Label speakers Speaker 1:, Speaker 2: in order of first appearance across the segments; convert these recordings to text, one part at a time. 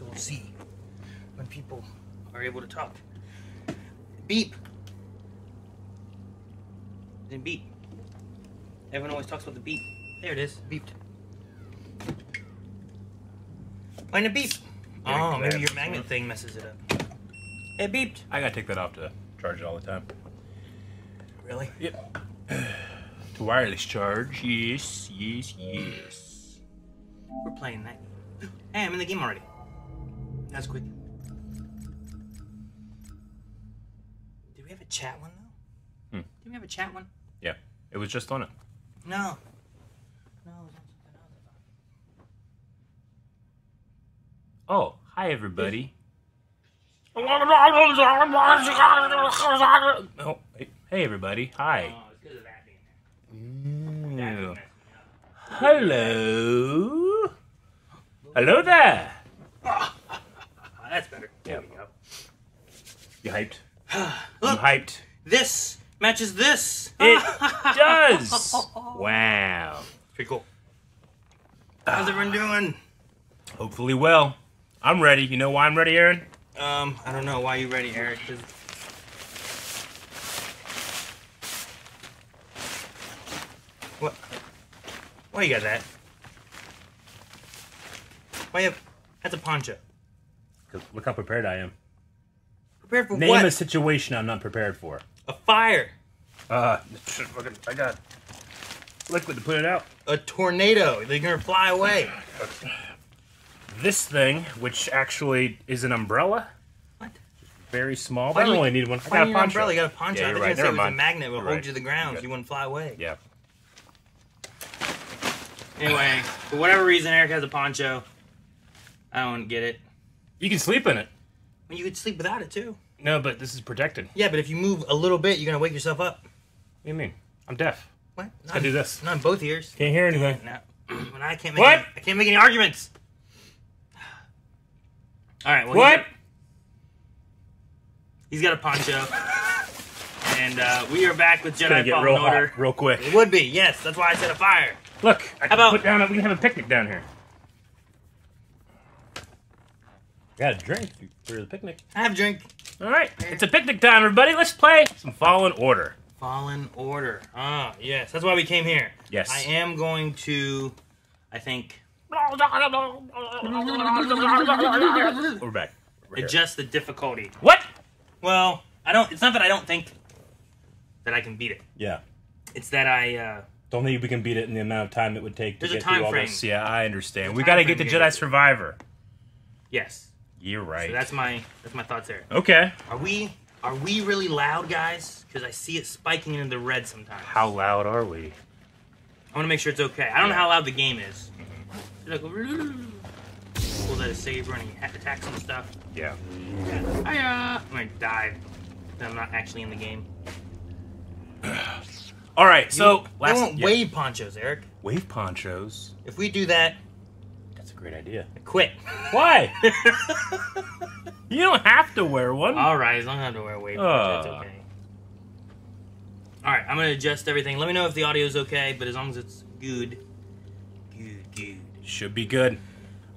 Speaker 1: So we'll see when people are able to talk. Beep. Then beep. Everyone always talks about the beep. There it is. Beeped. Find a beep. Oh, maybe your magnet thing messes it up. It beeped.
Speaker 2: I gotta take that off to charge it all the time.
Speaker 1: Really?
Speaker 2: Yep. to wireless charge. Yes, yes, yes.
Speaker 1: We're playing that. Hey, I'm in the game already. That's quick. Do we have a chat one though?
Speaker 2: Hmm.
Speaker 1: Do we have a chat one?
Speaker 2: Yeah. It was just on it.
Speaker 1: No. No, it was on something else.
Speaker 2: Oh, hi everybody. Oh, hey, everybody. Hi.
Speaker 1: Oh, it's because that.
Speaker 2: Mm. Hello. Hello there.
Speaker 1: That's better. There
Speaker 2: Yeah.
Speaker 1: we go.
Speaker 2: You hyped? I'm hyped.
Speaker 1: this matches this.
Speaker 2: It does. Wow.
Speaker 1: Pretty cool. How's everyone doing?
Speaker 2: Hopefully well. I'm ready. You know why I'm ready, Aaron?
Speaker 1: Um, I don't know. Why you're ready, Eric? 'Cause- What? Why you got that? Why you have... That's a poncho.
Speaker 2: 'Cause Look how prepared I am.
Speaker 1: Prepared for what?
Speaker 2: Name
Speaker 1: what?
Speaker 2: a situation I'm not prepared for.
Speaker 1: A fire.
Speaker 2: Uh, I got liquid to put it out.
Speaker 1: A tornado. They're gonna fly away.
Speaker 2: This thing, which actually is an umbrella,
Speaker 1: What?
Speaker 2: very small. But I
Speaker 1: do
Speaker 2: don't really need one. I
Speaker 1: Why
Speaker 2: got a
Speaker 1: an
Speaker 2: poncho.
Speaker 1: umbrella? You got a poncho.
Speaker 2: Yeah,
Speaker 1: I
Speaker 2: you're
Speaker 1: you
Speaker 2: right.
Speaker 1: gonna say
Speaker 2: Never
Speaker 1: it was a magnet that would
Speaker 2: You're
Speaker 1: hold
Speaker 2: right.
Speaker 1: you to the ground
Speaker 2: Good.
Speaker 1: so you wouldn't fly away.
Speaker 2: Yeah.
Speaker 1: Anyway, for whatever reason, Eric has a poncho. I don't get it.
Speaker 2: You can sleep in it.
Speaker 1: You could sleep without it too.
Speaker 2: No, but this is protected. What
Speaker 1: Yeah, but if you move a little bit, you're gonna wake yourself up.
Speaker 2: What do you mean? I'm deaf.
Speaker 1: What?
Speaker 2: I do this.
Speaker 1: Not in both ears.
Speaker 2: Can't hear anything.
Speaker 1: No. When I can't make
Speaker 2: What?
Speaker 1: Any, I can't make any arguments. All right. Well,
Speaker 2: What?
Speaker 1: He's got a poncho, and uh, we are back with
Speaker 2: Gonna
Speaker 1: Jedi
Speaker 2: get
Speaker 1: Fallen
Speaker 2: real
Speaker 1: Order.
Speaker 2: hot, real quick.
Speaker 1: It would be yes. That's why I said a fire.
Speaker 2: Look, I can
Speaker 1: about-
Speaker 2: put down. We can have a picnic down here. Got a drink for the picnic.
Speaker 1: I have a drink.
Speaker 2: All right, it's a picnic time, everybody. Let's play some Fallen Order.
Speaker 1: Fallen Order. Ah, yes. That's why we came here.
Speaker 2: Yes.
Speaker 1: I am going to. I think
Speaker 2: We're back. We're
Speaker 1: adjust the difficulty.
Speaker 2: What?
Speaker 1: Well, I don't. It's not that I don't think that I can beat it.
Speaker 2: Yeah.
Speaker 1: It's that I. uh
Speaker 2: Don't think we can beat it in the amount of time it would take to
Speaker 1: There's a
Speaker 2: get
Speaker 1: time
Speaker 2: through all
Speaker 1: frame.
Speaker 2: this. Yeah, I understand.
Speaker 1: There's
Speaker 2: We
Speaker 1: time
Speaker 2: got to get
Speaker 1: frame
Speaker 2: to. Jedi Survivor.
Speaker 1: Yes.
Speaker 2: You're right.
Speaker 1: So that's my that's my thoughts there.
Speaker 2: okay.
Speaker 1: Are we are we really loud, guys? Because I see it spiking into the red sometimes.
Speaker 2: How loud are we?
Speaker 1: I want to make sure it's okay. I don't know how loud the game is. Like, a saber and he attacks and stuff.
Speaker 2: Yeah.
Speaker 1: Hiya! I'm gonna die. I'm not actually in the game.
Speaker 2: All right. So
Speaker 1: you
Speaker 2: last
Speaker 1: want
Speaker 2: yeah.
Speaker 1: wave ponchos, Eric.
Speaker 2: wave ponchos.
Speaker 1: If we do that,
Speaker 2: great idea.
Speaker 1: I quit.
Speaker 2: Why? you don't have to wear one.
Speaker 1: All right, as long as I don't have to wear a wave poncho, it's okay. All right, I'm gonna adjust everything. Let me know if the audio is okay, but as long as it's good, good, good.
Speaker 2: Should be good.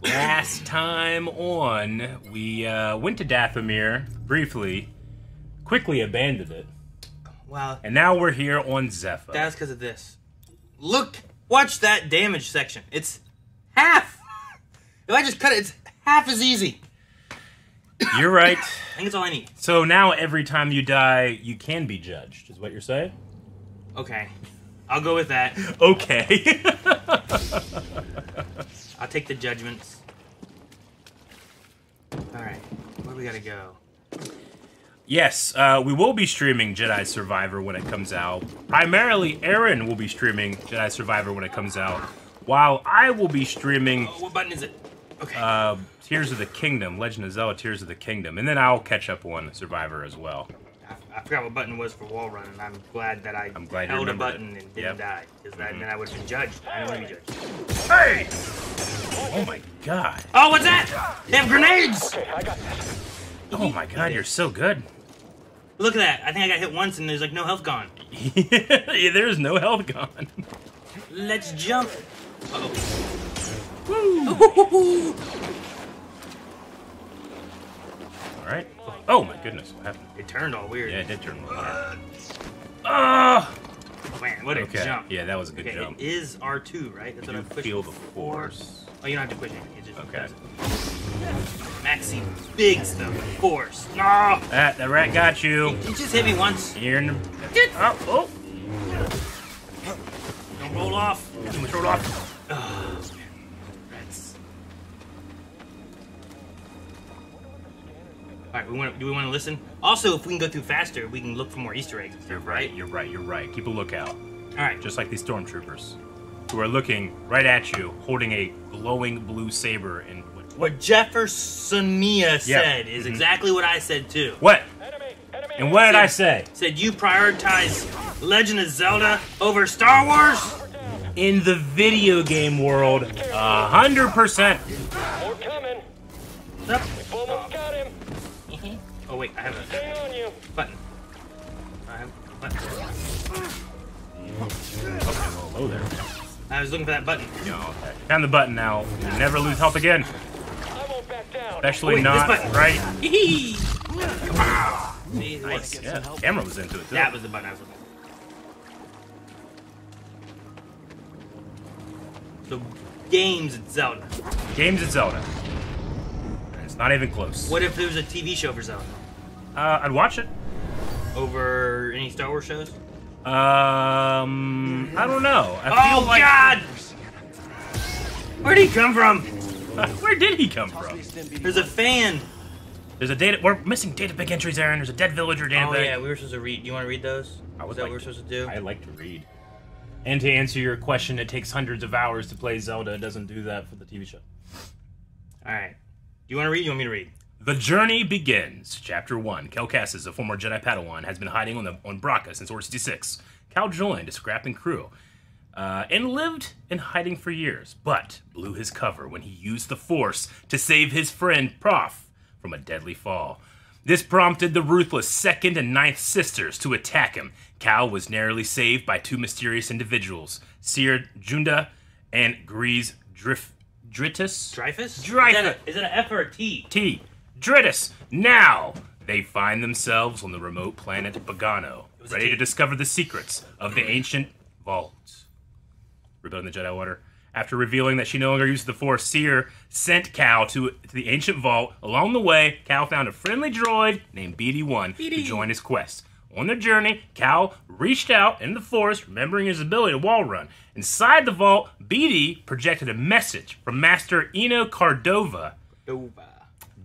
Speaker 2: Last time on, we uh, went to Dathomir briefly, quickly abandoned it,
Speaker 1: Wow,
Speaker 2: and now we're here on Zephyr.
Speaker 1: that's because of this. Look, watch that damage section. It's half. If I just cut it, it's half as easy.
Speaker 2: You're right.
Speaker 1: I think it's all I need.
Speaker 2: So now every time you die, you can be judged, is what you're saying?
Speaker 1: Okay, I'll go with that.
Speaker 2: Okay.
Speaker 1: I'll take the judgments. All right, where we gotta go?
Speaker 2: yes, uh, we will be streaming Jedi Survivor when it comes out. Primarily, Aaron will be streaming Jedi Survivor when it comes out, while I will be streaming
Speaker 1: Oh, what button is it? Okay.
Speaker 2: uh, Tears of the Kingdom, Legend of Zelda Tears of the Kingdom, and then I'll catch up on Survivor as well.
Speaker 1: I, I forgot what button was for wall run, and I'm glad that I
Speaker 2: I'm glad you
Speaker 1: held a button
Speaker 2: it.
Speaker 1: and didn't
Speaker 2: Yep.
Speaker 1: die, because then I would have been judged. I don't want to be judged.
Speaker 2: Hey! Oh my god.
Speaker 1: Oh, what's that? They have grenades!
Speaker 2: Oh my god, you're so good.
Speaker 1: Look at that. I think I got hit once, and there's like no health gone.
Speaker 2: yeah, there's no health gone.
Speaker 1: Let's jump. Uh-oh.
Speaker 2: Woo! Oh my goodness, what happened?
Speaker 1: It turned all weird.
Speaker 2: Yeah, it did turn all weird. Ah!
Speaker 1: Man, what a
Speaker 2: okay.
Speaker 1: jump.
Speaker 2: Yeah, that was a good
Speaker 1: Okay,
Speaker 2: jump.
Speaker 1: it is R2, right? That's what
Speaker 2: You
Speaker 1: I pushed
Speaker 2: feel the force.
Speaker 1: Oh, you don't have to push anything. It just
Speaker 2: Okay.
Speaker 1: does it. Maxi big stuff. Force. No!
Speaker 2: That, the rat got you.
Speaker 1: You just hit me once.
Speaker 2: You're in the... Oh, oh!
Speaker 1: Don't roll off.
Speaker 2: Too much rolled off.
Speaker 1: Oh, Alright, we want do we want to listen? Also, if we can go through faster, we can look for more Easter eggs and
Speaker 2: You're right,
Speaker 1: right?
Speaker 2: you're right, you're right. Keep a lookout.
Speaker 1: Alright.
Speaker 2: Just like these stormtroopers. Who are looking right at you, holding a glowing blue saber And
Speaker 1: What Jefferson Mia said is
Speaker 2: Mhm.
Speaker 1: exactly what I said too.
Speaker 2: What? And what did I say?
Speaker 1: Said you prioritize Legend of Zelda over Star Wars?
Speaker 2: In the video game world, a hundred percent.
Speaker 3: More coming.
Speaker 1: Up. Wait, I have a
Speaker 3: Stay on you.
Speaker 1: button. I have a button.
Speaker 2: Oh, there.
Speaker 1: I was looking for that button.
Speaker 2: No, okay. Found the button now. You never lose health again.
Speaker 3: I won't back down.
Speaker 2: Especially
Speaker 1: oh, Wait,
Speaker 2: not right.
Speaker 1: Hee See,
Speaker 2: Nice.
Speaker 1: look.
Speaker 2: Yeah. Camera was into it too.
Speaker 1: That was the button I was looking for. So, games at Zelda.
Speaker 2: Games at Zelda. It's not even close.
Speaker 1: What if there was a TV show for Zelda?
Speaker 2: Uh, I'd watch it.
Speaker 1: Over any Star Wars shows?
Speaker 2: Um, I don't know. I
Speaker 1: Oh
Speaker 2: feel like.
Speaker 1: God! Where'd he come from?
Speaker 2: Where did he come from?
Speaker 1: There's a fan.
Speaker 2: There's a data. We're missing data pick entries, Aaron. There's a dead villager data
Speaker 1: Oh
Speaker 2: pick.
Speaker 1: yeah, we were supposed to read. Do you want to read those?
Speaker 2: I would
Speaker 1: Is that
Speaker 2: like
Speaker 1: what we're
Speaker 2: to.
Speaker 1: supposed to do?
Speaker 2: I like to read. And to answer your question, it takes hundreds of hours to play Zelda. It doesn't do that for the TV show.
Speaker 1: All right. Do you want to read? You want me to read?
Speaker 2: The journey begins. Chapter 1. Cal Kestis, a former Jedi Padawan, has been hiding on, the, on Bracca since Order 66. Cal joined a scrapping crew uh, and lived in hiding for years, but blew his cover when he used the Force to save his friend Prof from a deadly fall. This prompted the ruthless Second and Ninth Sisters to attack him. Cal was narrowly saved by two mysterious individuals, Cere Junda and Greez Drif- Dritus.
Speaker 1: Dreyfus?
Speaker 2: Dreyfus.
Speaker 1: Is that, a, is that an F or a T?
Speaker 2: T. Dritus. Now they find themselves on the remote planet
Speaker 1: Bogano,
Speaker 2: ready to discover the secrets of the ancient vault. Rebellion of the Jedi Order. After revealing that she no longer uses the Force, Cere sent Cal to, to the ancient vault. Along the way, Cal found a friendly droid named BD-1 to
Speaker 1: BD.
Speaker 2: join his quest. On their journey, Cal reached out in the Force, remembering his ability to wall run. Inside the vault, BD projected a message from Master Eno Cordova
Speaker 1: Nova.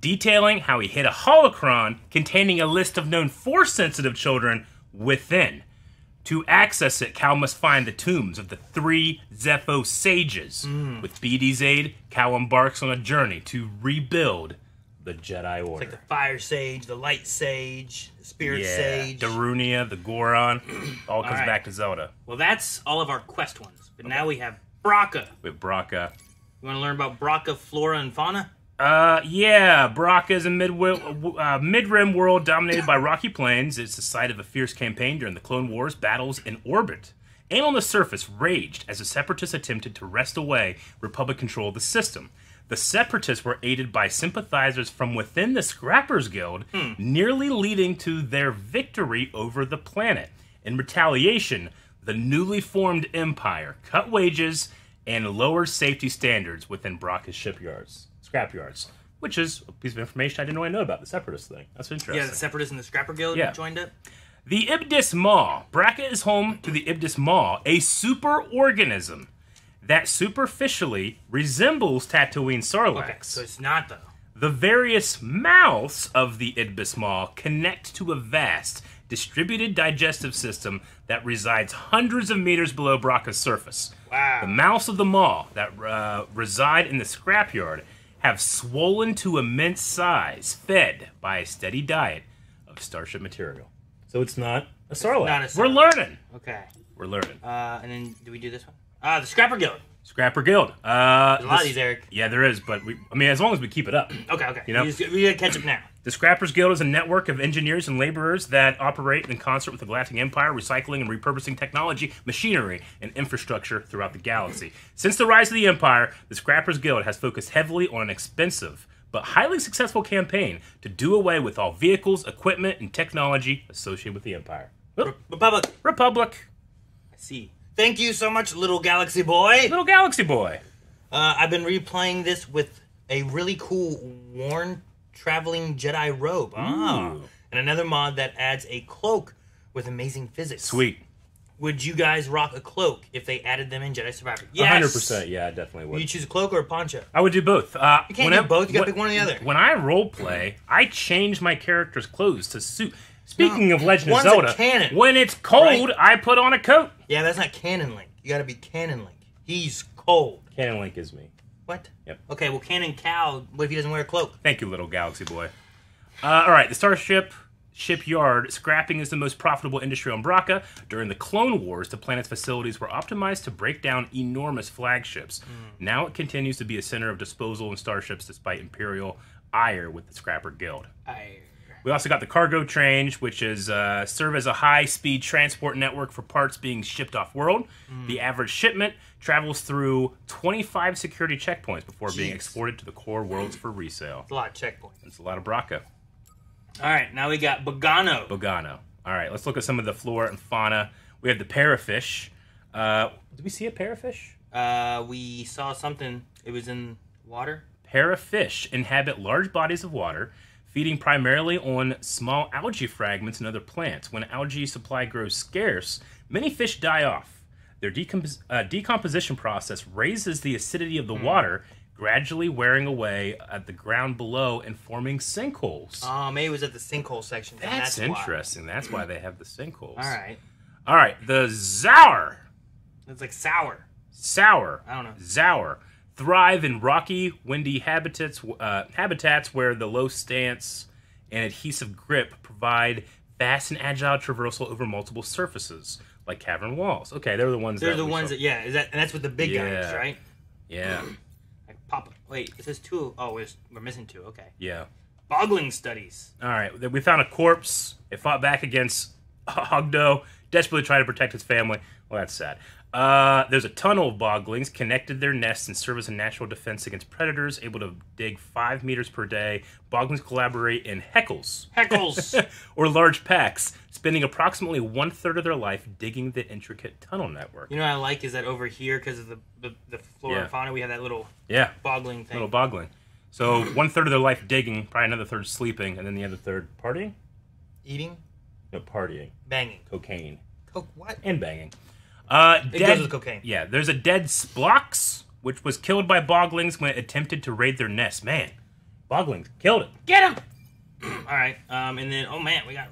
Speaker 2: Detailing how he hid a holocron containing a list of known force sensitive children within. To access it, Cal must find the tombs of the three Zeffo sages. Hmm. With BD's aid, Cal embarks on a journey to rebuild the Jedi Order.
Speaker 1: Like the fire sage, the light sage, the spirit
Speaker 2: yeah,
Speaker 1: sage.
Speaker 2: Darunia, the Goron, all comes
Speaker 1: right.
Speaker 2: back to Zelda
Speaker 1: Well, that's all of our quest ones. But now we have Bracca.
Speaker 2: with Bracca.
Speaker 1: You want to learn about Bracca flora and fauna?
Speaker 2: Uh, yeah, Bracca is a mid uh, mid-rim world dominated by rocky plains. It's the site of a fierce campaign during the Clone Wars battles in orbit. And on the surface, raged as the Separatists attempted to wrest away Republic control of the system. The Separatists were aided by sympathizers from within the Scrappers Guild, nearly leading to their victory over the planet. In retaliation, the newly formed Empire cut wages and lowered safety standards within Bracca's shipyards scrapyards, which is a piece of information I didn't really know about the separatist thing. That's interesting.
Speaker 1: Yeah, the separatists and the Scrapper Guild
Speaker 2: Yeah.
Speaker 1: joined up.
Speaker 2: the Ibdis Maw. Bracca is home to the Ibdis Maw, a superorganism that superficially resembles Tatooine Sarlacc.
Speaker 1: Okay, so it's not though.
Speaker 2: The various mouths of the Ibdis Maw connect to a vast, distributed digestive system that resides hundreds of meters below Bracca's surface.
Speaker 1: Wow.
Speaker 2: The mouths of the maw that uh, reside in the scrapyard have swollen to immense size, fed by a steady diet of starship material. So it's not a Sarlacc.
Speaker 1: not a
Speaker 2: We're learning.
Speaker 1: Okay.
Speaker 2: We're learning.
Speaker 1: Uh, and then do we do this one? Ah, the Scrapper Guild.
Speaker 2: Scrapper Guild. Uh,
Speaker 1: There's a lot of these, Eric.
Speaker 2: Yeah, there is, but we, I mean, as long as we keep it up.
Speaker 1: Okay, okay.
Speaker 2: You know?
Speaker 1: we, just, we gotta catch up now.
Speaker 2: The Scrappers Guild is a network of engineers and laborers that operate in concert with the Galactic Empire, recycling and repurposing technology, machinery, and infrastructure throughout the galaxy. Since the rise of the Empire, the Scrappers Guild has focused heavily on an expensive but highly successful campaign to do away with all vehicles, equipment, and technology associated with the Empire. Oop,
Speaker 1: Republic.
Speaker 2: Republic,
Speaker 1: I see. Thank you so much, little galaxy boy.
Speaker 2: little galaxy boy.
Speaker 1: Uh, I've been replaying this with a really cool worn traveling Jedi robe. Ah.
Speaker 2: Ooh.
Speaker 1: And another mod that adds a cloak with amazing physics.
Speaker 2: Sweet.
Speaker 1: Would you guys rock a cloak if they added them in Jedi Survivor? Yes.
Speaker 2: hundred percent. Yeah, I definitely would.
Speaker 1: You choose a cloak or a poncho?
Speaker 2: I would do both. Uh,
Speaker 1: You can't do
Speaker 2: I-
Speaker 1: both. You gotta pick one or the other.
Speaker 2: When I role play, I change my character's clothes to suit. Speaking
Speaker 1: No,
Speaker 2: of Legend of Zelda,
Speaker 1: canon,
Speaker 2: when it's cold, I put on a coat.
Speaker 1: Yeah, that's not Canon Link. You gotta be Canon Link. He's cold.
Speaker 2: Canon Link is me.
Speaker 1: What?
Speaker 2: Yep.
Speaker 1: Okay, well, Canon Cow, what if he doesn't wear a cloak?
Speaker 2: Thank you, little galaxy boy. Uh, all right, the Starship shipyard scrapping is the most profitable industry on Bracca. During the Clone Wars, the planet's facilities were optimized to break down enormous flagships. Now it continues to be a center of disposal and starships despite Imperial ire with the Scrapper Guild.
Speaker 1: I...
Speaker 2: We also got the cargo train, which is uh, serve as a high-speed transport network for parts being shipped off-world. The average shipment travels through 25 security checkpoints before being exported to the core worlds for resale.
Speaker 1: It's a lot of checkpoints.
Speaker 2: It's a lot of Bracca.
Speaker 1: All right, now we got Bogano.
Speaker 2: Bogano. All right, let's look at some of the flora and fauna. We have the parrotfish. Uh, did we see a parrotfish?
Speaker 1: Uh, we saw something. It was in water.
Speaker 2: Parrotfish inhabit large bodies of water, feeding primarily on small algae fragments and other plants. When algae supply grows scarce, many fish die off. Their decompos- uh, decomposition process raises the acidity of the water, gradually wearing away at the ground below and forming sinkholes.
Speaker 1: Oh, maybe it was at the sinkhole section.
Speaker 2: that's,
Speaker 1: why.
Speaker 2: interesting. That's why they have the sinkholes.
Speaker 1: All right.
Speaker 2: All right, the Zour.
Speaker 1: It's like sour.
Speaker 2: Sour.
Speaker 1: I don't know.
Speaker 2: Zour thrive in rocky, windy habitats. Uh, habitats where the low stance and adhesive grip provide fast and agile traversal over multiple surfaces, like cavern walls. Okay, they're the ones.
Speaker 1: They're the ones
Speaker 2: saw.
Speaker 1: that, yeah, is that, and that's with the big
Speaker 2: Yeah.
Speaker 1: guys, right?
Speaker 2: Yeah,
Speaker 1: Like pop. Wait, it says two. Oh, we're, we're missing two. Okay.
Speaker 2: yeah.
Speaker 1: Bogling studies.
Speaker 2: All right, we found a corpse. It fought back against Oggdo, desperately trying to protect his family. Well, that's sad. Uh, there's a tunnel of boglings connected their nests and serve as a natural defense against predators, able to dig five meters per day. Boglings collaborate in heckles
Speaker 1: Heckles.
Speaker 2: or large packs, spending approximately one third of their life digging the intricate tunnel network.
Speaker 1: you know what I like is that over here, because of the, the, the flora
Speaker 2: Yeah.
Speaker 1: and fauna, we have that little
Speaker 2: Yeah,
Speaker 1: bogling thing.
Speaker 2: little bogling. So one third of their life digging, probably another third sleeping, and then the other third partying.
Speaker 1: Eating,
Speaker 2: No, partying,
Speaker 1: banging.
Speaker 2: cocaine.
Speaker 1: Coke, what?
Speaker 2: and banging. Uh,
Speaker 1: It
Speaker 2: dead,
Speaker 1: goes with cocaine.
Speaker 2: Yeah, there's a dead Splox, which was killed by Boglings when it attempted to raid their nest. Man, Boglings killed it.
Speaker 1: Get him! All right. Um, and then, oh man, we got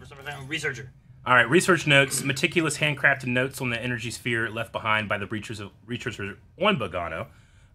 Speaker 1: researcher.
Speaker 2: All right, research notes: meticulous handcrafted notes on the energy sphere left behind by the researchers of researchers on Bogano.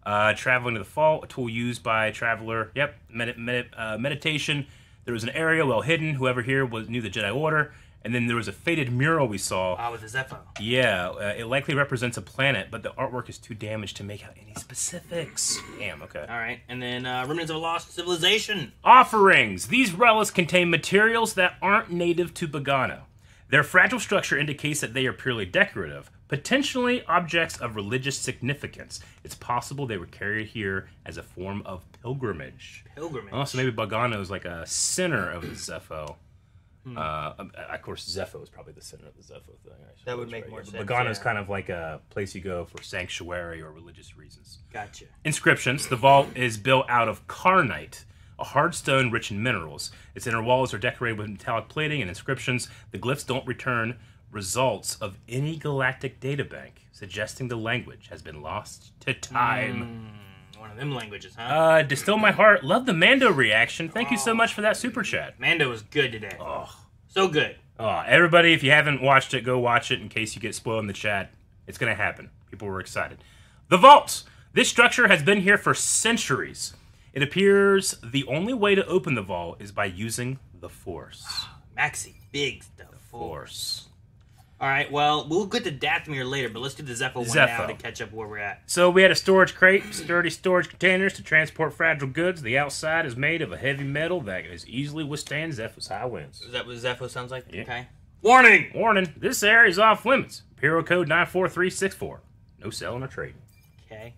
Speaker 2: Uh, traveling to the fall, a tool used by a traveler. Yep, med- med- uh, meditation. There was an area well hidden. Whoever here was knew the Jedi Order. And then there was a faded mural we saw.
Speaker 1: Ah, with the Zeffo.
Speaker 2: Yeah, uh, it likely represents a planet, but the artwork is too damaged to make out any specifics. Damn, okay.
Speaker 1: All right. And then uh, remnants of a lost civilization.
Speaker 2: Offerings. These relics contain materials that aren't native to Bogano. Their fragile structure indicates that they are purely decorative, potentially objects of religious significance. It's possible they were carried here as a form of pilgrimage.
Speaker 1: Pilgrimage.
Speaker 2: Oh, so maybe Bogano is like a center of the Zeffo.
Speaker 1: Hmm.
Speaker 2: Uh, of course, Zeffo is probably the center of the Zeffo thing. I
Speaker 1: That would make
Speaker 2: right?
Speaker 1: more
Speaker 2: Yeah,
Speaker 1: sense,
Speaker 2: Bogano is
Speaker 1: yeah.
Speaker 2: kind of like a place you go for sanctuary or religious reasons.
Speaker 1: Gotcha.
Speaker 2: Inscriptions. The vault is built out of carnite, a hard stone rich in minerals. Its inner walls are decorated with metallic plating and inscriptions. The glyphs don't return results of any galactic databank, suggesting the language has been lost to time.
Speaker 1: One of them languages, huh?
Speaker 2: Uh, distill my heart. Love the Mando reaction. Thank you so much for that super chat.
Speaker 1: Mando was good today.
Speaker 2: Oh,
Speaker 1: So good.
Speaker 2: oh, everybody, if you haven't watched it, go watch it in case you get spoiled in the chat. It's gonna happen. People were excited. The vault. This structure has been here for centuries. It appears the only way to open the vault is by using the Force.
Speaker 1: Maxi, big stuff.
Speaker 2: Force.
Speaker 1: All right. Well, we'll get to Dathomir later, but let's do the Zeffo, one now to catch up where we're at.
Speaker 2: So we had a storage crate, sturdy storage containers to transport fragile goods. The outside is made of a heavy metal that is easily withstand Zephyr's high winds.
Speaker 1: Is that what Zeffo sounds like?
Speaker 2: Yeah.
Speaker 1: Okay. Warning.
Speaker 2: Warning: This area is off limits. Imperial Code 94364. No selling or trading.
Speaker 1: Okay.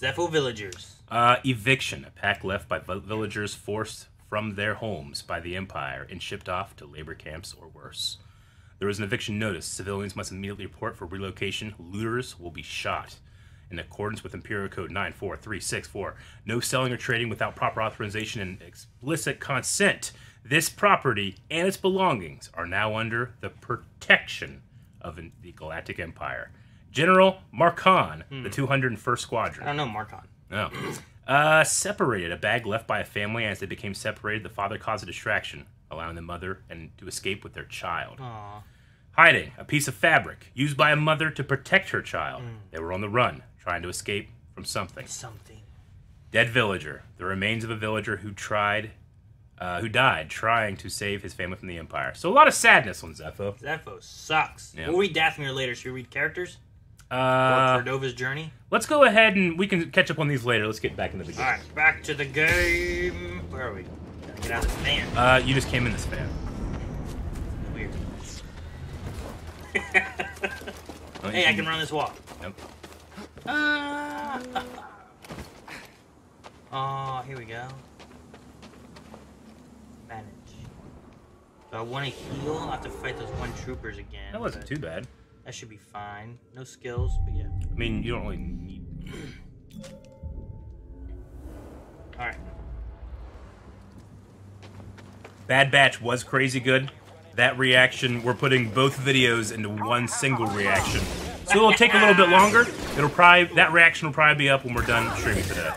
Speaker 1: Zeffo villagers.
Speaker 2: Uh, eviction. A pack left by villagers forced from their homes by the Empire and shipped off to labor camps or worse. There was an eviction notice. Civilians must immediately report for relocation. Looters will be shot. In accordance with Imperial Code 94364, no selling or trading without proper authorization and explicit consent. This property and its belongings are now under the protection of the Galactic Empire. General Marcon, the 201st Squadron.
Speaker 1: I don't know, Marcon.
Speaker 2: No. Uh, separated. A bag left by a family as they became separated. The father caused a distraction, allowing the mother and to escape with their child.
Speaker 1: Aw.
Speaker 2: Hiding. A piece of fabric used by a mother to protect her child. They were on the run, trying to escape from something.
Speaker 1: Something.
Speaker 2: Dead villager. The remains of a villager who tried, uh, who died trying to save his family from the Empire. So a lot of sadness on Zeffo.
Speaker 1: Zeffo sucks.
Speaker 2: Yeah.
Speaker 1: We'll read Dathomir later. Should we read characters?
Speaker 2: Uh,
Speaker 1: or Cordova's journey?
Speaker 2: let's go ahead and we can catch up on these later. Let's get back into the game.
Speaker 1: Alright, back to the game. Where are we? Get out of this van.
Speaker 2: Uh, you just came in this fan.
Speaker 1: Weird.
Speaker 2: Oh,
Speaker 1: hey, I can run this wall.
Speaker 2: Yep.
Speaker 1: Ah. Oh, here we go. Manage. So I want to heal. I have to fight those one troopers again.
Speaker 2: That wasn't too bad.
Speaker 1: That should be fine. No skills, but yeah.
Speaker 2: I mean, you don't really need.
Speaker 1: Alright.
Speaker 2: Bad Batch was crazy good. That reaction, we're putting both videos into one single reaction. So it'll take a little bit longer. It'll probably that reaction will probably be up when we're done streaming today.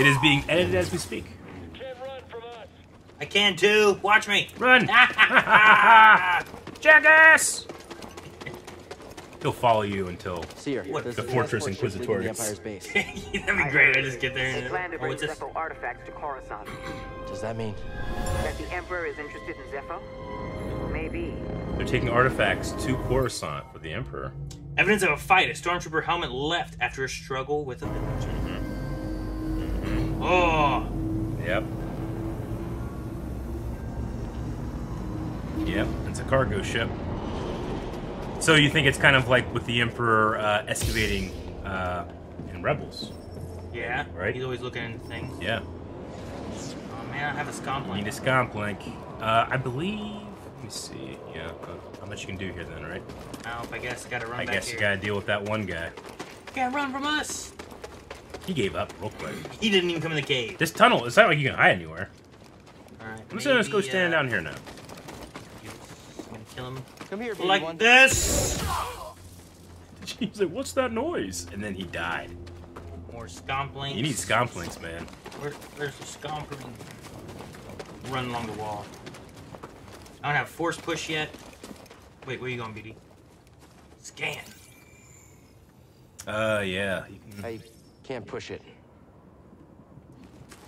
Speaker 2: It is being edited as we speak.
Speaker 1: I can too. Watch me.
Speaker 2: Run! Jackass! He'll follow you until.
Speaker 4: Cere,
Speaker 1: What,
Speaker 2: the Fortress
Speaker 4: transport the
Speaker 2: Inquisitorius.
Speaker 4: Base.
Speaker 1: That'd be great. I just get there
Speaker 5: They
Speaker 1: and
Speaker 5: plan to
Speaker 1: oh,
Speaker 5: bring
Speaker 1: what's this?
Speaker 5: Zeffo artifacts to Coruscant.
Speaker 4: Does that mean?
Speaker 5: That the Emperor is interested in Zeffo? Maybe.
Speaker 2: They're taking artifacts to Coruscant for the Emperor.
Speaker 1: Evidence of a fight. A stormtrooper helmet left after a struggle with a village. Mm-hmm. Mm-hmm. Oh,
Speaker 2: Yep. Yep, it's a cargo ship. So you think it's kind of like with the Emperor uh, excavating uh, in Rebels?
Speaker 1: yeah.
Speaker 2: Right.
Speaker 1: He's always looking into things.
Speaker 2: Yeah.
Speaker 1: Oh man, I have a scomp
Speaker 2: Need a
Speaker 1: link.
Speaker 2: scomp link. Uh, I believe. Let me see. Yeah. uh, How much you can do here then, right?
Speaker 1: Oh, I guess I gotta run
Speaker 2: I guess
Speaker 1: here.
Speaker 2: you gotta deal with that one guy.
Speaker 1: Can't run from us.
Speaker 2: He gave up real quick.
Speaker 1: He didn't even come in the cave.
Speaker 2: This tunnel, it's not like you can hide anywhere.
Speaker 1: All right.
Speaker 2: I'm just gonna go stand down here now.
Speaker 1: I'm gonna kill him
Speaker 4: Come here,
Speaker 1: like
Speaker 4: one.
Speaker 1: this.
Speaker 2: He's like, what's that noise? And then he died.
Speaker 1: More scomp links.
Speaker 2: You need scomp links, man.
Speaker 1: Where, where's the scomp link? Run along the wall. I don't have force push yet. Wait, where you going, BD? Scan.
Speaker 2: Uh, yeah.
Speaker 4: I can't push it.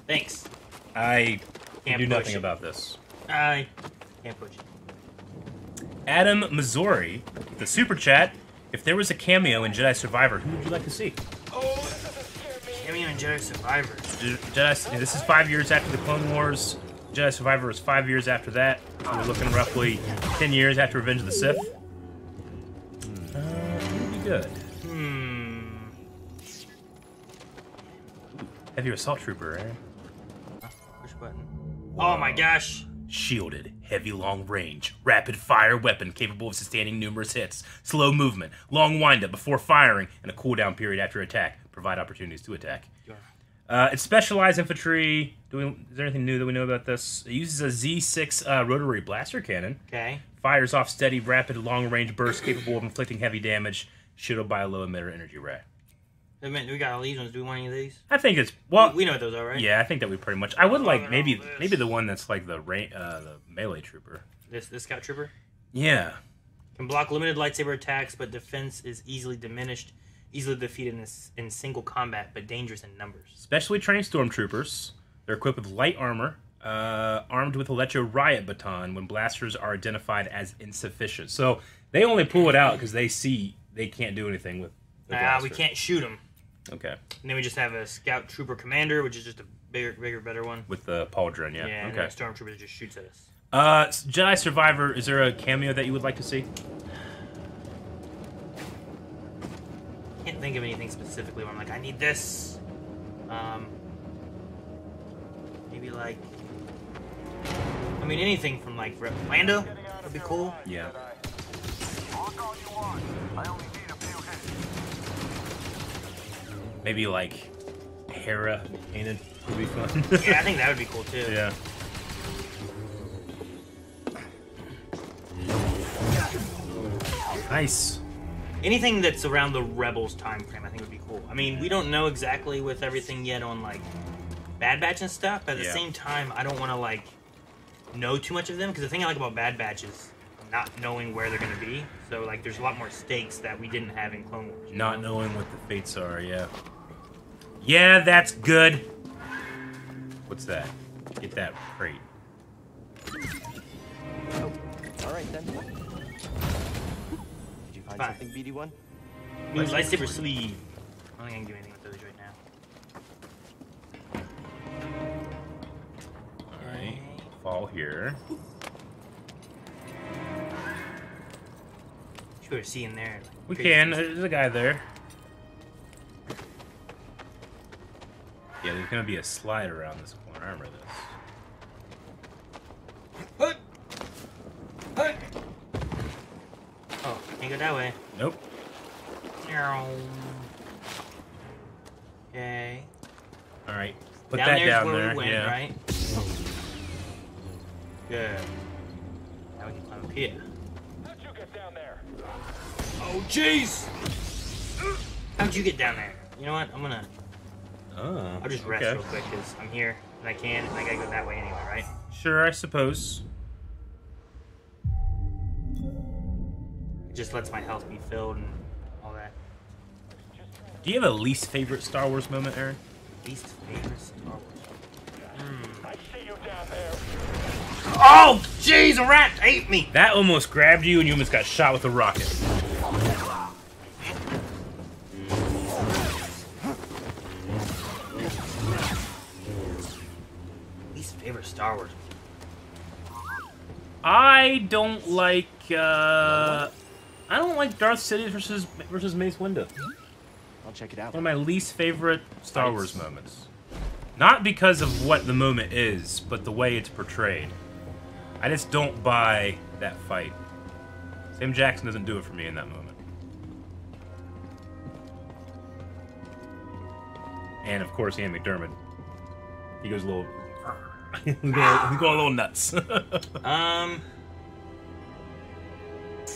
Speaker 1: Thanks.
Speaker 2: I can
Speaker 1: Can't
Speaker 2: do
Speaker 1: push
Speaker 2: nothing
Speaker 1: it.
Speaker 2: about this.
Speaker 1: I can't push it.
Speaker 2: Adam Missouri, the super chat. If there was a cameo in Jedi Survivor, who would you like to see?
Speaker 1: Cameo in Jedi Survivor.
Speaker 2: Jedi, this is five years after the Clone Wars. Jedi Survivor was five years after that. So we're looking roughly ten years after Revenge of the Sith. Uh, would be good.
Speaker 1: Hmm.
Speaker 2: Heavy assault trooper, eh?
Speaker 1: Push button. Oh my gosh.
Speaker 2: Shielded, heavy long range, rapid fire weapon capable of sustaining numerous hits, slow movement, long windup before firing, and a cooldown period after attack. Provide opportunities to attack. Uh, it's specialized infantry. Do we, is there anything new that we know about this? It uses a Z6 uh, rotary blaster cannon.
Speaker 1: Okay.
Speaker 2: Fires off steady, rapid, long range bursts capable of inflicting heavy damage, shielded by a low emitter energy ray.
Speaker 1: I mean, we got all these ones. Do we want any of these?
Speaker 2: I think it's well.
Speaker 1: we know what those are, right?
Speaker 2: Yeah, I think that we pretty much. I would like maybe maybe the one that's like the ra- uh, the melee trooper.
Speaker 1: This this scout trooper
Speaker 2: Yeah,
Speaker 1: can block limited lightsaber attacks, but defense is easily diminished, easily defeated in, s- in single combat, but dangerous in numbers.
Speaker 2: specially trained stormtroopers. They're equipped with light armor, uh, armed with electro riot baton when blasters are identified as insufficient. So they only pull it out because they see they can't do anything with. The
Speaker 1: Ah, we can't shoot them.
Speaker 2: Okay,
Speaker 1: And then we just have a scout trooper commander, which is just a bigger, bigger, better one.
Speaker 2: with the pauldron, yeah.
Speaker 1: Yeah, and
Speaker 2: okay.
Speaker 1: then a stormtrooper that just shoots at us.
Speaker 2: Uh, Jedi Survivor. Is there a cameo that you would like to see?
Speaker 1: Can't think of anything specifically where I'm like, I need this. Um, maybe like, I mean, anything from like Re- Lando would be cool.
Speaker 2: Yeah. Maybe like Hera painted would be fun.
Speaker 1: Yeah, I think that would be cool too.
Speaker 2: yeah. Nice.
Speaker 1: Anything that's around the Rebels time frame, I think would be cool. I mean, we don't know exactly with everything yet on like Bad Batch and stuff, but at
Speaker 2: Yeah.
Speaker 1: the same time, I don't want to like know too much of them because the thing I like about Bad Batch is not knowing where they're going to be. So like, there's a lot more stakes that we didn't have in Clone Wars.
Speaker 2: Not knowing what the fates are, yeah. Yeah, that's good. What's that? Get that crate.
Speaker 4: Oh, all right then. Did you find
Speaker 1: Fine.
Speaker 4: something, BD1?
Speaker 1: My lightsaber sleeve. I don't think I can do anything with those right now.
Speaker 2: Alright. Fall here.
Speaker 1: Sure, see in there. like,
Speaker 2: We can.
Speaker 1: stuff.
Speaker 2: There's a guy there. Yeah, there's gonna be a slide around this corner. I remember this.
Speaker 1: Hut! Hut! Oh, can't go that way.
Speaker 2: Nope.
Speaker 1: Okay.
Speaker 2: Alright. Put
Speaker 1: down
Speaker 2: that
Speaker 1: there's
Speaker 2: down there.
Speaker 1: we went,
Speaker 2: yeah.
Speaker 1: right? Good. Now we can climb up here.
Speaker 3: How'd you get down there?
Speaker 1: Oh, jeez! How'd you get down there? You know what? I'm gonna.
Speaker 2: Oh,
Speaker 1: I'll just rest
Speaker 2: okay.
Speaker 1: real quick because I'm here and I can, and I gotta go that way anyway, right?
Speaker 2: Sure, I suppose.
Speaker 1: It just lets my health be filled and all that.
Speaker 2: Do you have a least favorite Star Wars moment, Aaron?
Speaker 1: Least favorite Star Wars.
Speaker 3: I see you down there.
Speaker 1: Oh, jeez, a rat ate me!
Speaker 2: That almost grabbed you and you almost got shot with a rocket.
Speaker 1: Least favorite Star Wars.
Speaker 2: I don't like uh I don't like Darth Sidious versus versus Mace Windu.
Speaker 4: I'll check it out.
Speaker 2: One of my least favorite Star
Speaker 1: Fights.
Speaker 2: Wars moments. Not because of what the moment is, but the way it's portrayed. I just don't buy that fight. Sam Jackson doesn't do it for me in that moment. And of course, Ian McDiarmid. He goes a little. he's, going, he's going a little nuts.
Speaker 1: Um,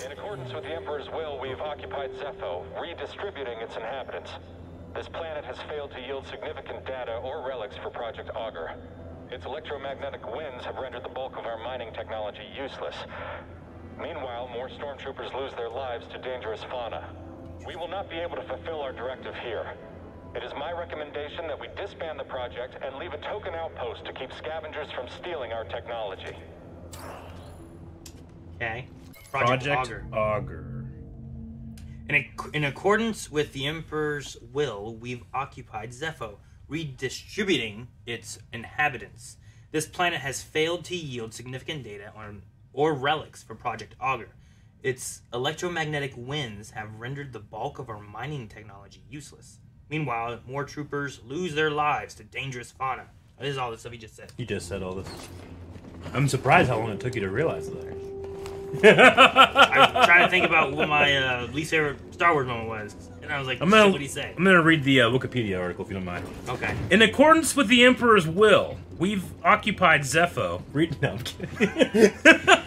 Speaker 3: In accordance with the Emperor's will, we've occupied Zeffo, redistributing its inhabitants. This planet has failed to yield significant data or relics for Project Augur. Its electromagnetic winds have rendered the bulk of our mining technology useless. Meanwhile, more stormtroopers lose their lives to dangerous fauna. We will not be able to fulfill our directive here. It is my recommendation that we disband the project and leave a token outpost to keep scavengers from stealing our technology.
Speaker 1: okay. Project,
Speaker 2: Project
Speaker 1: Augur.
Speaker 2: Augur.
Speaker 1: In, ac- in accordance with the Emperor's will, we've occupied Zeffo, redistributing its inhabitants. This planet has failed to yield significant data on or relics for Project Augur. Its electromagnetic winds have rendered the bulk of our mining technology useless. Meanwhile, more troopers lose their lives to dangerous fauna. This is all the stuff he just said.
Speaker 2: You just said all this. I'm surprised how long it took you to realize that.
Speaker 1: I was trying to think about what my uh, least favorite Star Wars moment was, and I was like,
Speaker 2: I'm gonna,
Speaker 1: what did he say?"
Speaker 2: I'm gonna read the uh, Wikipedia article if you don't mind.
Speaker 1: Okay.
Speaker 2: In accordance with the Emperor's will, we've occupied Zeffo. Read. No, I'm kidding.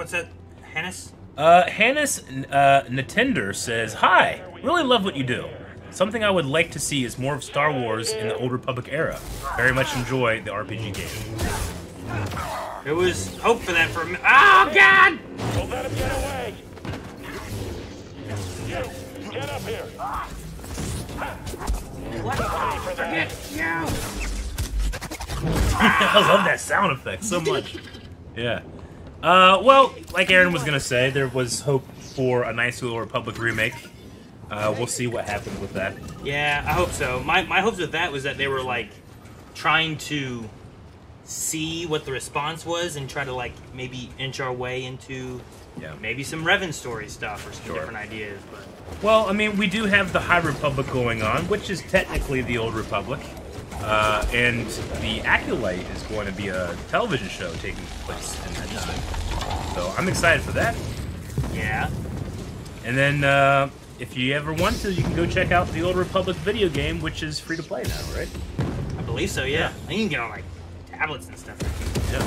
Speaker 1: what's that? Hannes?
Speaker 2: uh, Hannes uh, Natender says, "Hi, really love what you do. Something I would like to see is more of Star Wars in the Old Republic era. Very much enjoy the RPG game.
Speaker 1: There was hope for that for a minute. Oh, God!
Speaker 3: Don't let him get away! You, get up here! Ready for that!
Speaker 2: I love that sound effect so much. Yeah. Uh, well, like Aaron was gonna say, there was hope for a nice Old Republic remake. Uh, we'll see what happens with that.
Speaker 1: Yeah, I hope so. My, my hopes with that was that they were, like, trying to see what the response was and try to like maybe inch our way into
Speaker 2: Yeah.
Speaker 1: maybe some Revan story stuff or some
Speaker 2: Sure.
Speaker 1: different ideas. But
Speaker 2: Well, I mean, we do have the High Republic going on, which is technically the Old Republic. Uh, and the Acolyte is going to be a television show taking place in that time. So I'm excited for that.
Speaker 1: yeah,
Speaker 2: And then, uh, if you ever want to, you can go check out the Old Republic video game, which is free to play now, right?
Speaker 1: I believe so. Yeah, I can get on like tablets and stuff.
Speaker 2: Yeah.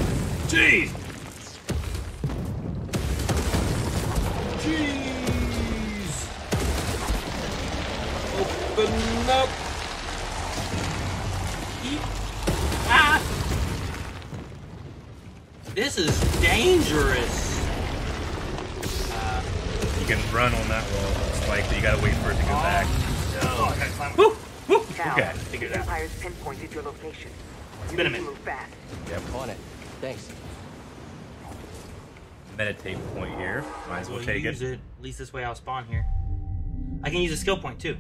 Speaker 1: Jeez.
Speaker 6: Jeez! Open up!
Speaker 1: Ah! This is dangerous. Uh,
Speaker 2: You can run on that wall, it's like, but you gotta wait for it to go back.
Speaker 1: no, I gotta climb.
Speaker 2: Woo! Woo!
Speaker 5: Cal,
Speaker 2: Okay.
Speaker 1: Figured it
Speaker 5: the
Speaker 1: out.
Speaker 5: Empire's pinpointed your location. You
Speaker 1: been a
Speaker 5: need to
Speaker 1: minute.
Speaker 5: move fast.
Speaker 2: Yep.
Speaker 4: On it. Thanks.
Speaker 2: Meditate point here. Might as well
Speaker 1: We'll
Speaker 2: take
Speaker 1: use
Speaker 2: it.
Speaker 1: it. At least this way I'll spawn here. I can use a skill point too.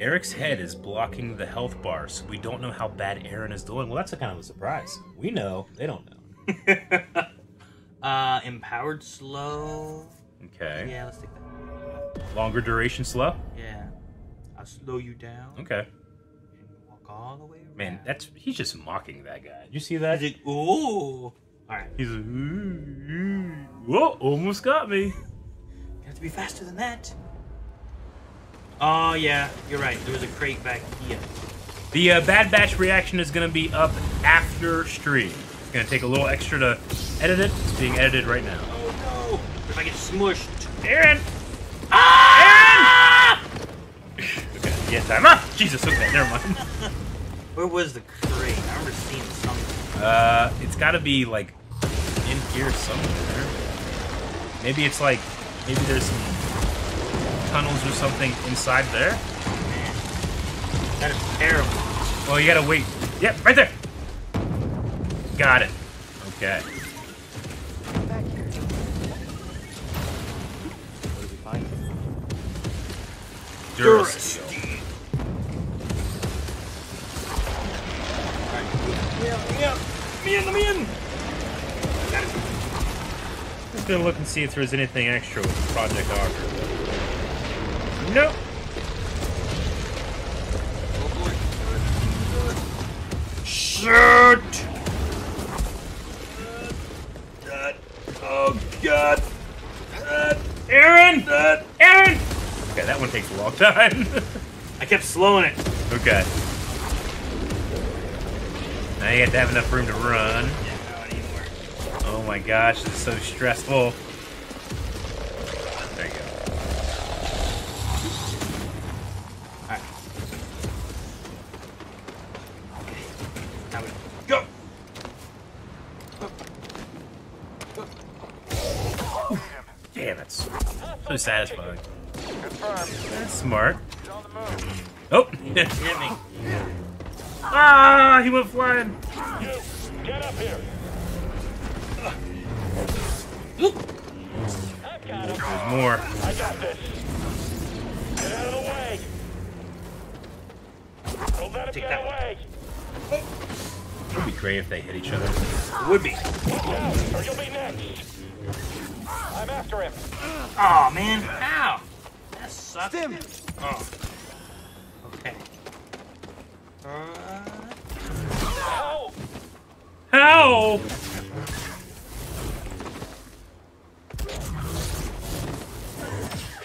Speaker 2: Eric's head is blocking the health bar, so we don't know how bad Aaron is doing. Well, that's a kind of a surprise. We know, they don't know.
Speaker 1: Uh, empowered slow.
Speaker 2: Okay.
Speaker 1: Yeah, let's take that.
Speaker 2: Longer duration slow?
Speaker 1: Yeah, I'll slow you down
Speaker 2: Okay.
Speaker 1: and walk all the way. Around.
Speaker 2: Man, that's he's just mocking that guy. You see that?
Speaker 1: He's like, ooh. All right,
Speaker 2: He's like, ooh, ooh. whoa, almost got me.
Speaker 1: you have to be faster than that. Oh yeah, you're right. There was a crate back here.
Speaker 2: The uh, Bad Batch reaction is going to be up after stream. It's going to take a little extra to edit it. It's being edited right now.
Speaker 1: Oh no! If I get smushed?
Speaker 2: Aaron!
Speaker 1: Ah!
Speaker 2: Okay, yeah, time. Ah, Jesus, okay, never mind.
Speaker 1: Where was the crate? I remember seeing something.
Speaker 2: Uh, it's got to be like in here somewhere. Maybe it's like maybe there's some tunnels or something inside there.
Speaker 1: Man, that is terrible.
Speaker 2: Well, you gotta wait. Yep, right there. Got it. Okay.
Speaker 4: Back here. What did we find?
Speaker 2: Duracell.
Speaker 1: Me in, me in.
Speaker 2: Just gonna look and see if there's anything extra with Project Augur. Nope.
Speaker 6: Shoot! Oh god!
Speaker 2: Aaron! Aaron! Okay, that one takes a long time.
Speaker 1: I kept slowing it.
Speaker 2: okay. Now you have to have enough room to run. Oh my gosh, this is so stressful. Damn, it's so satisfying. That's smart.
Speaker 3: He's on the move.
Speaker 2: Oh!
Speaker 1: Hit me.
Speaker 2: ah, he went flying.
Speaker 3: Get up here. I've got him.
Speaker 2: There's more.
Speaker 3: I got this. Get out of the way. Don't let him
Speaker 1: Take
Speaker 3: get
Speaker 1: that
Speaker 3: away.
Speaker 2: It would be great if they hit each other.
Speaker 1: It would be.
Speaker 3: Watch out, or you'll be next. I'm after him.
Speaker 1: Oh man, how? That sucks.
Speaker 4: Stim!
Speaker 1: Oh. Okay. Uh,
Speaker 3: Ow!
Speaker 2: How?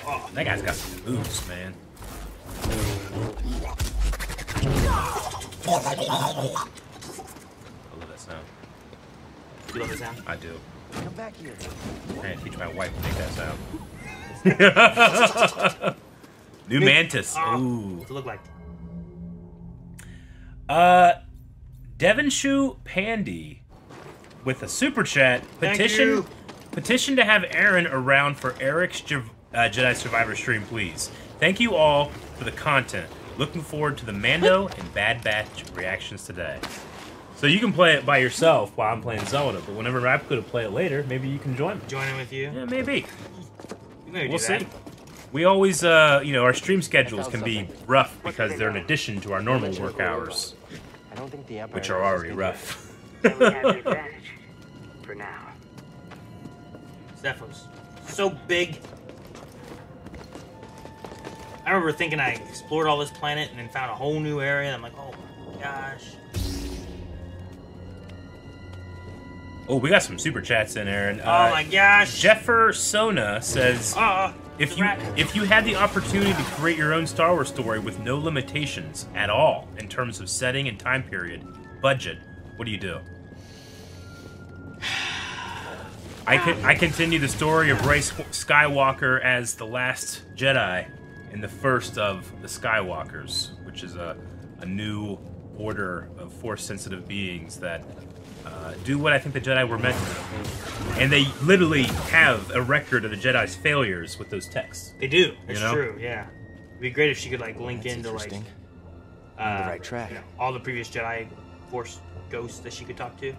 Speaker 1: oh,
Speaker 2: That guy's got some moves, man. I love that sound.
Speaker 1: you love the sound?
Speaker 2: I do.
Speaker 4: Come back here.
Speaker 2: I gotta teach my wife to make that sound. New Mantis.
Speaker 1: Oh,
Speaker 2: Ooh.
Speaker 1: what's it look like?
Speaker 2: Uh, Devonshoe Pandy with a super chat
Speaker 1: Thank
Speaker 2: petition
Speaker 1: you.
Speaker 2: petition to have Aaron around for Eric's Je- uh, Jedi Survivor stream, please. Thank you all for the content. Looking forward to the Mando and Bad Batch reactions today. So you can play it by yourself while I'm playing Zelda, but whenever I could play it later, maybe you can join me.
Speaker 1: Joining with you?
Speaker 2: Yeah, maybe.
Speaker 1: We maybe
Speaker 2: We'll
Speaker 1: do
Speaker 2: see.
Speaker 1: that.
Speaker 2: We always, uh, you know, our stream schedules can be
Speaker 4: something.
Speaker 2: rough because they're in addition to our normal work hours.
Speaker 4: I don't think the
Speaker 2: which are already rough.
Speaker 5: We have the advantage. For now.
Speaker 1: Zeffo's so big. I remember thinking I explored all this planet and then found a whole new area. I'm like, oh my gosh.
Speaker 2: Oh, we got some super chats in, Aaron.
Speaker 1: Oh
Speaker 2: Uh,
Speaker 1: my gosh.
Speaker 2: Jeffer Sona says,
Speaker 1: Uh,
Speaker 2: if you
Speaker 1: rat.
Speaker 2: if you had the opportunity to create your own Star Wars story with no limitations at all in terms of setting and time period, budget, what do you do? I I continue the story of Rey Skywalker as the last Jedi in the first of the Skywalkers, which is a a new order of force sensitive beings that uh, do what I think the Jedi were meant to do. And they literally have a record of the Jedi's failures with those texts.
Speaker 1: They do. It's
Speaker 2: know?
Speaker 1: true. Yeah. It'd be great if she could like link
Speaker 4: That's
Speaker 1: into like uh,
Speaker 4: the right track.
Speaker 1: you know, all the previous Jedi Force ghosts that she could talk to.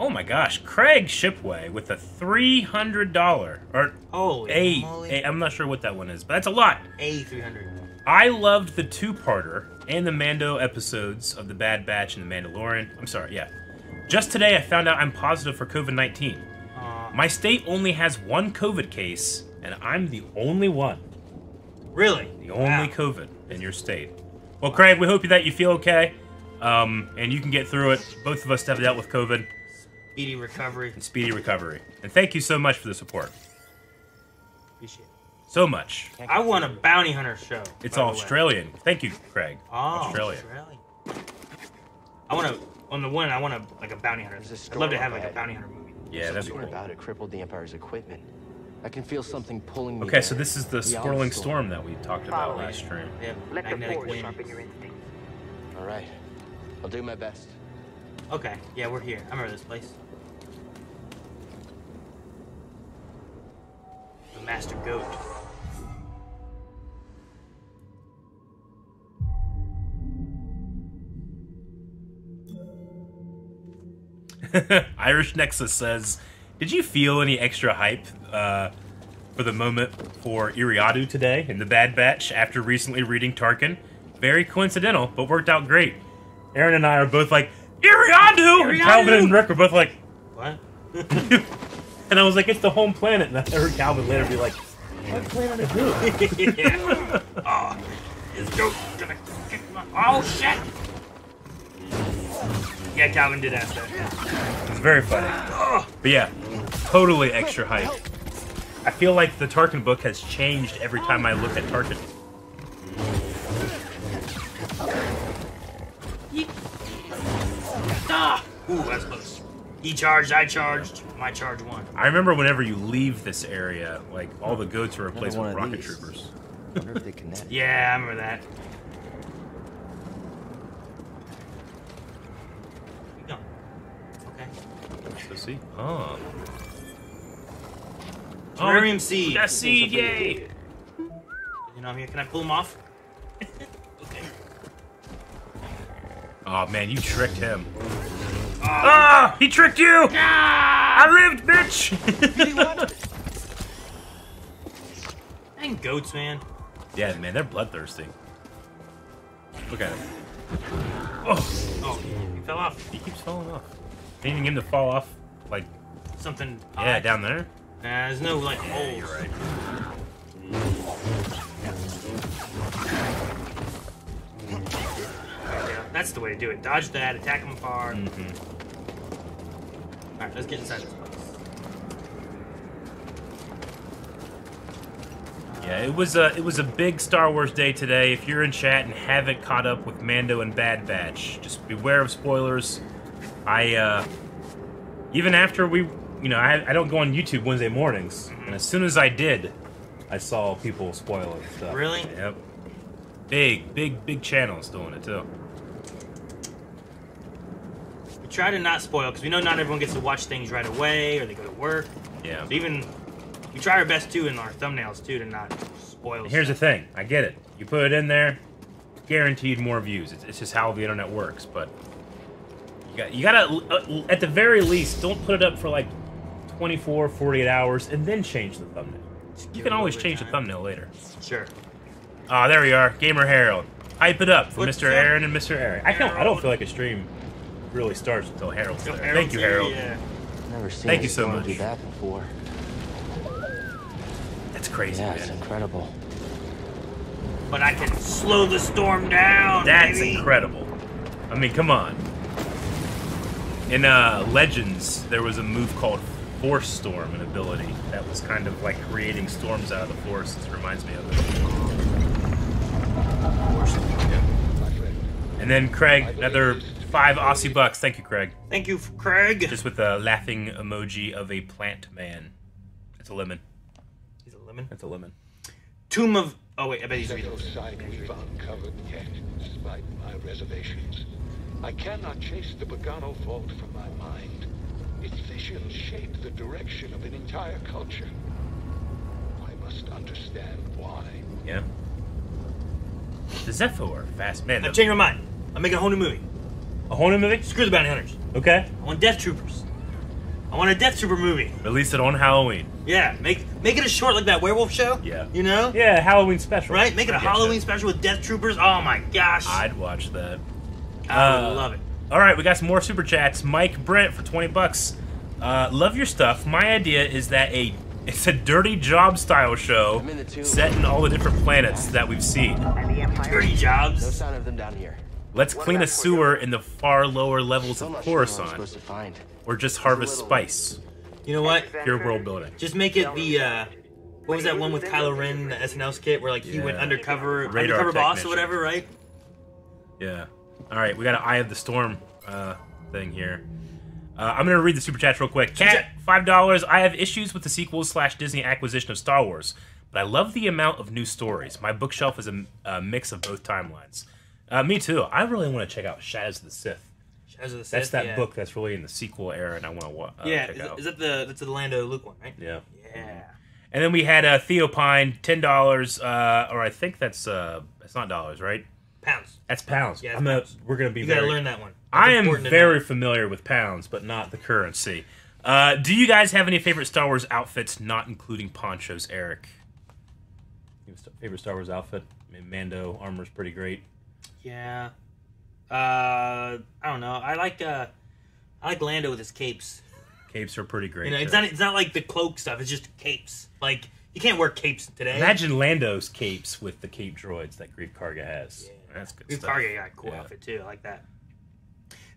Speaker 2: Oh my gosh, Craig Shipway with a three hundred dollar or
Speaker 1: oh
Speaker 2: a,
Speaker 1: moly.
Speaker 2: a I'm not sure what that one is, but that's a lot.
Speaker 1: A three hundred.
Speaker 2: I loved the two-parter and the Mando episodes of The Bad Batch and The Mandalorian. I'm sorry, yeah. Just today, I found out I'm positive for COVID-19. My state only has one COVID case, and I'm the only one,
Speaker 1: Really?
Speaker 2: the only
Speaker 1: Wow.
Speaker 2: COVID in your state. Well, Craig, we hope that you feel okay, um, and you can get through it. Both of us have dealt with COVID.
Speaker 1: Speedy recovery.
Speaker 2: and speedy recovery. And thank you so much for the support.
Speaker 1: Appreciate it.
Speaker 2: So much.
Speaker 1: I want a bounty hunter show.
Speaker 2: It's. Australian. Thank you, Craig.
Speaker 1: Oh,
Speaker 2: Australia.
Speaker 1: Australia. I want to on the one. I want to like a bounty hunter.
Speaker 4: There's a
Speaker 1: I'd love to have like a bounty hunter movie.
Speaker 2: Yeah, that'd be
Speaker 4: Something
Speaker 2: cool.
Speaker 4: about it crippled the Empire's equipment. I can feel something pulling me.
Speaker 2: Okay, so this is the swirling storm that we talked about last stream.
Speaker 1: Yep.
Speaker 5: Let the
Speaker 1: magnetic
Speaker 5: force
Speaker 1: wind.
Speaker 5: sharpen your instincts.
Speaker 4: All right, I'll do my best.
Speaker 1: Okay, yeah, we're here. I remember this place. The Master Goat.
Speaker 2: Irish Nexus says, "Did you feel any extra hype uh, for the moment for Eriadu today in the Bad Batch after recently reading Tarkin? Very coincidental, but worked out great." Aaron and I are both like, "Eriadu!" And Calvin and Rick are both like,
Speaker 1: What?
Speaker 2: and I was like, "It's the home planet." And I heard Calvin later be like, "What planet is who?"
Speaker 1: yeah. oh, this goat gonna kick my. Oh shit! Yeah, Calvin did ask that.
Speaker 2: It's very funny. But yeah, totally extra hype. I feel like the Tarkin book has changed every time I look at Tarkin.
Speaker 1: Ah! Ooh, that's close. He charged, I charged, my charge won.
Speaker 2: I remember whenever you leave this area, like all the goats are replaced
Speaker 4: Another
Speaker 2: with rocket
Speaker 4: these.
Speaker 2: troopers.
Speaker 4: wonder if they connect.
Speaker 1: Yeah, I remember that. Keep going. Okay.
Speaker 2: So see, oh,
Speaker 1: Terrarium
Speaker 2: we
Speaker 1: seed.
Speaker 2: got seed, yay!
Speaker 1: You know, I'm here. Can I pull him off? okay.
Speaker 2: Oh man, you tricked him. Ah, he tricked you! I lived, bitch!
Speaker 1: Dang goats, man.
Speaker 2: yeah, man, they're bloodthirsty. Look at him. Oh,
Speaker 1: Oh, he fell off.
Speaker 2: he keeps falling off. Needing him to fall off, like
Speaker 1: Something.
Speaker 2: yeah,
Speaker 1: odd.
Speaker 2: down there.
Speaker 1: Nah, there's no like
Speaker 2: Yeah,
Speaker 1: holes.
Speaker 2: you're right.
Speaker 1: Yeah, that's the way to do it. Dodge that, attack him far.
Speaker 2: Mm-hmm.
Speaker 1: All right, let's get inside this place.
Speaker 2: Yeah, it was a it was a big Star Wars day today. If you're in chat and haven't caught up with Mando and Bad Batch, just beware of spoilers. I uh even after we, you know, I, I don't go on YouTube Wednesday mornings, and as soon as I did, I saw people spoiling stuff.
Speaker 1: Really?
Speaker 2: Yep. Big, big, big channels doing it too.
Speaker 1: We try to not spoil because we know not everyone gets to watch things right away or they go to work.
Speaker 2: Yeah.
Speaker 1: So even we try our best too in our thumbnails too to not spoil.
Speaker 2: Here's the thing. I get it. You put it in there, guaranteed more views. It's, it's just how the internet works. But you got you gotta uh, at the very least don't put it up for like 24, 48 hours and then change the thumbnail. You can always
Speaker 1: little bit
Speaker 2: change the thumbnail later.
Speaker 1: Sure.
Speaker 2: Ah, there we are. Gamer Herald. Hype it up for
Speaker 1: What's
Speaker 2: Mr.
Speaker 1: up?
Speaker 2: Aaron and Mr. Aaron. I don't. I don't feel like a stream really starts until Harold's there.
Speaker 1: Harold's
Speaker 2: Thank you, Harold.
Speaker 1: Yeah.
Speaker 4: Never seen
Speaker 2: Thank you so
Speaker 4: storm
Speaker 2: much.
Speaker 4: do that before.
Speaker 2: That's crazy,
Speaker 4: Yeah, it's
Speaker 2: man.
Speaker 4: incredible.
Speaker 1: But I can slow the storm down.
Speaker 2: That's
Speaker 1: baby.
Speaker 2: incredible. I mean, come on. In uh, Legends, there was a move called Force Storm, an ability that was kind of like creating storms out of the force. It reminds me of it. And then Craig, another five Aussie bucks. Thank you, Craig.
Speaker 1: Thank you, Craig.
Speaker 2: Just with a laughing emoji of a plant man. It's a lemon.
Speaker 1: He's a lemon.
Speaker 2: That's a lemon.
Speaker 1: Tomb of. Oh wait, I bet he's
Speaker 7: No
Speaker 1: reading.
Speaker 7: sign we've uncovered yet, despite my reservations. I cannot chase the Bogano fault from my mind. Its visions shape the direction of an entire culture. I must understand why.
Speaker 2: Yeah. The Zeffo are fast. Man,
Speaker 1: I'm
Speaker 2: the-
Speaker 1: changing my mind. I'm making a whole new movie.
Speaker 2: a whole new movie?
Speaker 1: Screw the bounty hunters.
Speaker 2: Okay.
Speaker 1: I want Death Troopers. I want a Death Trooper movie.
Speaker 2: Release it on Halloween.
Speaker 1: Yeah, make make it a short like that werewolf show.
Speaker 2: Yeah.
Speaker 1: You know?
Speaker 2: Yeah, Halloween special.
Speaker 1: Right? Make it a
Speaker 2: getcha.
Speaker 1: Halloween special with Death Troopers. Oh my gosh.
Speaker 2: I'd watch that.
Speaker 1: I
Speaker 2: uh,
Speaker 1: love it.
Speaker 2: All right, we got some more super chats. Mike Brent for 20 bucks. Uh, love your stuff. My idea is that a it's a dirty job style show
Speaker 4: in
Speaker 2: set in all the different planets that we've seen.
Speaker 1: Dirty jobs.
Speaker 4: No sign of them down here.
Speaker 2: Let's clean a sewer in the far lower levels
Speaker 4: Still
Speaker 2: of
Speaker 4: not sure
Speaker 2: Coruscant,
Speaker 4: to find.
Speaker 2: or just harvest spice.
Speaker 1: You know what?
Speaker 2: Pure world building.
Speaker 1: Just make it the uh what was that one with Kylo Ren the SNL skit where like he went undercover
Speaker 2: Radar
Speaker 1: undercover boss or whatever, right?
Speaker 2: Yeah. All right, we got an Eye of the Storm uh, thing here. Uh, I'm gonna read the super chats real quick. Cat, five dollars. I have issues with the sequels slash Disney acquisition of Star Wars, but I love the amount of new stories. My bookshelf is a, a mix of both timelines. Uh, me too. I really want to check out Shadows of the Sith.
Speaker 1: Shadows of the Sith.
Speaker 2: That's that
Speaker 1: yeah.
Speaker 2: book that's really in the sequel era, and I want to uh,
Speaker 1: Yeah,
Speaker 2: check
Speaker 1: is,
Speaker 2: out.
Speaker 1: is that the that's the Lando Luke one, right?
Speaker 2: yeah.
Speaker 1: Yeah.
Speaker 2: And then we had uh, Theo Pine, ten dollars, uh, or I think that's uh, it's not dollars, right?
Speaker 1: Pounds.
Speaker 2: That's pounds.
Speaker 1: Yeah,
Speaker 2: I'm gonna,
Speaker 1: pounds.
Speaker 2: we're gonna be
Speaker 1: You
Speaker 2: very,
Speaker 1: gotta learn that one. That's
Speaker 2: I am very familiar with pounds, but not the currency. Uh, do you guys have any favorite Star Wars outfits, not including ponchos, Eric? You have a Favorite Star Wars outfit? I mean, Mando armor's pretty great.
Speaker 1: Yeah. Uh, I don't know. I like uh, I like Lando with his capes.
Speaker 2: Capes are pretty great.
Speaker 1: You know, it's not it's not like the cloak stuff. It's just capes. Like you can't wear capes today.
Speaker 2: Imagine Lando's capes with the cape droids that Greef Karga has. That's good stuff.
Speaker 1: Karga got a cool
Speaker 2: Yeah.
Speaker 1: outfit too. I like that.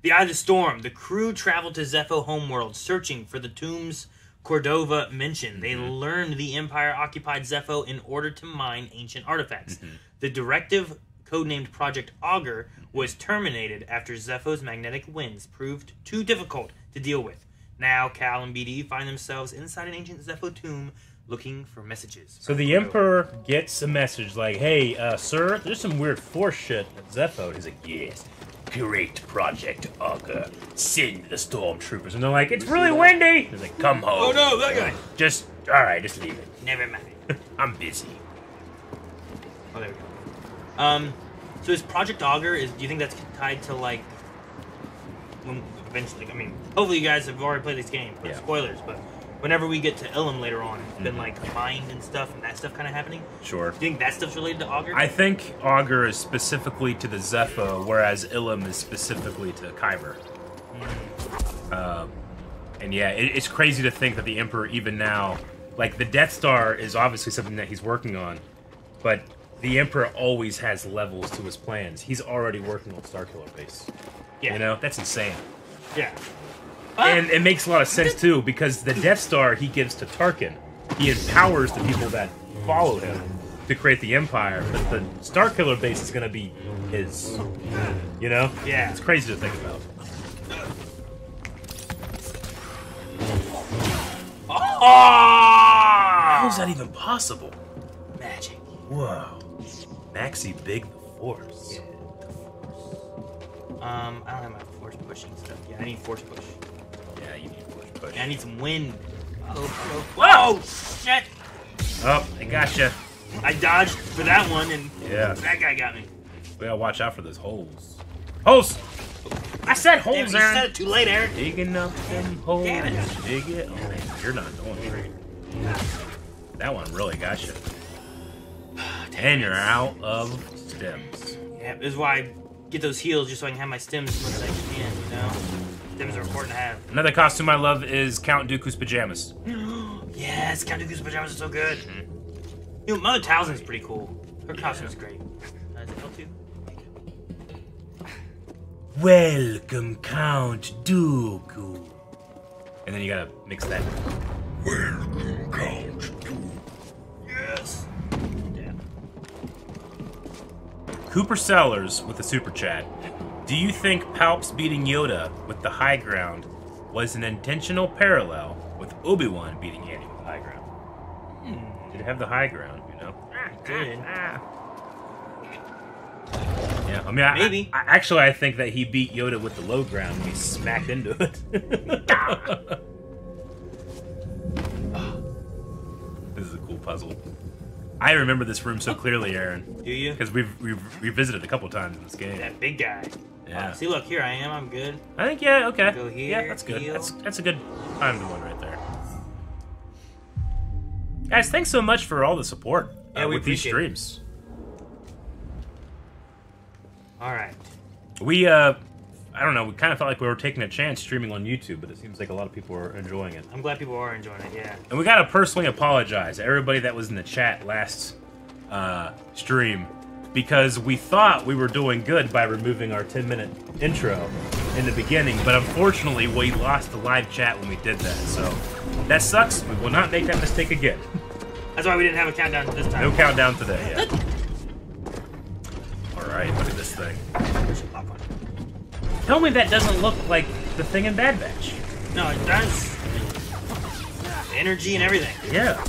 Speaker 1: The Eye of the Storm. The crew traveled to Zeffo homeworld searching for the tombs Cordova mentioned. They
Speaker 2: Mm-hmm.
Speaker 1: learned the Empire occupied Zeffo in order to mine ancient artifacts.
Speaker 2: Mm-hmm.
Speaker 1: The directive, codenamed Project Augur, was terminated after Zeffo's magnetic winds proved too difficult to deal with. Now, Cal and BD find themselves inside an ancient Zeffo tomb looking for messages.
Speaker 2: So the
Speaker 1: Cordova.
Speaker 2: Emperor gets a message like, "Hey, uh, sir, there's some weird force shit at Zeffo." He's like, "Yes, great Project Augur. Send the stormtroopers." And they're like, "It's really windy." He's like, "Come home."
Speaker 1: Oh no, that guy!
Speaker 2: Just all right, just leave it.
Speaker 1: Never mind.
Speaker 2: I'm busy.
Speaker 1: Oh, there we go. Um, so is Project Augur? Is do you think that's tied to like when eventually? I mean, hopefully you guys have already played this game. But
Speaker 2: Yeah.
Speaker 1: Spoilers, but whenever we get to Ilum later on, it's been like mined and stuff, and that stuff kind of happening.
Speaker 2: Sure.
Speaker 1: Do you think that stuff's related to Augur?
Speaker 2: I think Augur is specifically to the Zeffo, whereas Ilum is specifically to Kyber. Um, and yeah, it, it's crazy to think that the Emperor, even now, like the Death Star is obviously something that he's working on, but the Emperor always has levels to his plans. He's already working on Starkiller Base.
Speaker 1: yeah.
Speaker 2: You know, that's insane.
Speaker 1: Yeah.
Speaker 2: And it makes a lot of sense too, because the Death Star he gives to Tarkin. He empowers the people that follow him to create the Empire, but the Star Killer base is gonna be his. You know?
Speaker 1: Yeah.
Speaker 2: It's crazy to think about. How is that even possible?
Speaker 1: Magic.
Speaker 2: Whoa. Maxi Big the Force.
Speaker 1: Um, I don't have my force pushing stuff. Yeah, I need force push.
Speaker 2: Yeah, you need push push.
Speaker 1: Yeah, I need some wind. Oh, oh, whoa! Shit!
Speaker 2: Oh, I gotcha.
Speaker 1: I dodged for that one, and
Speaker 2: Yeah.
Speaker 1: that guy got me.
Speaker 2: We gotta watch out for those holes. Holes! I said
Speaker 1: Damn,
Speaker 2: holes,
Speaker 1: you said
Speaker 2: Aaron.
Speaker 1: it too late, Eric.
Speaker 2: Digging up them holes.
Speaker 1: Damn it.
Speaker 2: Dig it. Oh, man, you're not doing great. That one really got you. And you're out of stims.
Speaker 1: Yeah, this is why I get those heals just so I can have my stims as much as I can, you know? Stims are important to have.
Speaker 2: Another costume I love is Count Dooku's pajamas.
Speaker 1: Yes, Count Dooku's pajamas are so good. You know, Mother Talzin's pretty cool. Her costume's great. Uh, is it L2?
Speaker 2: Welcome, Count Dooku. And then you gotta mix that. Welcome, Count Dooku.
Speaker 1: Yes. Yeah.
Speaker 2: Cooper Sellers with the super chat. Do you think Palps beating Yoda with the high ground was an intentional parallel with Obi Wan beating Anakin with the high ground? Hmm, did it have the high ground? You know.
Speaker 1: Did.
Speaker 2: Yeah, I mean, I,
Speaker 1: Maybe.
Speaker 2: I, actually, I think that he beat Yoda with the low ground. and He smacked into it. this is a cool puzzle. I remember this room so clearly, Aaron,
Speaker 1: Do you?
Speaker 2: because we've, we've revisited a couple times in this game.
Speaker 1: That big guy.
Speaker 2: Yeah.
Speaker 1: Oh, see, look, here I am. I'm good.
Speaker 2: I think yeah, okay.
Speaker 1: Go here,
Speaker 2: yeah, that's good.
Speaker 1: heal.
Speaker 2: That's that's a good time to one right there. Guys, thanks so much for all the support uh,
Speaker 1: Yeah, we
Speaker 2: with these
Speaker 1: it.
Speaker 2: streams.
Speaker 1: All right.
Speaker 2: We uh I don't know, we kind of felt like we were taking a chance streaming on YouTube, but it seems like a lot of people are enjoying it.
Speaker 1: I'm glad people are enjoying it. Yeah.
Speaker 2: And we got to personally apologize to everybody that was in the chat last uh, stream because we thought we were doing good by removing our 10 minute intro in the beginning, but unfortunately, we lost the live chat when we did that. So that sucks. We will not make that mistake again.
Speaker 1: That's why we didn't have a countdown this time.
Speaker 2: No countdown today. Yeah. All right, look at this thing. Tell me that doesn't look like the thing in Bad Batch.
Speaker 1: No, it does. Energy and everything.
Speaker 2: Yeah,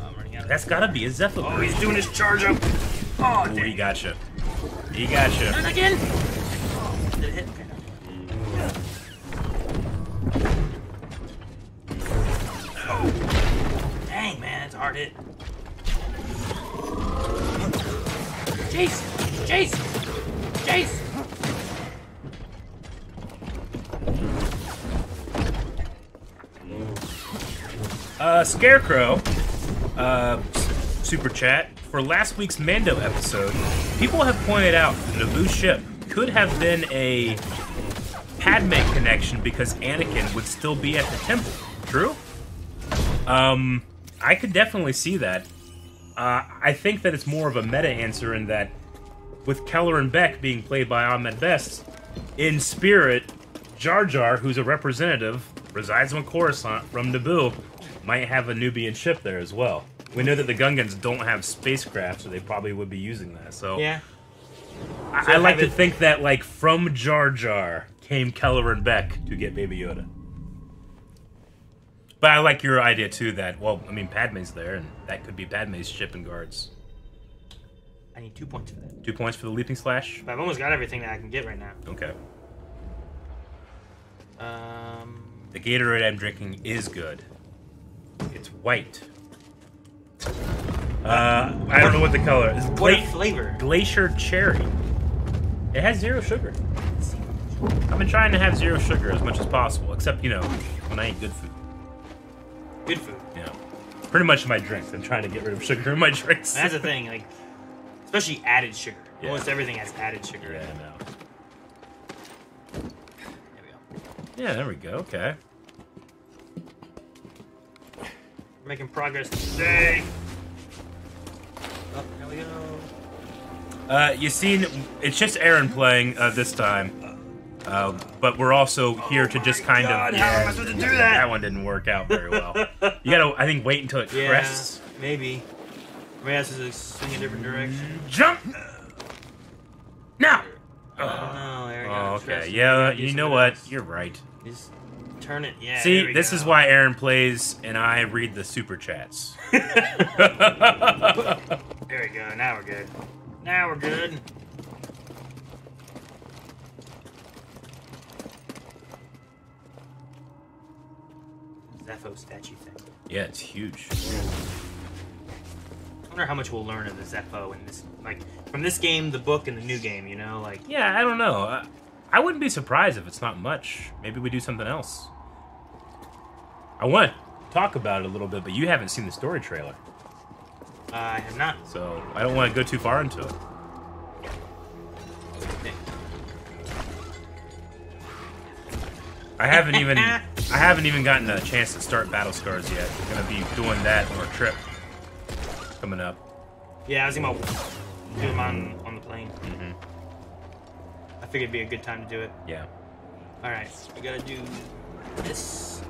Speaker 1: oh, out.
Speaker 2: that's got to be a Zephyr.
Speaker 1: Oh, he's doing his charge up. Oh,
Speaker 2: Ooh, he
Speaker 1: dang.
Speaker 2: gotcha. He gotcha.
Speaker 1: Not again. Oh, did it hit? Okay. Dang, man, it's a hard hit. Chase! Chase! Chase!
Speaker 2: Uh, Scarecrow, uh, super chat for last week's Mando episode. People have pointed out the Naboo ship could have been a Padme connection because Anakin would still be at the temple. True? Um, I could definitely see that. Uh, I think that it's more of a meta answer in that, with Kelleran Beq being played by Ahmed Best, in spirit, Jar Jar, who's a representative, resides on Coruscant from Naboo, might have a Nubian ship there as well. We know that the Gungans don't have spacecraft, so they probably would be using that. So
Speaker 1: Yeah.
Speaker 2: I,
Speaker 1: So
Speaker 2: I like to
Speaker 1: it-
Speaker 2: think that like from Jar Jar came Kelleran Beq to get Baby Yoda. But I like your idea too. That well, I mean, Padme's there, and that could be Padme's ship and guards.
Speaker 1: I need two points for that.
Speaker 2: Two points for the leaping slash.
Speaker 1: But I've almost got everything that I can get right now.
Speaker 2: Okay.
Speaker 1: Um,
Speaker 2: The Gatorade I'm drinking is good. It's white. Uh, I don't know what the color is.
Speaker 1: what
Speaker 2: Gla-
Speaker 1: flavor?
Speaker 2: Glacier cherry. It has zero sugar. I've been trying to have zero sugar as much as possible, except you know when I eat good food.
Speaker 1: Good food.
Speaker 2: Yeah. pretty much my drinks. I'm trying to get rid of sugar in my drinks.
Speaker 1: That's the thing, like, especially added sugar.
Speaker 2: Yeah.
Speaker 1: Almost everything has added sugar.
Speaker 2: yeah, I know.
Speaker 1: There we go.
Speaker 2: Yeah, there we go. Okay.
Speaker 1: We're making progress today. Oh, there we go.
Speaker 2: Uh, you seen? It's just Aaron playing uh, this time, uh, but we're also here to just kind
Speaker 1: God,
Speaker 2: of.
Speaker 1: how am I supposed to do that?
Speaker 2: That one didn't work out very well. you gotta, I think, wait until it
Speaker 1: Yeah,
Speaker 2: crests.
Speaker 1: maybe. Maybe has to swing a different direction.
Speaker 2: Jump! Now!
Speaker 1: Oh, no, there we go.
Speaker 2: Oh, okay. Yeah, you know what? You're right.
Speaker 1: Just turn it. Yeah.
Speaker 2: See, this
Speaker 1: go.
Speaker 2: is why Aaron plays and I read the super chats.
Speaker 1: There we go. Now we're good. Now we're good. Zeffo statue thing.
Speaker 2: yeah, it's huge.
Speaker 1: I wonder how much we'll learn of the Zeffo in this, like, from this game, the book, and the new game. You know, like,
Speaker 2: Yeah, I don't know. I, I wouldn't be surprised if it's not much. Maybe we do something else. I want to talk about it a little bit, but you haven't seen the story trailer.
Speaker 1: Uh, I have not.
Speaker 2: So I don't want to go too far into it. I haven't even I haven't even gotten a chance to start battle scars yet. I'm gonna be doing that on our trip coming up.
Speaker 1: Yeah, I was gonna do them on on the plane. I figured it'd be a good time to do it.
Speaker 2: Yeah.
Speaker 1: Alright, we gotta do this.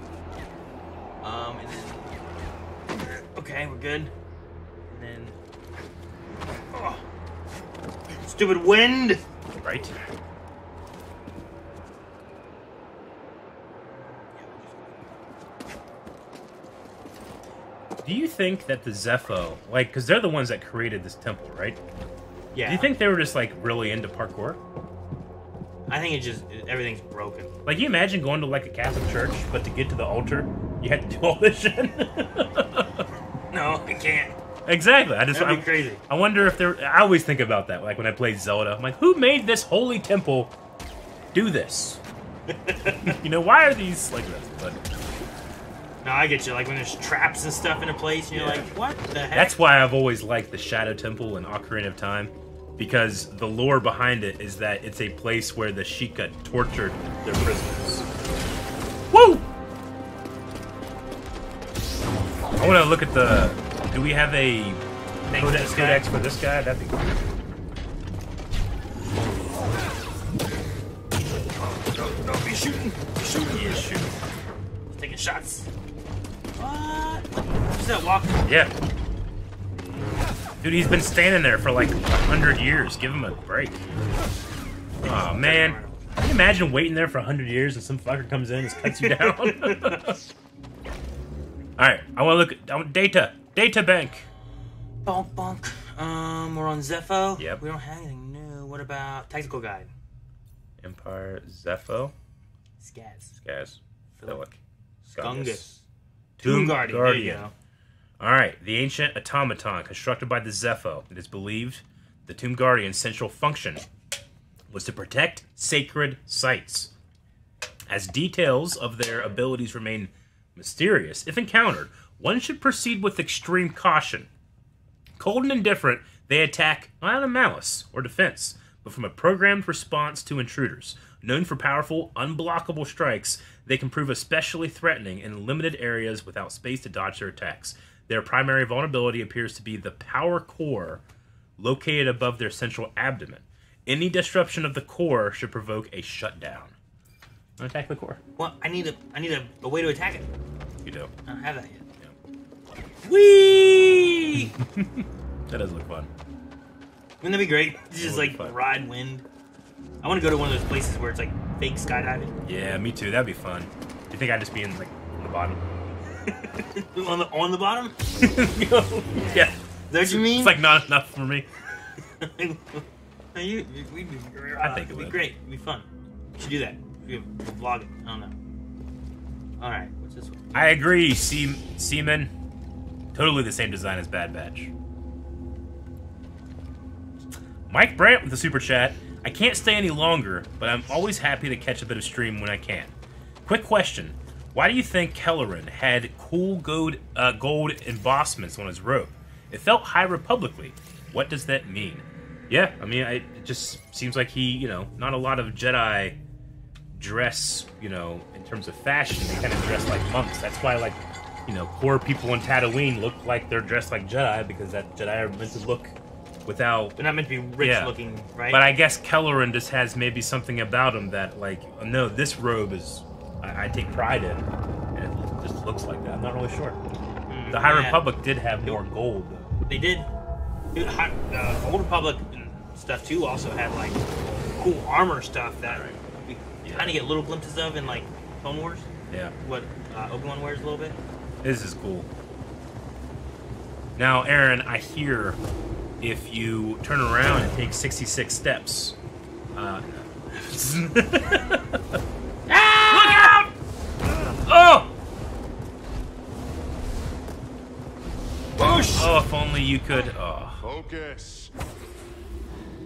Speaker 1: Um, and then. Okay, we're good. And then. Oh. Stupid wind!
Speaker 2: Right. Do you think that the Zeffo, like, because they're the ones that created this temple, right?
Speaker 1: Yeah.
Speaker 2: Do you think they were just like really into parkour?
Speaker 1: I think it just. Everything's broken.
Speaker 2: Like, you imagine going to like a Catholic church, but to get to the altar, you had to do all this shit.
Speaker 1: No, I can't.
Speaker 2: exactly. I just,
Speaker 1: That'd be
Speaker 2: I,
Speaker 1: crazy.
Speaker 2: I wonder if there. I always think about that, like when I play Zelda. I'm like, who made this holy temple do this? you know, why are these like this? But
Speaker 1: No, I get you. Like when there's traps and stuff in a place, and you're
Speaker 2: Yeah.
Speaker 1: like, what the heck?
Speaker 2: that's why I've always liked the Shadow Temple and Ocarina of Time, because the lore behind it is that it's a place where the Sheikah tortured their prisoners. Woo! I want to look at the. Do we have a
Speaker 1: Thanks to
Speaker 2: codex, codex for this guy? That'd be cool.
Speaker 1: Don't be shooting. Be shooting. He is shooting. Taking shots. What? Who's that walking?
Speaker 2: Yeah. Dude, he's been standing there for like a hundred years. Give him a break. Oh man. Can you imagine waiting there for a hundred years and some fucker comes in and just cuts you down? Alright, I wanna look at want data. Data bank.
Speaker 1: Bonk bonk. Um, we're on Zeffo.
Speaker 2: Yep.
Speaker 1: We don't have anything new. What about tactical guide?
Speaker 2: Empire Zeffo.
Speaker 1: Scaz.
Speaker 2: Skaz. Philic.
Speaker 1: Gungus.
Speaker 2: Tomb
Speaker 1: Guardian. There you
Speaker 2: Guardian.
Speaker 1: Go.
Speaker 2: Alright, the ancient automaton constructed by the Zeffo. It is believed the Tomb Guardian's central function was to protect sacred sites. As details of their abilities remain mysterious, if encountered, one should proceed with extreme caution. Cold and indifferent, they attack not out of malice or defense, but from a programmed response to intruders. Known for powerful, unblockable strikes, they can prove especially threatening in limited areas without space to dodge their attacks. Their primary vulnerability appears to be the power core located above their central abdomen. Any disruption of the core should provoke a shutdown. Wanna Attack the core.
Speaker 1: Well, I need a I need a, a way to attack it.
Speaker 2: You do.
Speaker 1: I don't have that yet.
Speaker 2: Whee! that does look fun.
Speaker 1: Wouldn't that be great? Just like
Speaker 2: fun.
Speaker 1: ride wind. I want to go to one of those places where it's like fake skydiving.
Speaker 2: Yeah, me too. That'd be fun. Do you think I'd just be in like on the bottom?
Speaker 1: on the on the bottom.
Speaker 2: yeah.
Speaker 1: Is that what you mean?
Speaker 2: It's like not enough for me.
Speaker 1: you, you, we'd be,
Speaker 2: I uh, think it
Speaker 1: it'd be great. It'd be fun. We should do that. We we'll vlog it. I don't know. All right. What's this one?
Speaker 2: I agree, Se- Seaman. Totally the same design as Bad Batch. Mike Brandt with the super chat. I can't stay any longer, but I'm always happy to catch a bit of stream when I can. Quick question: Why do you think Kelleran had cool gold uh, gold embossments on his robe? It felt High Republicly. What does that mean? Yeah, I mean, I, it just seems like he, you know, not a lot of Jedi dress, you know, in terms of fashion. They kind of dress like monks. That's why, like, you know, poor people in Tatooine look like they're dressed like Jedi because that Jedi are meant to look without.
Speaker 1: They're not meant to be rich
Speaker 2: Yeah.
Speaker 1: looking, right?
Speaker 2: But I guess Kelleran just has maybe something about him that, like, no, this robe is I, I take pride in, and it just looks like that. I'm not really sure. The High
Speaker 1: Mm, yeah.
Speaker 2: Republic did have more gold, though.
Speaker 1: They did. Dude, Hi- uh, Old Republic and stuff too also had like cool armor stuff that we kind of get little glimpses of in like Clone Wars.
Speaker 2: Yeah.
Speaker 1: What uh, Obi Wan wears a little bit.
Speaker 2: This is cool. Now, Aaron, I hear if you turn around and take 66 steps. Uh! Oh!
Speaker 6: Push!
Speaker 2: Oh, if only you could. Oh,
Speaker 8: Focus.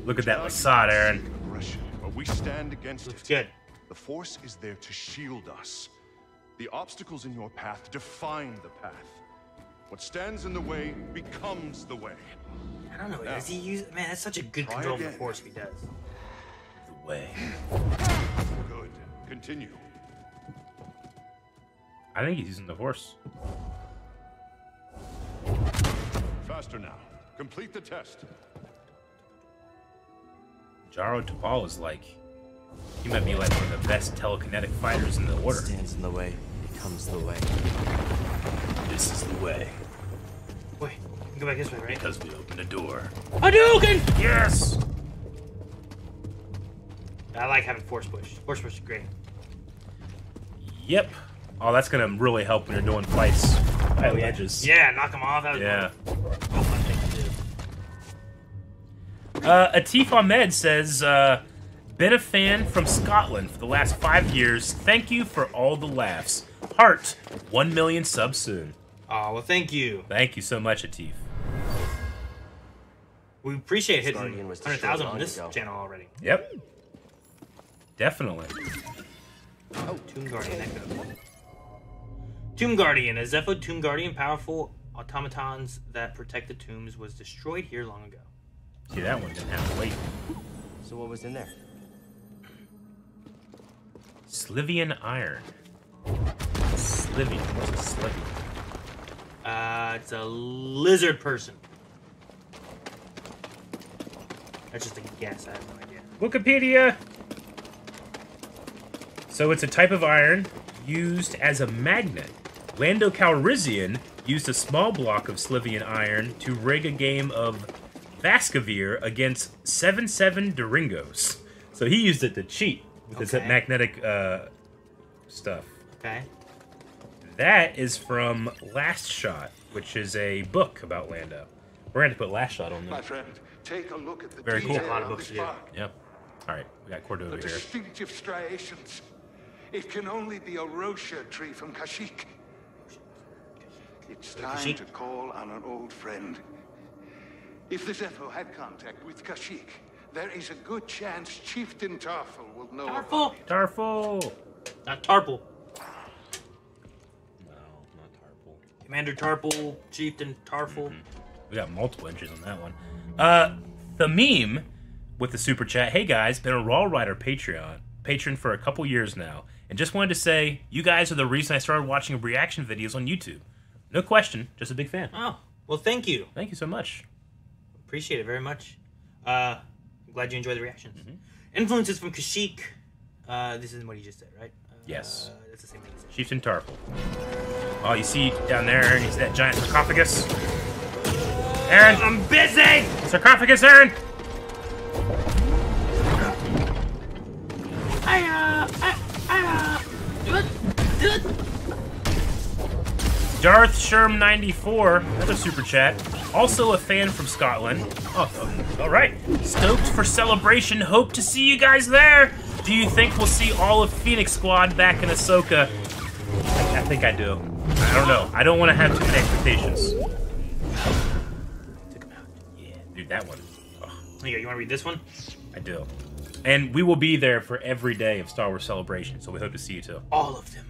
Speaker 2: look at that Lasad, Aaron.
Speaker 8: Aggression, but we stand against
Speaker 1: Looks
Speaker 8: it.
Speaker 1: good.
Speaker 8: The Force is there to shield us. The obstacles in your path define the path. What stands in the way becomes the way.
Speaker 1: I don't know. Does he use? Man, that's such a good control of the. Force. He does.
Speaker 2: The way.
Speaker 8: Good. Continue.
Speaker 2: I think he's using the horse.
Speaker 8: Faster now. Complete the test.
Speaker 2: Jaro Tapal is like, he might be like one of the best telekinetic fighters in the order.
Speaker 4: Stands in the way, becomes the way.
Speaker 2: This is the way,
Speaker 1: Wait, go back this way, right?
Speaker 2: because we opened a door.
Speaker 1: Hadouken!
Speaker 2: Yes!
Speaker 1: I like having force push. Force push is great.
Speaker 2: Yep. Oh, that's gonna really help when you're doing fights by ledges.
Speaker 1: Yeah, knock him off. That
Speaker 2: Yeah.
Speaker 1: Oh, fun thing to.
Speaker 2: Uh, Atif Ahmed says, uh, been a fan from Scotland for the last five years. Thank you for all the laughs. Heart, one million subs soon.
Speaker 1: Oh, well, thank you.
Speaker 2: Thank you so much, Atif.
Speaker 1: We appreciate hitting
Speaker 4: Guardian was destroyed
Speaker 1: 100,000 on this
Speaker 4: ago.
Speaker 1: channel already.
Speaker 2: Yep. Definitely.
Speaker 1: Oh, Tomb Guardian Echo. Tomb Guardian. A Zeffo Tomb Guardian, powerful automatons that protect the tombs, was destroyed here long ago.
Speaker 2: See, that one didn't have to wait.
Speaker 4: So what was in there?
Speaker 2: Slivian Iron. Slivian. What's a Slivian?
Speaker 1: Uh, it's a lizard person. That's just a guess. I have no idea.
Speaker 2: Wikipedia. So it's a type of iron used as a magnet. Lando Calrissian used a small block of Slivian iron to rig a game of Vascavir against 7-7 Duringos. So he used it to cheat with his magnetic uh, stuff.
Speaker 1: Okay.
Speaker 2: That is from Last Shot, which is a book about Lando. We're going to put Last Shot on
Speaker 7: My friend, take a look at the
Speaker 2: Very cool.
Speaker 7: detail
Speaker 1: A lot of books
Speaker 7: this
Speaker 1: to do.
Speaker 7: bark.
Speaker 2: Yep. All right, we got Cordova
Speaker 7: The
Speaker 2: here.
Speaker 7: distinctive striations. It can only be a wroshyr tree from Kashyyyk. It's time to call on an old friend. If the Zeffo had contact with Kashyyyk, there is a good chance Chieftain Tarful will know about
Speaker 1: Tarful?
Speaker 2: Tarful!
Speaker 1: Not Tarple.
Speaker 2: No, not Tarful.
Speaker 1: Commander Tarple, Chieftain Tarful.
Speaker 2: We got multiple entries on that one. Uh, the meme with the super chat. Hey guys, been a Raw Rider Patreon patron for a couple years now, and just wanted to say you guys are the reason I started watching reaction videos on YouTube. No question, just a big fan.
Speaker 1: Oh, well, thank you.
Speaker 2: Thank you so much.
Speaker 1: Appreciate it very much. Uh, I'm glad you enjoyed the reactions.
Speaker 2: Mm-hmm.
Speaker 1: Influences from Kashyyyk. Uh, this is what he just said, right? Uh,
Speaker 2: Yes.
Speaker 1: That's the same thing he said.
Speaker 2: Chieftain Tarful. Oh, you see down there, and he's that giant sarcophagus. Aaron,
Speaker 1: I'm busy!
Speaker 2: sarcophagus, Aaron. Darth Sherm 94, another super chat. Also a fan from Scotland. Oh, all right. Stoked for celebration. Hope to see you guys there. Do you think we'll see all of Phoenix Squad back in Ahsoka? I, I think I do. I don't know. I don't want to have too many expectations. Took him out. Yeah, dude, that one. Oh.
Speaker 1: You want to read this one?
Speaker 2: I do. And we will be there for every day of Star Wars Celebration, so we hope to see you too.
Speaker 1: All of them.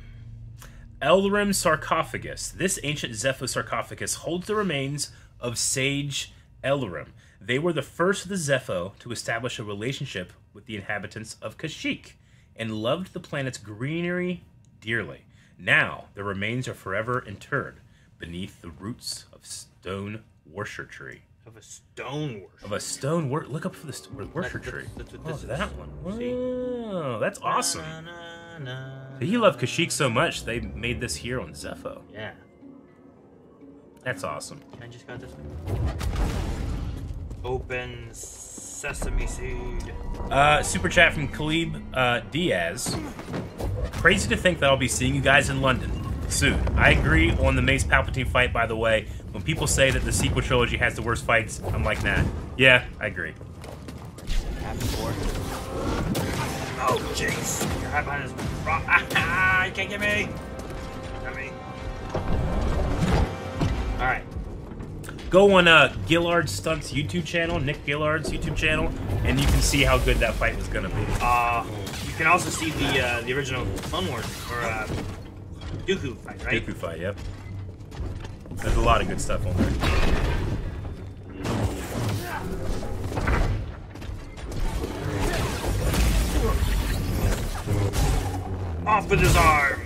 Speaker 2: Elrim sarcophagus. This ancient Zeffo sarcophagus holds the remains of Sage Elrim. They were the first of the Zeffo to establish a relationship with the inhabitants of Kashyyyk and loved the planet's greenery dearly. Now, their remains are forever interred beneath the roots of stone worship tree.
Speaker 1: Of a stone worship.
Speaker 2: Of a stone wor- look up for the st- worship
Speaker 1: That's-
Speaker 2: tree.
Speaker 1: that's what
Speaker 2: oh, that one.
Speaker 1: See?
Speaker 2: That's awesome.
Speaker 1: Na, na,
Speaker 2: He loved Kashyyyk so much they made this here on Zeffo.
Speaker 1: Yeah.
Speaker 2: That's awesome.
Speaker 1: I just got this one. Open sesame seed.
Speaker 2: Uh, super chat from Khalib uh, Diaz. Crazy to think that I'll be seeing you guys in London soon. I agree on the Mace Palpatine fight, by the way. When people say that the sequel trilogy has the worst fights, I'm like, nah. Yeah, I agree.
Speaker 1: Oh, jeez. You're hiding behind this rock. You can't get me. Me. Alright.
Speaker 2: Go on uh, Gillard Stunts YouTube channel, Nick Gillard's YouTube channel, and you can see how good that fight was gonna be.
Speaker 1: Uh, you can also see the uh, the original Clone Wars, or uh, Dooku fight, right?
Speaker 2: Dooku fight, yep. There's a lot of good stuff on there.
Speaker 1: Off with his arm.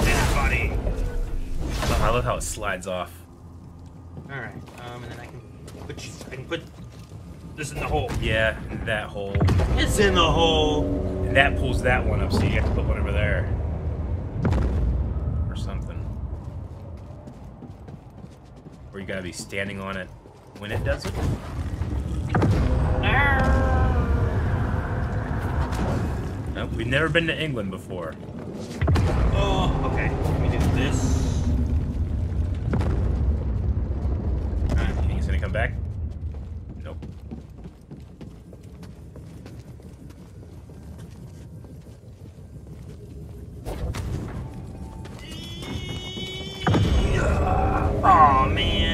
Speaker 1: His body.
Speaker 2: I love how it slides off.
Speaker 1: All right. Um, and then I can put you, I can put this in the hole.
Speaker 2: Yeah, that hole.
Speaker 1: It's in the hole.
Speaker 2: And that pulls that one up, so you have to put one over there. Or something. Or you gotta be standing on it when it does it. Nope, we've never been to England before.
Speaker 1: Oh, okay. Let me do this.
Speaker 2: Alright, you think he's gonna come back? Nope.
Speaker 1: Oh man,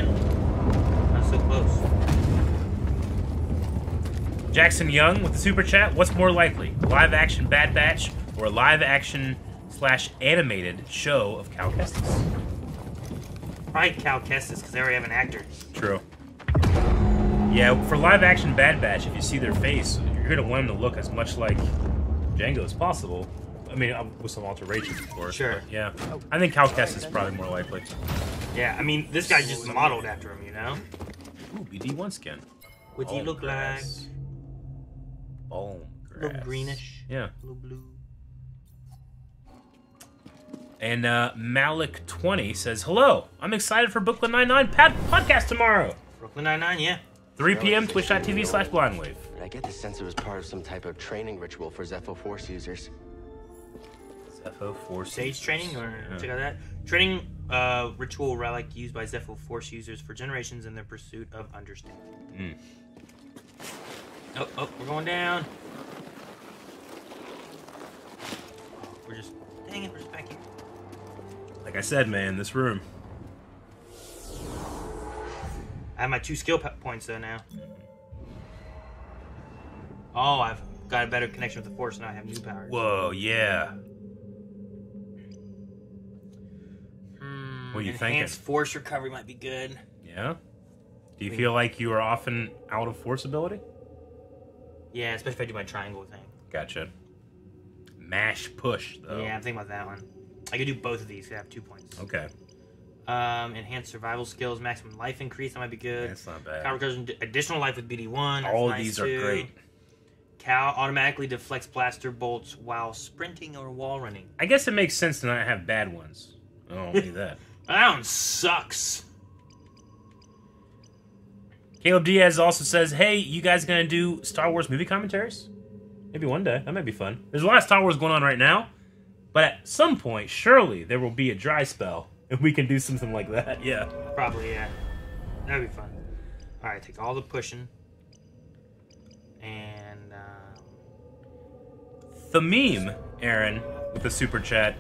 Speaker 2: Jackson Young with the super chat. What's more likely, live action Bad Batch or a live action slash animated show of Cal Kestis?
Speaker 1: Probably Cal Kestis because they already have an actor.
Speaker 2: True. Yeah, for live action Bad Batch, if you see their face, you're gonna want them to look as much like Jango as possible. I mean, uh, with some alterations, of course.
Speaker 1: Sure.
Speaker 2: yeah, I think Cal Kestis is probably more likely.
Speaker 1: Yeah, I mean this guy's just modeled after him, you know.
Speaker 2: Ooh, BD1 skin.
Speaker 1: What's he
Speaker 2: Bone
Speaker 1: look
Speaker 2: grass. Bone
Speaker 1: like? A little greenish,
Speaker 2: Yeah.
Speaker 1: a little blue.
Speaker 2: And uh, Malik20 says, Hello, I'm excited for Brooklyn Nine-Nine pad- podcast tomorrow.
Speaker 1: Brooklyn Nine Nine, yeah.
Speaker 2: 3 p.m. twitch.tv slash blindwave.
Speaker 4: I get the sense it was part of some type of training ritual for Zeffo Force users.
Speaker 2: Zeffo Force.
Speaker 1: Sage training or
Speaker 2: Yeah.
Speaker 1: check out that training uh, ritual relic used by Zeffo Force users for generations in their pursuit of understanding.
Speaker 2: Mm.
Speaker 1: Oh, oh, we're going down. We're just dang it, we're just back here.
Speaker 2: Like I said, man, this room.
Speaker 1: I have my two skill points though now. Oh, I've got a better connection with the Force now. I have new powers.
Speaker 2: Whoa, yeah.
Speaker 1: Hmm,
Speaker 2: What are you
Speaker 1: enhanced
Speaker 2: thinking?
Speaker 1: Force recovery might be good.
Speaker 2: Yeah? Do you feel like you are often out of force ability?
Speaker 1: Yeah, especially if I do my triangle thing.
Speaker 2: Gotcha. Mash push, though.
Speaker 1: Yeah, I'm thinking about that one. I could do both of these. I have two points.
Speaker 2: Okay.
Speaker 1: Um, enhanced survival skills, maximum life increase. That might be good.
Speaker 2: That's not bad.
Speaker 1: Recovers ad- additional life with BD one.
Speaker 2: All of these are great.
Speaker 1: Cal automatically deflects blaster bolts while sprinting or wall running.
Speaker 2: I guess it makes sense to not have bad ones. I don't that.
Speaker 1: That one sucks.
Speaker 2: Caleb Diaz also says, "Hey, you guys gonna do Star Wars movie commentaries? Maybe one day. That might be fun. There's a lot of Star Wars going on right now, but at some point, surely there will be a dry spell, and we can do something like that. Yeah.
Speaker 1: Probably, yeah. That'd be fun. All right, take all the pushing. And um,
Speaker 2: The meme, Aaron, with the super chat.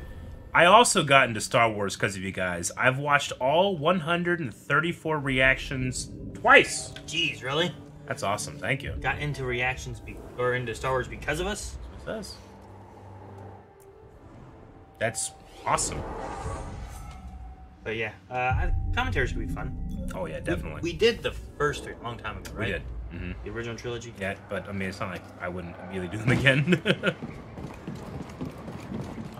Speaker 2: I also got into Star Wars because of you guys. I've watched all 134 reactions twice.
Speaker 1: Jeez, really?
Speaker 2: That's awesome. Thank you.
Speaker 1: Got into reactions be- or into Star Wars because of us?
Speaker 2: It says. That's awesome.
Speaker 1: But yeah, uh, commentaries could be fun.
Speaker 2: Oh yeah, definitely.
Speaker 1: We did the first three a long time ago, right?
Speaker 2: We did. hmm
Speaker 1: The original trilogy.
Speaker 2: Yeah, but I mean, it's not like I wouldn't immediately do them again.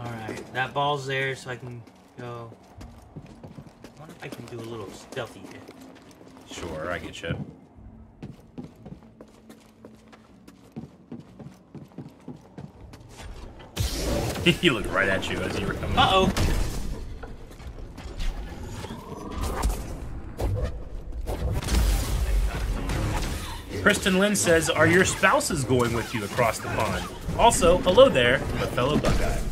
Speaker 1: All right, that ball's there, so I can go. I wonder if I can do a little stealthy here.
Speaker 2: sure, I get you. he looked right at you as you were coming.
Speaker 1: Uh oh.
Speaker 2: Kristen Lynn says, "Are your spouses going with you across the pond?" Also, hello there, my fellow Buckeye.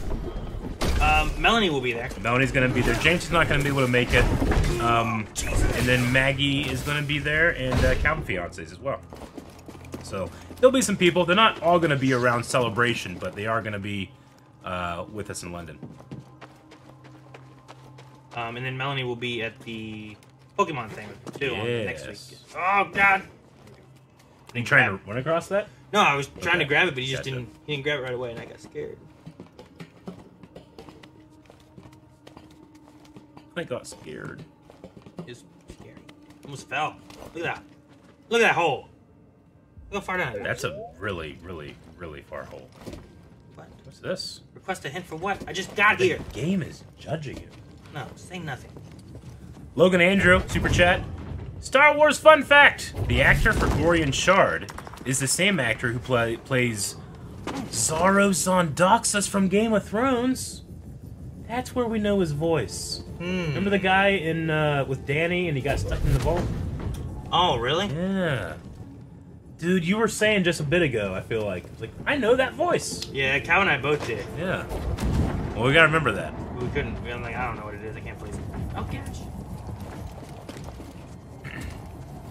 Speaker 1: Um, Melanie will be there.
Speaker 2: Melanie's gonna be there. James is not gonna be able to make it. Um, and then Maggie is gonna be there, and uh, Calvin fiancés as well. So there'll be some people. They're not all gonna be around celebration, but they are gonna be uh, with us in London.
Speaker 1: Um, and then Melanie will be at the Pokemon thing too on next week. Oh God.
Speaker 2: Are you trying to run across that?
Speaker 1: No, I was trying to grab it, but he just
Speaker 2: Gotcha.
Speaker 1: didn't. He didn't grab it right away, and I got scared.
Speaker 2: I got scared.
Speaker 1: It's scary. Almost fell. Look at that. Look at that hole. Look how far down.
Speaker 2: That's a really, really, really far hole.
Speaker 1: What?
Speaker 2: What's this?
Speaker 1: Request a hint for what? I just got
Speaker 2: The
Speaker 1: here.
Speaker 2: game is judging you.
Speaker 1: No, say nothing.
Speaker 2: Logan Andrew, super chat. Star Wars fun fact: the actor for Gorian Shard is the same actor who play, plays Xaro Xhoan Daxos from Game of Thrones. That's where we know his voice. Remember the guy in uh, with Danny and he got stuck in the vault?
Speaker 1: Oh, really?
Speaker 2: Yeah. Dude, you were saying just a bit ago, I feel like. Like, I know that voice.
Speaker 1: Yeah, Cal and I both did.
Speaker 2: Yeah. Well, we gotta remember that.
Speaker 1: We couldn't. We were like, I don't know what it is. I can't place it. Oh, gosh.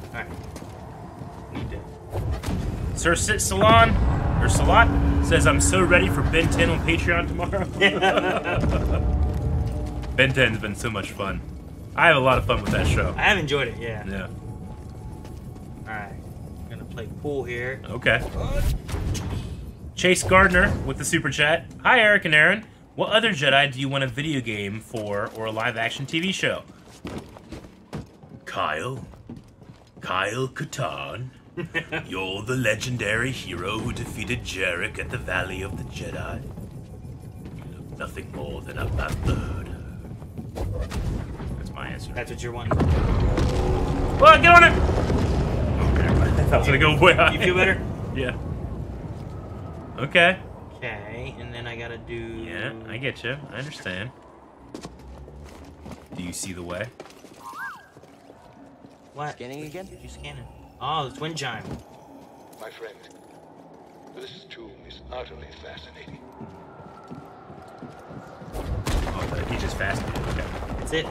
Speaker 1: All right. Need to.
Speaker 2: Sir Sit Salon, or Salat, says, I'm so ready for Ben 10 on Patreon tomorrow. ben 10's been so much fun. I have a lot of fun with that show.
Speaker 1: I have enjoyed it. Yeah.
Speaker 2: Yeah.
Speaker 1: All right. I'm gonna play pool here.
Speaker 2: Okay. Chase Gardner with the super chat. Hi, Eric and Aaron. What other Jedi do you want a video game for or a live action TV show? Kyle. Kyle Katarn. You're the legendary hero who defeated Jerec at the Valley of the Jedi. You look nothing more than a bastard. That's my answer.
Speaker 1: That's what you're wanting.
Speaker 2: Well, get on it! I was gonna go way high.
Speaker 1: You feel better?
Speaker 2: Yeah. Okay.
Speaker 1: Okay, and then I gotta do.
Speaker 2: Yeah, I get you. I understand. Do you see the way?
Speaker 1: What?
Speaker 4: Scanning again?
Speaker 1: You scanning? Oh, it's wind chime.
Speaker 7: My friend, this tomb is utterly fascinating.
Speaker 2: Oh, he's just fascinated. Okay.
Speaker 1: That's it.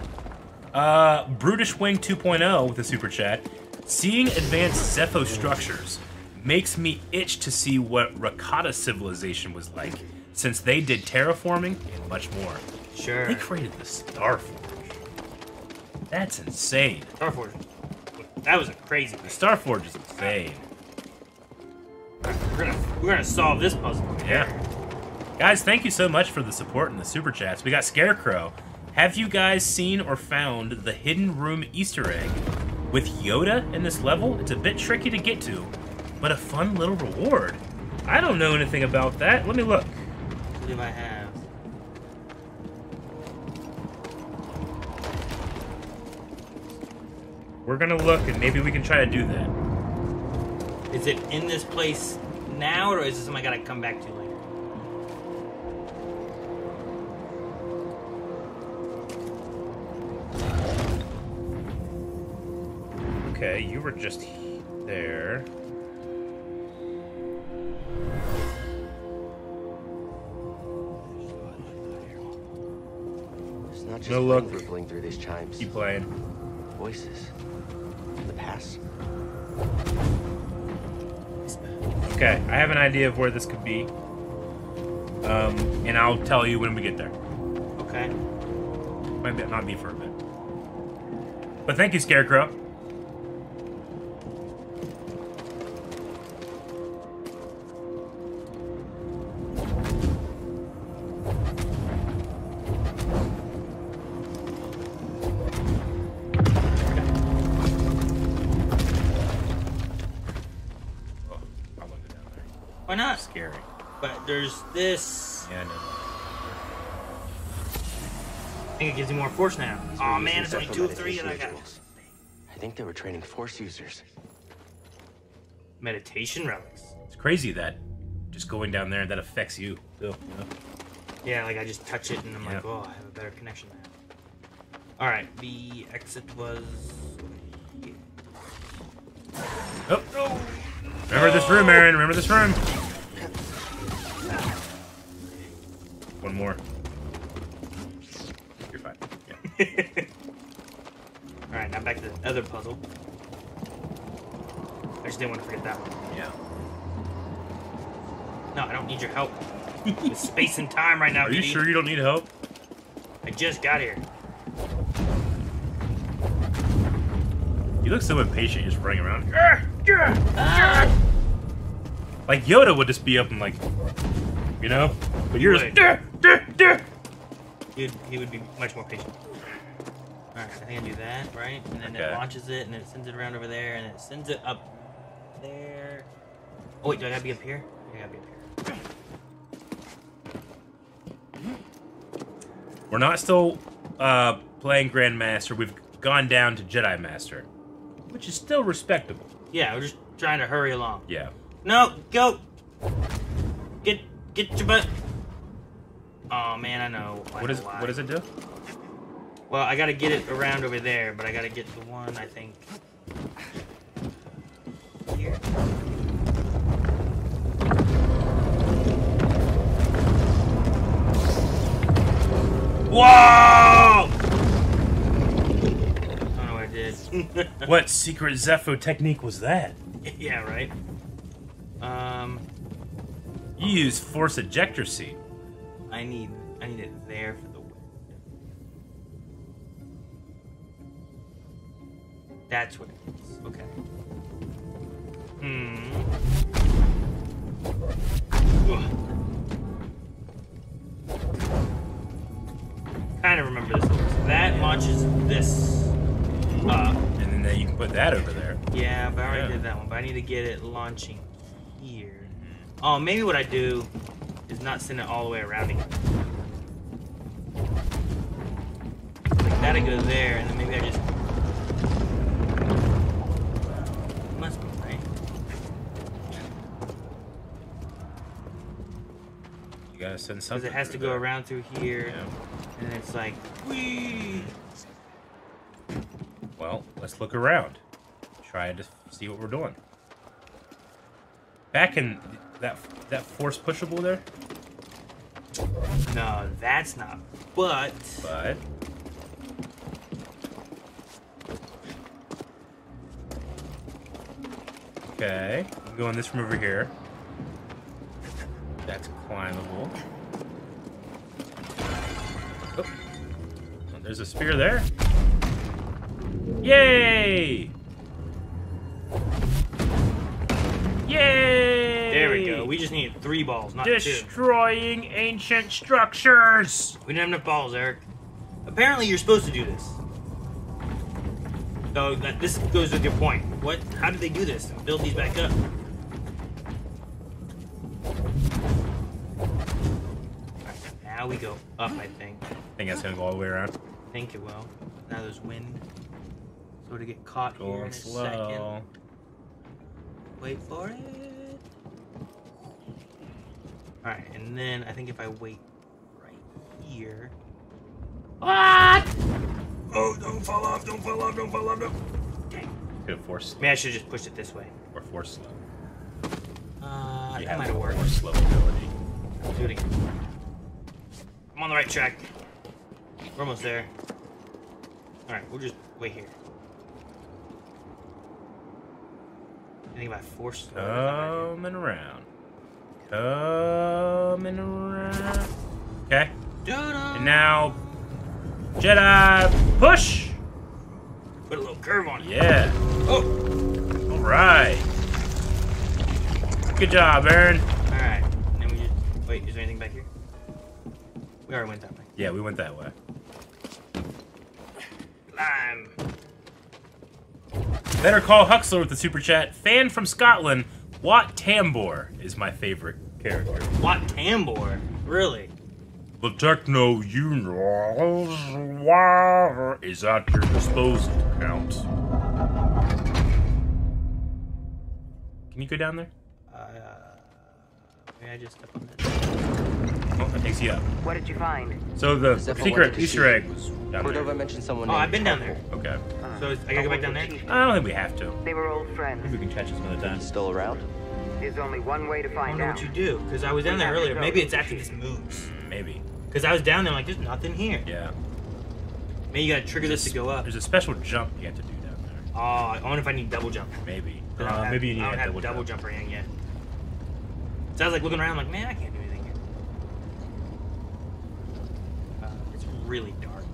Speaker 2: Uh, Brutish Wing 2.0 with a super chat. Seeing advanced Zeffo structures makes me itch to see what Rakata civilization was like, since they did terraforming and much more.
Speaker 1: Sure.
Speaker 2: They created the Starforge. That's insane.
Speaker 1: Starforge. That was a crazy.
Speaker 2: The Starforge is insane.
Speaker 1: We're gonna we're gonna solve this puzzle.
Speaker 2: Yeah. Guys, thank you so much for the support and the super chats. We got Scarecrow. Have you guys seen or found the hidden room Easter egg with Yoda in this level? It's a bit tricky to get to, but a fun little reward. I don't know anything about that. Let me look.
Speaker 1: I believe I have.
Speaker 2: We're gonna look and maybe we can try to do that.
Speaker 1: Is it in this place now, or is this something I gotta come back to later?
Speaker 2: Okay, you were just there.
Speaker 4: It's not just
Speaker 2: No look.
Speaker 4: rippling through these chimes.
Speaker 2: Keep playing.
Speaker 4: Voices. The past.
Speaker 2: Okay, I have an idea of where this could be. Um, and I'll tell you when we get there.
Speaker 1: Okay.
Speaker 2: Might not be for a bit. But thank you, Scarecrow.
Speaker 1: Not?
Speaker 2: Scary.
Speaker 1: But there's this.
Speaker 2: Yeah, I know.
Speaker 1: I think it gives you more force now. Oh man, it's only two of three, and I got.
Speaker 4: I think they were training Force users.
Speaker 1: meditation relics.
Speaker 2: It's crazy that just going down there that affects you. Still, you know?
Speaker 1: Yeah, like I just touch it and I'm like, oh, I have a better connection now. All right, the exit was.
Speaker 2: Oh. Remember this room, Aaron. Remember this room. One more. You're fine. Yeah.
Speaker 1: All right, now back to the other puzzle. I just didn't want to forget that one.
Speaker 2: yeah.
Speaker 1: No, I don't need your help. With space and time right now,
Speaker 2: Are you
Speaker 1: BD.
Speaker 2: sure you don't need help?
Speaker 1: I just got here.
Speaker 2: You look so impatient, you're just running around. "Ah, yeah, yeah." Like Yoda would just be up and like, you know, but you're just. Ah!
Speaker 1: Would.
Speaker 2: "Dah, dah, dah."
Speaker 1: He'd, he would be much more patient. Alright, I think I do that, right? And then
Speaker 2: Okay.
Speaker 1: it launches it, and then it sends it around over there, and it sends it up there. Oh, wait, do I gotta be up here? I gotta be up here.
Speaker 2: We're not still uh, playing Grandmaster. We've gone down to Jedi Master, which is still respectable.
Speaker 1: Yeah, we're just trying to hurry along.
Speaker 2: Yeah.
Speaker 1: No, go. Get get your butt. Oh man, I know. I
Speaker 2: What
Speaker 1: why.
Speaker 2: what does it do?
Speaker 1: Well, I gotta get it around over there, but I gotta get the one I think. Here. Whoa! I what I did.
Speaker 2: What secret Zeffo technique was that?
Speaker 1: yeah, right. Um,
Speaker 2: You use force ejector seat.
Speaker 1: I need I need it there for the wind. That's what it is. Okay. Hmm. Kind of remember this. That launches this up.
Speaker 2: And then you can put that over there.
Speaker 1: Yeah, but I already
Speaker 2: Yeah.
Speaker 1: did that one. But I need to get it launching here. Oh, maybe what I do is not send it all the way around again. Like that, I go there, and then maybe I just. Must be right.
Speaker 2: You gotta send
Speaker 1: Because
Speaker 2: something.
Speaker 1: it has to go
Speaker 2: there.
Speaker 1: around through here,
Speaker 2: Yeah.
Speaker 1: and it's like, whee!
Speaker 2: Well, let's look around. Try to see what we're doing. Back in that that force pushable there,
Speaker 1: No, that's not. But
Speaker 2: but okay, I'm going this from over here. That's climbable. Oh. There's a spear there. Yay! Yay!
Speaker 1: There we go. We just need three balls, not two.
Speaker 2: Destroying ancient structures.
Speaker 1: We didn't have enough balls, Eric. Apparently, you're supposed to do this. So that this goes with your point. What? How did they do this and build these back up? Now we go up. I think.
Speaker 2: I think that's gonna go all the way around.
Speaker 1: I think it will. Now there's wind. So to get caught here in a
Speaker 2: slow.
Speaker 1: second. Wait for it. Alright, and then I think if I wait right here. What? Oh, don't fall off, don't fall off, don't fall off, don't. Dang.
Speaker 2: Could have force
Speaker 1: Maybe I should just push it this way.
Speaker 2: or force slow.
Speaker 1: Uh,
Speaker 2: You
Speaker 1: that might have worked.
Speaker 2: force slow ability.
Speaker 1: Do it again. I'm on the right track. We're almost there. Alright, we'll just wait here. Anything about force?
Speaker 2: Coming around. Coming around. Okay. And now, Jedi push.
Speaker 1: Put a little curve on it.
Speaker 2: Yeah.
Speaker 1: Oh!
Speaker 2: All right. Good job, Aaron.
Speaker 1: Alright. Then we just. Wait, is there anything back here? We already went that way.
Speaker 2: Yeah, we went that way.
Speaker 1: Lime.
Speaker 2: Better call Huxler with the super chat. Fan from Scotland, Wat Tambor is my favorite character.
Speaker 1: What Tambor? Really?
Speaker 2: The techno universe is at your disposal, Count. Can you go down there?
Speaker 1: Uh. Maybe I just step on that.
Speaker 2: Oh, that takes you up.
Speaker 5: What did you find?
Speaker 2: So the
Speaker 4: Zeffo
Speaker 2: secret Easter egg was down
Speaker 4: Cordova
Speaker 2: there.
Speaker 4: mentioned someone
Speaker 1: Oh, I've been down there.
Speaker 4: Tarkle.
Speaker 2: Okay.
Speaker 1: So is- I gotta go back down there?
Speaker 2: I don't think we have to.
Speaker 5: They were old friends.
Speaker 2: Maybe we can catch us another time.
Speaker 4: Still around?
Speaker 5: There's only one way to
Speaker 1: I
Speaker 5: find
Speaker 1: don't know
Speaker 5: out.
Speaker 1: what you do, because I was down there earlier. Maybe it's after this moves.
Speaker 2: Maybe.
Speaker 1: Because I was down there, like, there's nothing here.
Speaker 2: Yeah.
Speaker 1: Maybe you gotta trigger this to go up.
Speaker 2: There's a special jump you have to do down there.
Speaker 1: Oh, I wonder if I need double jump.
Speaker 2: Maybe. Uh,
Speaker 1: have-
Speaker 2: maybe you need
Speaker 1: I don't
Speaker 2: a
Speaker 1: have
Speaker 2: double,
Speaker 1: double
Speaker 2: jump.
Speaker 1: jump or anything yet. So I was like looking around, like, man, I can't do anything here. Uh, it's really dark.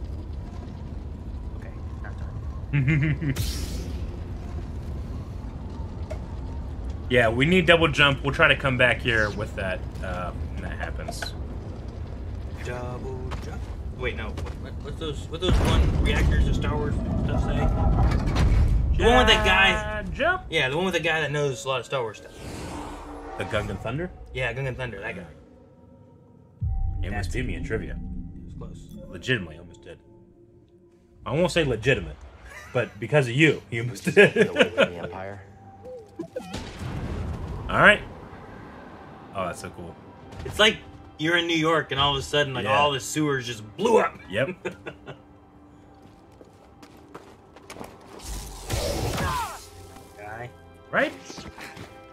Speaker 1: Okay, not dark.
Speaker 2: yeah, we need double jump. We'll try to come back here with that uh, when that happens.
Speaker 1: Double jump. Wait, no. What, what, what's those? What those one reactors of Star Wars stuff say? The one with that guy.
Speaker 2: Jump.
Speaker 1: Yeah, the one with the guy that knows a lot of Star Wars stuff.
Speaker 2: The Gungan Thunder?
Speaker 1: Yeah, Gungan Thunder, that guy.
Speaker 2: It almost
Speaker 1: That's
Speaker 2: beat me in trivia.
Speaker 1: It was close.
Speaker 2: Legitimately, almost did. I won't say legitimate. But because of you, he almost
Speaker 4: Get away
Speaker 2: did.
Speaker 4: with the Empire.
Speaker 2: All right. Oh, that's so cool.
Speaker 1: It's like you're in New York and all of a sudden, like
Speaker 2: Yeah.
Speaker 1: all the sewers just blew up.
Speaker 2: Yep.
Speaker 1: Guy,
Speaker 2: right?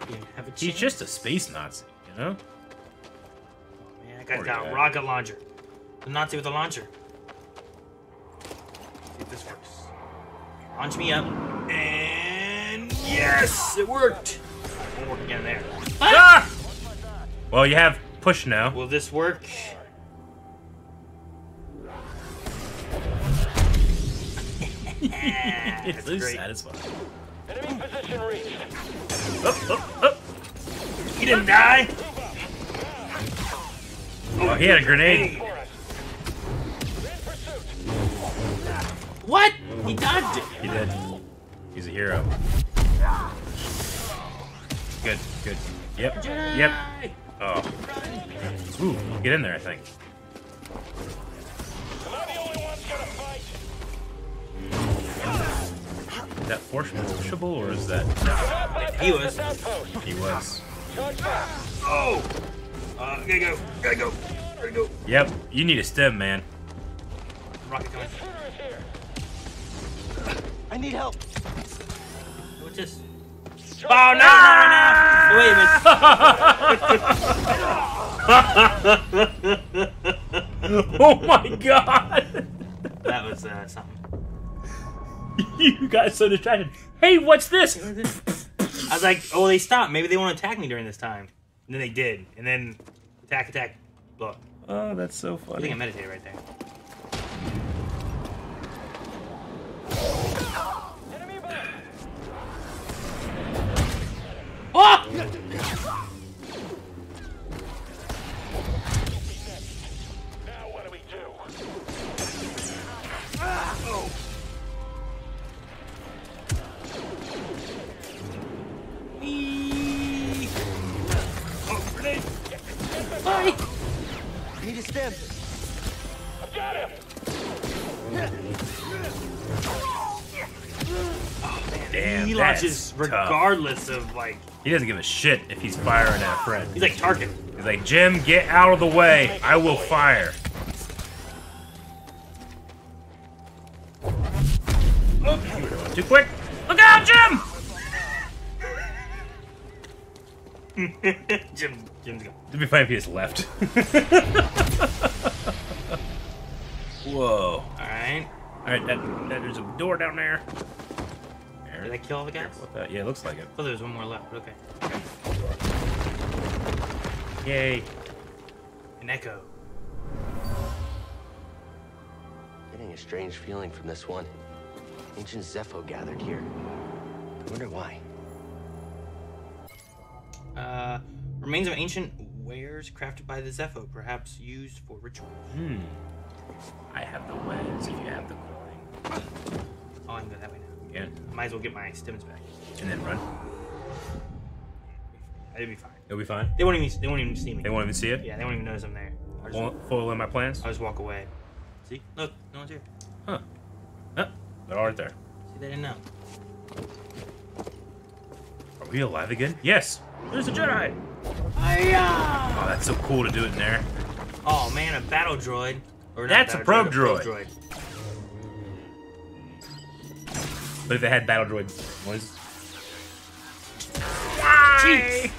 Speaker 1: you have a
Speaker 2: He's just a space Nazi, you know?
Speaker 1: Man, that guy's
Speaker 2: Poor
Speaker 1: got
Speaker 2: guy.
Speaker 1: a rocket launcher. The Nazi with a launcher. See if this works. Launch me up. And yes, it worked. Won't work again there.
Speaker 2: Ah! Well, you have push now.
Speaker 1: Will this work?
Speaker 2: it's so
Speaker 1: great.
Speaker 2: satisfying.
Speaker 3: Enemy position reached.
Speaker 2: Up, up, up.
Speaker 1: He didn't die.
Speaker 2: Oh, he had a grenade.
Speaker 1: What? He dodged it.
Speaker 2: He did. He's a hero. Good, good. Yep, yep. Oh. Ooh, get in there, I think.
Speaker 3: Am I the only one gonna fight?
Speaker 2: Is that forcible or is that...
Speaker 1: He was.
Speaker 3: Outpost.
Speaker 2: He was.
Speaker 1: Oh. Uh, gotta go. Gotta go. Gotta go.
Speaker 2: Yep, you need a stim, man.
Speaker 1: Rocket coming.
Speaker 3: Intruder is here.
Speaker 4: I need help.
Speaker 1: What's this? Oh no! no, no, no. Wait a minute.
Speaker 2: oh my god!
Speaker 1: That was uh, something.
Speaker 2: you got so distracted. Hey, what's this?
Speaker 1: I was like, oh, they stopped. Maybe they won't attack me during this time. And then they did. And then attack, attack, blow up.
Speaker 2: Oh, that's so funny.
Speaker 1: I think I meditated right there. Oh!
Speaker 3: Now what do we do?
Speaker 1: Whee! Grenade! Bye!
Speaker 4: Need a stim.
Speaker 3: I've got him.
Speaker 2: Damn,
Speaker 1: he launches
Speaker 2: tough.
Speaker 1: regardless of like.
Speaker 2: He doesn't give a shit if he's firing at a friend.
Speaker 1: He's like Tarkin.
Speaker 2: He's like, Jim, get out of the way. I will fire. Oh, too quick. Look out, Jim!
Speaker 1: Jim, Jim's go.
Speaker 2: It'd be funny if he just left. Whoa.
Speaker 1: All right.
Speaker 2: All right, that, that, there's a door down there. There.
Speaker 1: Did I kill all the guys?
Speaker 2: What the- Yeah, it looks like it.
Speaker 1: Oh, there's one more left. Okay.
Speaker 2: Yay.
Speaker 1: An echo.
Speaker 4: Getting a strange feeling from this one. Ancient Zeffo gathered here. I wonder why.
Speaker 1: Uh, remains of ancient wares crafted by the Zeffo, perhaps used for rituals.
Speaker 2: Hmm. I have the wares if you have the coin.
Speaker 1: Oh, I'm go that way now.
Speaker 2: Yeah.
Speaker 1: Might as well get my stims back.
Speaker 2: And then run.
Speaker 1: It'll be fine.
Speaker 2: It'll be fine.
Speaker 1: They won't even. They won't even see me.
Speaker 2: They won't even see it?
Speaker 1: Yeah, they won't even notice I'm there. I'll just,
Speaker 2: Won't foil in my plans?
Speaker 1: I'll just walk away. See? Look, no one's here.
Speaker 2: Huh. Huh. They're all right there.
Speaker 1: See, they didn't know.
Speaker 2: Are we alive again? Yes. There's a Jedi. Oh, that's so cool to do it in there.
Speaker 1: Oh man, a battle droid. Or not
Speaker 2: That's a
Speaker 1: battle
Speaker 2: probe
Speaker 1: droid,
Speaker 2: droid. But if they had battle droid noise.
Speaker 1: Jeez.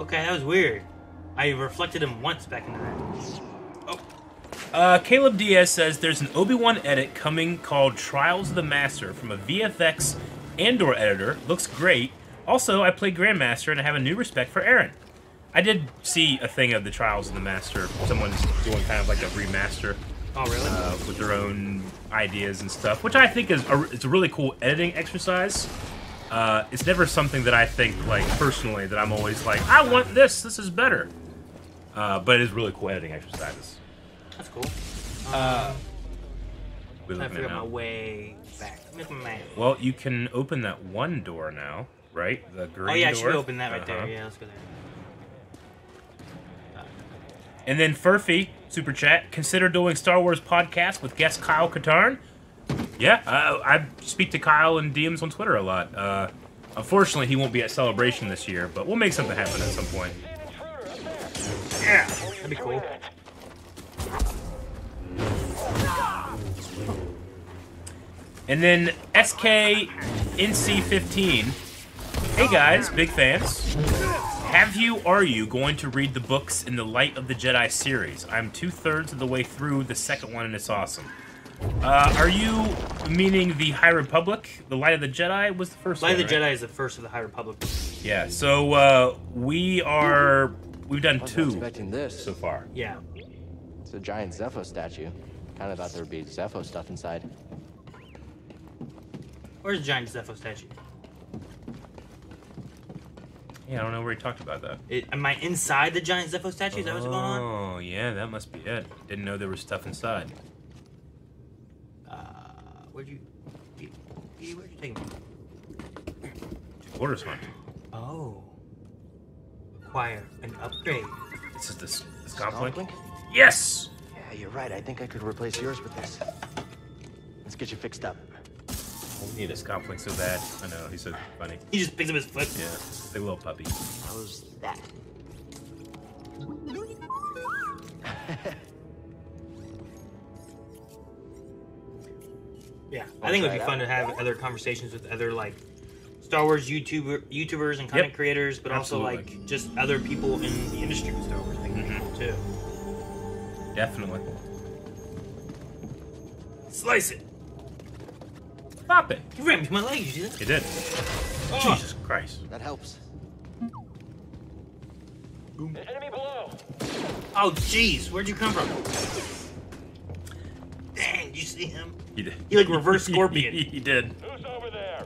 Speaker 1: Okay, that was weird. I reflected him once back in the night. Oh,
Speaker 2: Uh, Caleb Diaz says there's an Obi Wan edit coming called Trials of the Master from a VFX Andor editor. Looks great. Also, I play Grandmaster and I have a new respect for Aaron. I did see a thing of the Trials of the Master. Someone's doing kind of like a remaster
Speaker 1: oh really?
Speaker 2: uh, with their own ideas and stuff, which I think is a, it's a really cool editing exercise. Uh, it's never something that I think like personally that I'm always like I want this. This is better. Uh, but it is really cool editing exercises.
Speaker 1: That's cool.
Speaker 2: Uh, we
Speaker 1: I
Speaker 2: looking at
Speaker 1: figure out my way back. My.
Speaker 2: Well, you can open that one door now, right? The green door.
Speaker 1: Oh yeah, I should open that right there.
Speaker 2: Uh-huh.
Speaker 1: Yeah, let's go there.
Speaker 2: And then Furphy, super chat, consider doing Star Wars podcast with guest Kyle Katarn. Yeah, uh, I speak to Kyle and DMs on Twitter a lot. Uh, unfortunately, he won't be at Celebration this year, but we'll make something happen at some point.
Speaker 1: Yeah, that'd be cool.
Speaker 2: And then SK NC15. Hey guys, big fans. Have you, are you, going to read the books in the Light of the Jedi series? I'm two thirds of the way through the second one and it's awesome. Uh, are you meaning the High Republic? The Light of the Jedi was the first
Speaker 1: Light
Speaker 2: one.
Speaker 1: of the
Speaker 2: right?
Speaker 1: Jedi is the first of the High Republic.
Speaker 2: Yeah, so uh, we are. We've done
Speaker 4: Wasn't
Speaker 2: two
Speaker 4: expecting this.
Speaker 2: so far.
Speaker 1: Yeah.
Speaker 4: It's a giant Zeffo statue. Kind of thought there would be Zeffo stuff inside.
Speaker 1: Where's the giant Zeffo statue?
Speaker 2: Yeah, I don't know where he talked about that.
Speaker 1: It, am I inside the giant Zeffo statue? Is that what's going on?
Speaker 2: Oh, yeah, that must be it. Didn't know there was stuff inside.
Speaker 1: Uh, where'd you... Petey, Petey, where'd you take me?
Speaker 2: Quarters hunt.
Speaker 1: Oh. Acquire an upgrade.
Speaker 2: This is this, this conflict.
Speaker 4: Scomplink?
Speaker 2: Yes!
Speaker 4: Yeah, you're right. I think I could replace yours with this. Let's get you fixed up.
Speaker 2: We need a conflict so bad. I know, he's so funny.
Speaker 1: He just picks up his foot.
Speaker 2: Yeah, big little puppy.
Speaker 4: How's that?
Speaker 1: Yeah, I
Speaker 4: Wanna
Speaker 1: think it would be fun to have other conversations with other like Star Wars YouTuber YouTubers and content
Speaker 2: Yep.
Speaker 1: creators, but
Speaker 2: Absolutely.
Speaker 1: also like just other people in the industry of Star Wars. I think would be mm-hmm. cool too.
Speaker 2: Definitely.
Speaker 1: Slice it.
Speaker 2: Pop it.
Speaker 1: You ran between my legs. You see You
Speaker 2: He did. Jesus Christ.
Speaker 4: That helps. Boom.
Speaker 3: Enemy below.
Speaker 1: Oh, jeez, where'd you come from? Dang, you see him?
Speaker 2: He did.
Speaker 1: He, like, reverse scorpion.
Speaker 2: he did.
Speaker 3: Who's over there?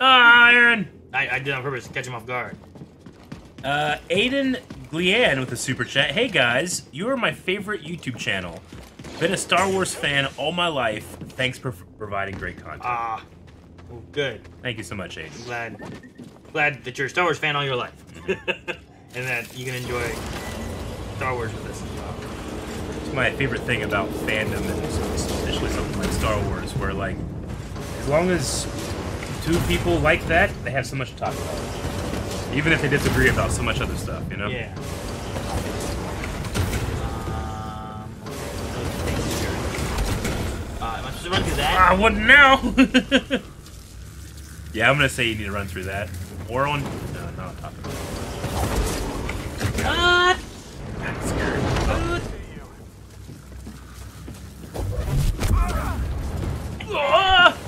Speaker 2: Ah, Aaron!
Speaker 1: I, I did on purpose to catch him off guard.
Speaker 2: Uh, Aiden Glian with a super chat. Hey guys, you are my favorite YouTube channel. Been a Star Wars fan all my life. Thanks for providing great content.
Speaker 1: Ah, well, good.
Speaker 2: Thank you so much, Aiden.
Speaker 1: Glad, glad that you're a Star Wars fan all your life, and that you can enjoy Star Wars with us as well.
Speaker 2: It's my favorite thing about fandom, and especially something like Star Wars, where like, as long as two people like that, they have so much to talk about. Even if they disagree about so much other stuff, you know?
Speaker 1: Yeah. To run through that?
Speaker 2: I wouldn't know. yeah, I'm gonna say you need to run through that. Or on. No, not on top of it.
Speaker 1: Cut!
Speaker 2: Ah!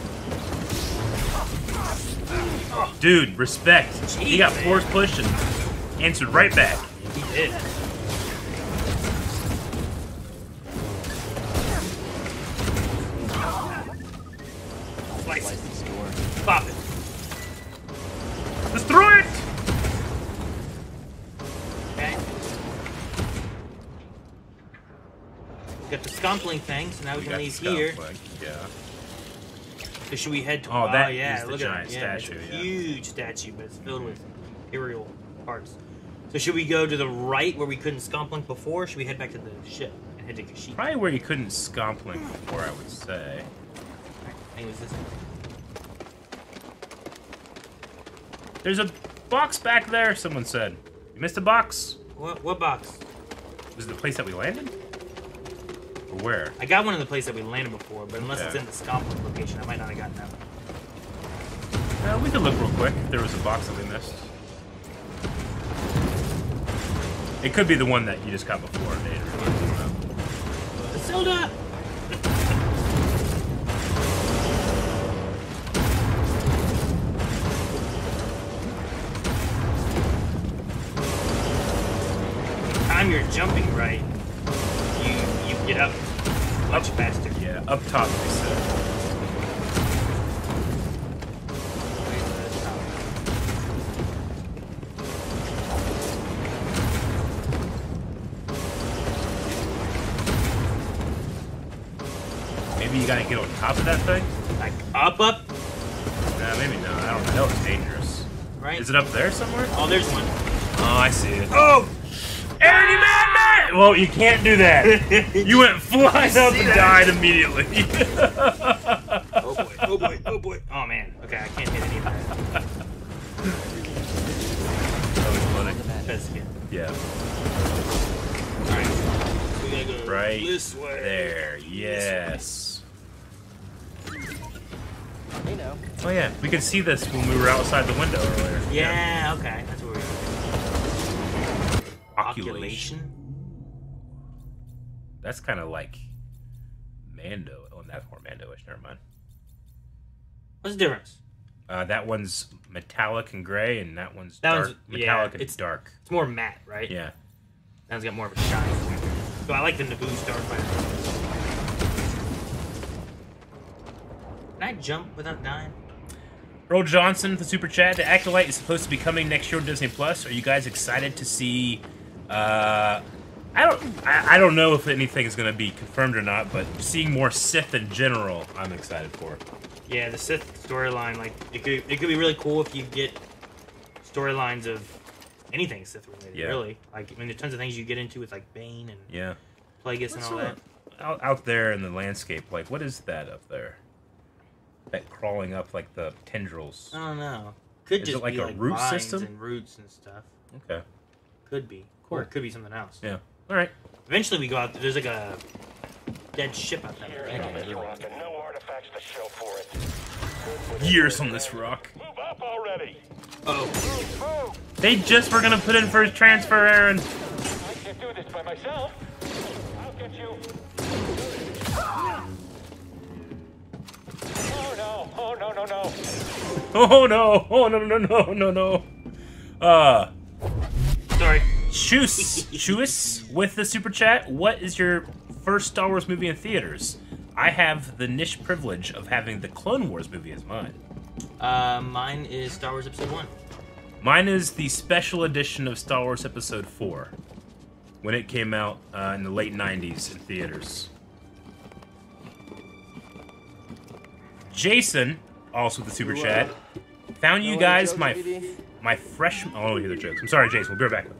Speaker 2: Dude, respect. he got force pushed and answered right back.
Speaker 1: He did.
Speaker 4: Score.
Speaker 1: Pop it.
Speaker 2: Destroy it!
Speaker 1: Okay. Got the scomp link thing, so now we,
Speaker 2: We
Speaker 1: can leave
Speaker 2: the
Speaker 1: here.
Speaker 2: yeah.
Speaker 1: So should we head to?
Speaker 2: Oh, that ah,
Speaker 1: yeah,
Speaker 2: is the
Speaker 1: look
Speaker 2: giant
Speaker 1: at. Yeah,
Speaker 2: statue,
Speaker 1: It's a
Speaker 2: yeah.
Speaker 1: huge statue, but it's filled with aerial parts. So should we go to the right where we couldn't scomp link before? Should we head back to the ship and head to Kashyyyk?
Speaker 2: Probably where you couldn't scomplink before, I would say.
Speaker 1: I think it was this.
Speaker 2: There's a box back there, someone said. You missed a box?
Speaker 1: What, what box?
Speaker 2: Was it the place that we landed? Or where?
Speaker 1: I got one in the place that we landed before, but unless it's in the scomp link location, I might not have gotten that one.
Speaker 2: Uh, we could look real quick if there was a box that we missed. It could be the one that you just got before, Nate. or
Speaker 1: Time you're jumping right, you you get up much faster.
Speaker 2: Yeah, up top, they said. Maybe you gotta get on top of that thing?
Speaker 1: Like up, up,
Speaker 2: Nah, maybe not. I don't know. That dangerous.
Speaker 1: right?
Speaker 2: Is it up there somewhere?
Speaker 1: Oh, there's one.
Speaker 2: Oh, I see it.
Speaker 1: Oh,
Speaker 2: Aaron, you madman! What? Well, you can't do that. You went flying up and
Speaker 1: that?
Speaker 2: died immediately.
Speaker 1: Oh, oh boy, oh boy, oh boy. Oh man. Okay, I can't hit any of that.
Speaker 2: That was funny.
Speaker 1: That's good.
Speaker 2: Yeah.
Speaker 1: Alright. We gotta go
Speaker 2: Right
Speaker 1: this way.
Speaker 2: there. Yes.
Speaker 4: Hey now.
Speaker 2: Oh yeah, we could see this when we were outside the window earlier.
Speaker 1: Yeah, okay. That's where we're
Speaker 2: Oculation. That's kind of like Mando. Oh, that's more Mando-ish. Never mind.
Speaker 1: What's the difference?
Speaker 2: Uh, that one's metallic and gray, and that one's
Speaker 1: That
Speaker 2: dark,
Speaker 1: one's- yeah,
Speaker 2: metallic and
Speaker 1: it's-
Speaker 2: dark.
Speaker 1: It's more matte, right?
Speaker 2: Yeah.
Speaker 1: That one's got more of a shine. So I like the Naboo Starfighter. Can I jump without dying?
Speaker 2: Earl Johnson, the super chat. The Acolyte is supposed to be coming next year on Disney Plus. Are you guys excited to see? Uh, I don't. I, I don't know if anything is going to be confirmed or not, but seeing more Sith in general, I'm excited for.
Speaker 1: Yeah, the Sith storyline, like it could it could be really cool if you get storylines of anything Sith related.
Speaker 2: Yeah.
Speaker 1: Really, like I mean, there's tons of things you get into with like Bane and
Speaker 2: Yeah.
Speaker 1: Plagueis and all that.
Speaker 2: Out, out there in the landscape, like what is that up there? That crawling up like the tendrils.
Speaker 1: I don't know. Could
Speaker 2: Is it
Speaker 1: just
Speaker 2: like
Speaker 1: be
Speaker 2: a
Speaker 1: like
Speaker 2: root
Speaker 1: vines
Speaker 2: system?
Speaker 1: and roots and stuff.
Speaker 2: Okay.
Speaker 1: Could be, or it could be something else.
Speaker 2: Yeah. All right.
Speaker 1: Eventually, we go out. There's like a dead ship out there.
Speaker 3: Years on this rock and no artifacts to show for it.
Speaker 2: Years on this rock.
Speaker 3: Move up already!
Speaker 1: Oh,
Speaker 3: Move, move!
Speaker 2: They just were gonna put in for his transfer, Aaron.
Speaker 3: I can't do this by myself. I'll get you. Oh no! Oh no! No no!
Speaker 2: Oh no! Oh no! No! No! No! No! Uh,
Speaker 1: sorry.
Speaker 2: Chus, Chus with the super chat. What is your first Star Wars movie in theaters? I have the niche privilege of having the Clone Wars movie as mine.
Speaker 1: Uh, mine is Star Wars Episode One.
Speaker 2: Mine is the special edition of Star Wars Episode 4 when it came out uh, in the late 90s in theaters. Jason, also with the super
Speaker 4: You,
Speaker 2: chat, found you
Speaker 4: know
Speaker 2: guys my
Speaker 4: BD?
Speaker 2: my fresh. Oh, I don't hear the jokes. I'm sorry, Jason. We'll be right back.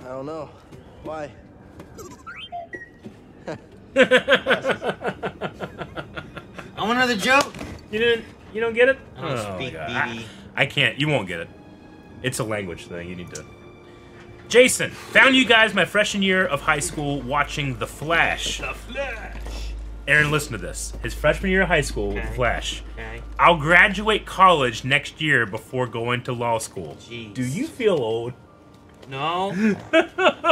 Speaker 4: I don't know. Why?
Speaker 1: I want another joke.
Speaker 2: You didn't. You don't get it?
Speaker 1: I don't
Speaker 2: Oh,
Speaker 1: speak
Speaker 2: God. I, I can't. You won't get it. It's a language thing. You need to. Jason, found you guys my freshman year of high school watching The Flash.
Speaker 1: The Flash.
Speaker 2: Aaron, listen to this. His freshman year of high school with
Speaker 1: Okay.
Speaker 2: The Flash.
Speaker 1: Okay.
Speaker 2: I'll graduate college next year before going to law school.
Speaker 1: Jeez.
Speaker 2: Do you feel old?
Speaker 1: No.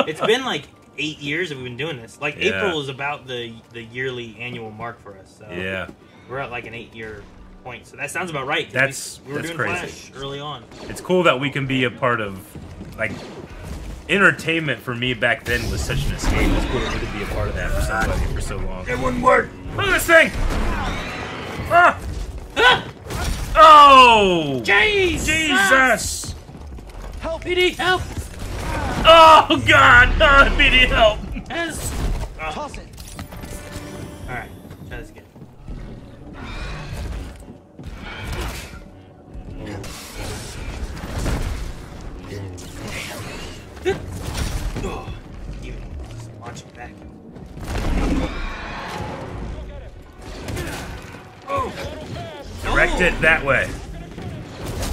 Speaker 1: it's been like eight years that we've been doing this. Like
Speaker 2: Yeah.
Speaker 1: April is about the the yearly annual mark for us. So
Speaker 2: Yeah.
Speaker 1: we're at like an eight year point. So that sounds about right.
Speaker 2: That's-
Speaker 1: we, we were
Speaker 2: that's
Speaker 1: doing
Speaker 2: crazy.
Speaker 1: Flash early on.
Speaker 2: It's cool that we can be a part of, like, entertainment for me back then was such an escape. It's cool that we could be a part of that for somebody for so long.
Speaker 6: It wouldn't work.
Speaker 2: Look at this thing! Ah! ah! Oh!
Speaker 1: Jeez!
Speaker 2: Jesus!
Speaker 1: Help! BD, help!
Speaker 2: Oh, God! Oh, BD, help!
Speaker 1: Yes. Ah.
Speaker 4: Toss it.
Speaker 1: All right, try this again. Oh, even just launch it back.
Speaker 2: Direct it that way.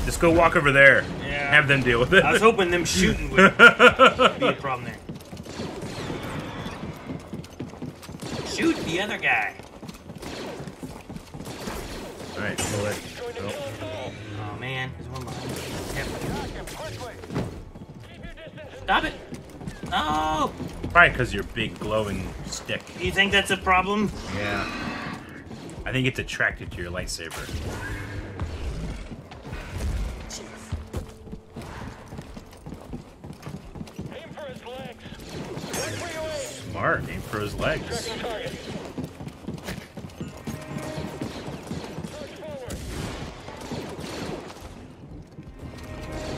Speaker 2: Just go walk over there.
Speaker 1: Yeah.
Speaker 2: Have them deal with it.
Speaker 1: I was hoping them shooting would be a problem there. Shoot the other guy.
Speaker 2: Alright, pull it. Oh.
Speaker 1: Oh man, there's one behind. me. Yep.
Speaker 3: Quickly! Keep your distance!
Speaker 1: Stop it! No!
Speaker 2: Probably because your big glowing stick.
Speaker 1: Do you think that's a problem?
Speaker 2: Yeah. I think it's attracted to your lightsaber. Smart. Aim for his legs.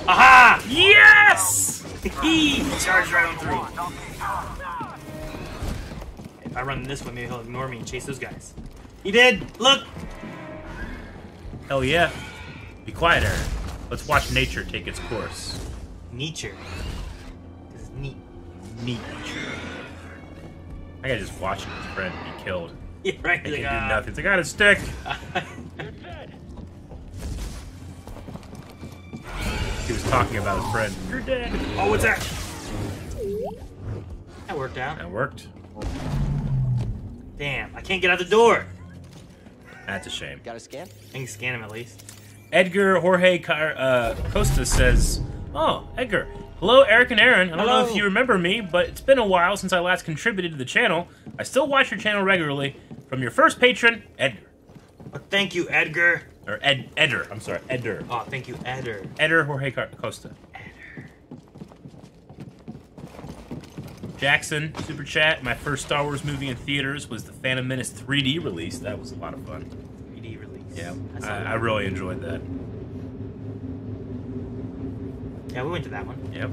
Speaker 1: Aha!
Speaker 2: Yes!
Speaker 1: He charged right on through. If I run this way, maybe he'll ignore me and chase those guys. He did! Look!
Speaker 2: Hell yeah. Be quiet, Aaron. Let's watch nature take its course.
Speaker 1: Nature. This is neat.
Speaker 2: Nature. I gotta just watching his friend be killed.
Speaker 1: Yeah, right.
Speaker 2: He
Speaker 1: He's
Speaker 2: can
Speaker 1: like,
Speaker 2: do
Speaker 1: "Ah."
Speaker 2: nothing. It's like, I got a stick. He was talking about his friend. You're dead.
Speaker 1: Oh, what's that? That worked out.
Speaker 2: That worked.
Speaker 1: Damn, I can't get out the door.
Speaker 2: That's a shame.
Speaker 4: Got a scan?
Speaker 1: I can scan him at least.
Speaker 2: Edgar Jorge Car- uh, Costa says, "Oh, Edgar. Hello, Eric and Aaron. I don't know if you remember me, but it's been a while since I last contributed to the channel. I still watch your channel regularly. From your first patron, Edgar,
Speaker 1: Well, thank you, Edgar.
Speaker 2: or Ed Edder. I'm sorry, Edder.
Speaker 1: Oh, thank you, Edgar.
Speaker 2: Edder Jorge Car- Costa. Jackson, super chat. My first Star Wars movie in theaters was the Phantom Menace 3D release. That was a lot of fun.
Speaker 1: 3D release.
Speaker 2: Yeah,
Speaker 1: I.
Speaker 2: I really enjoyed that.
Speaker 1: Yeah, we went to that one.
Speaker 2: Yep.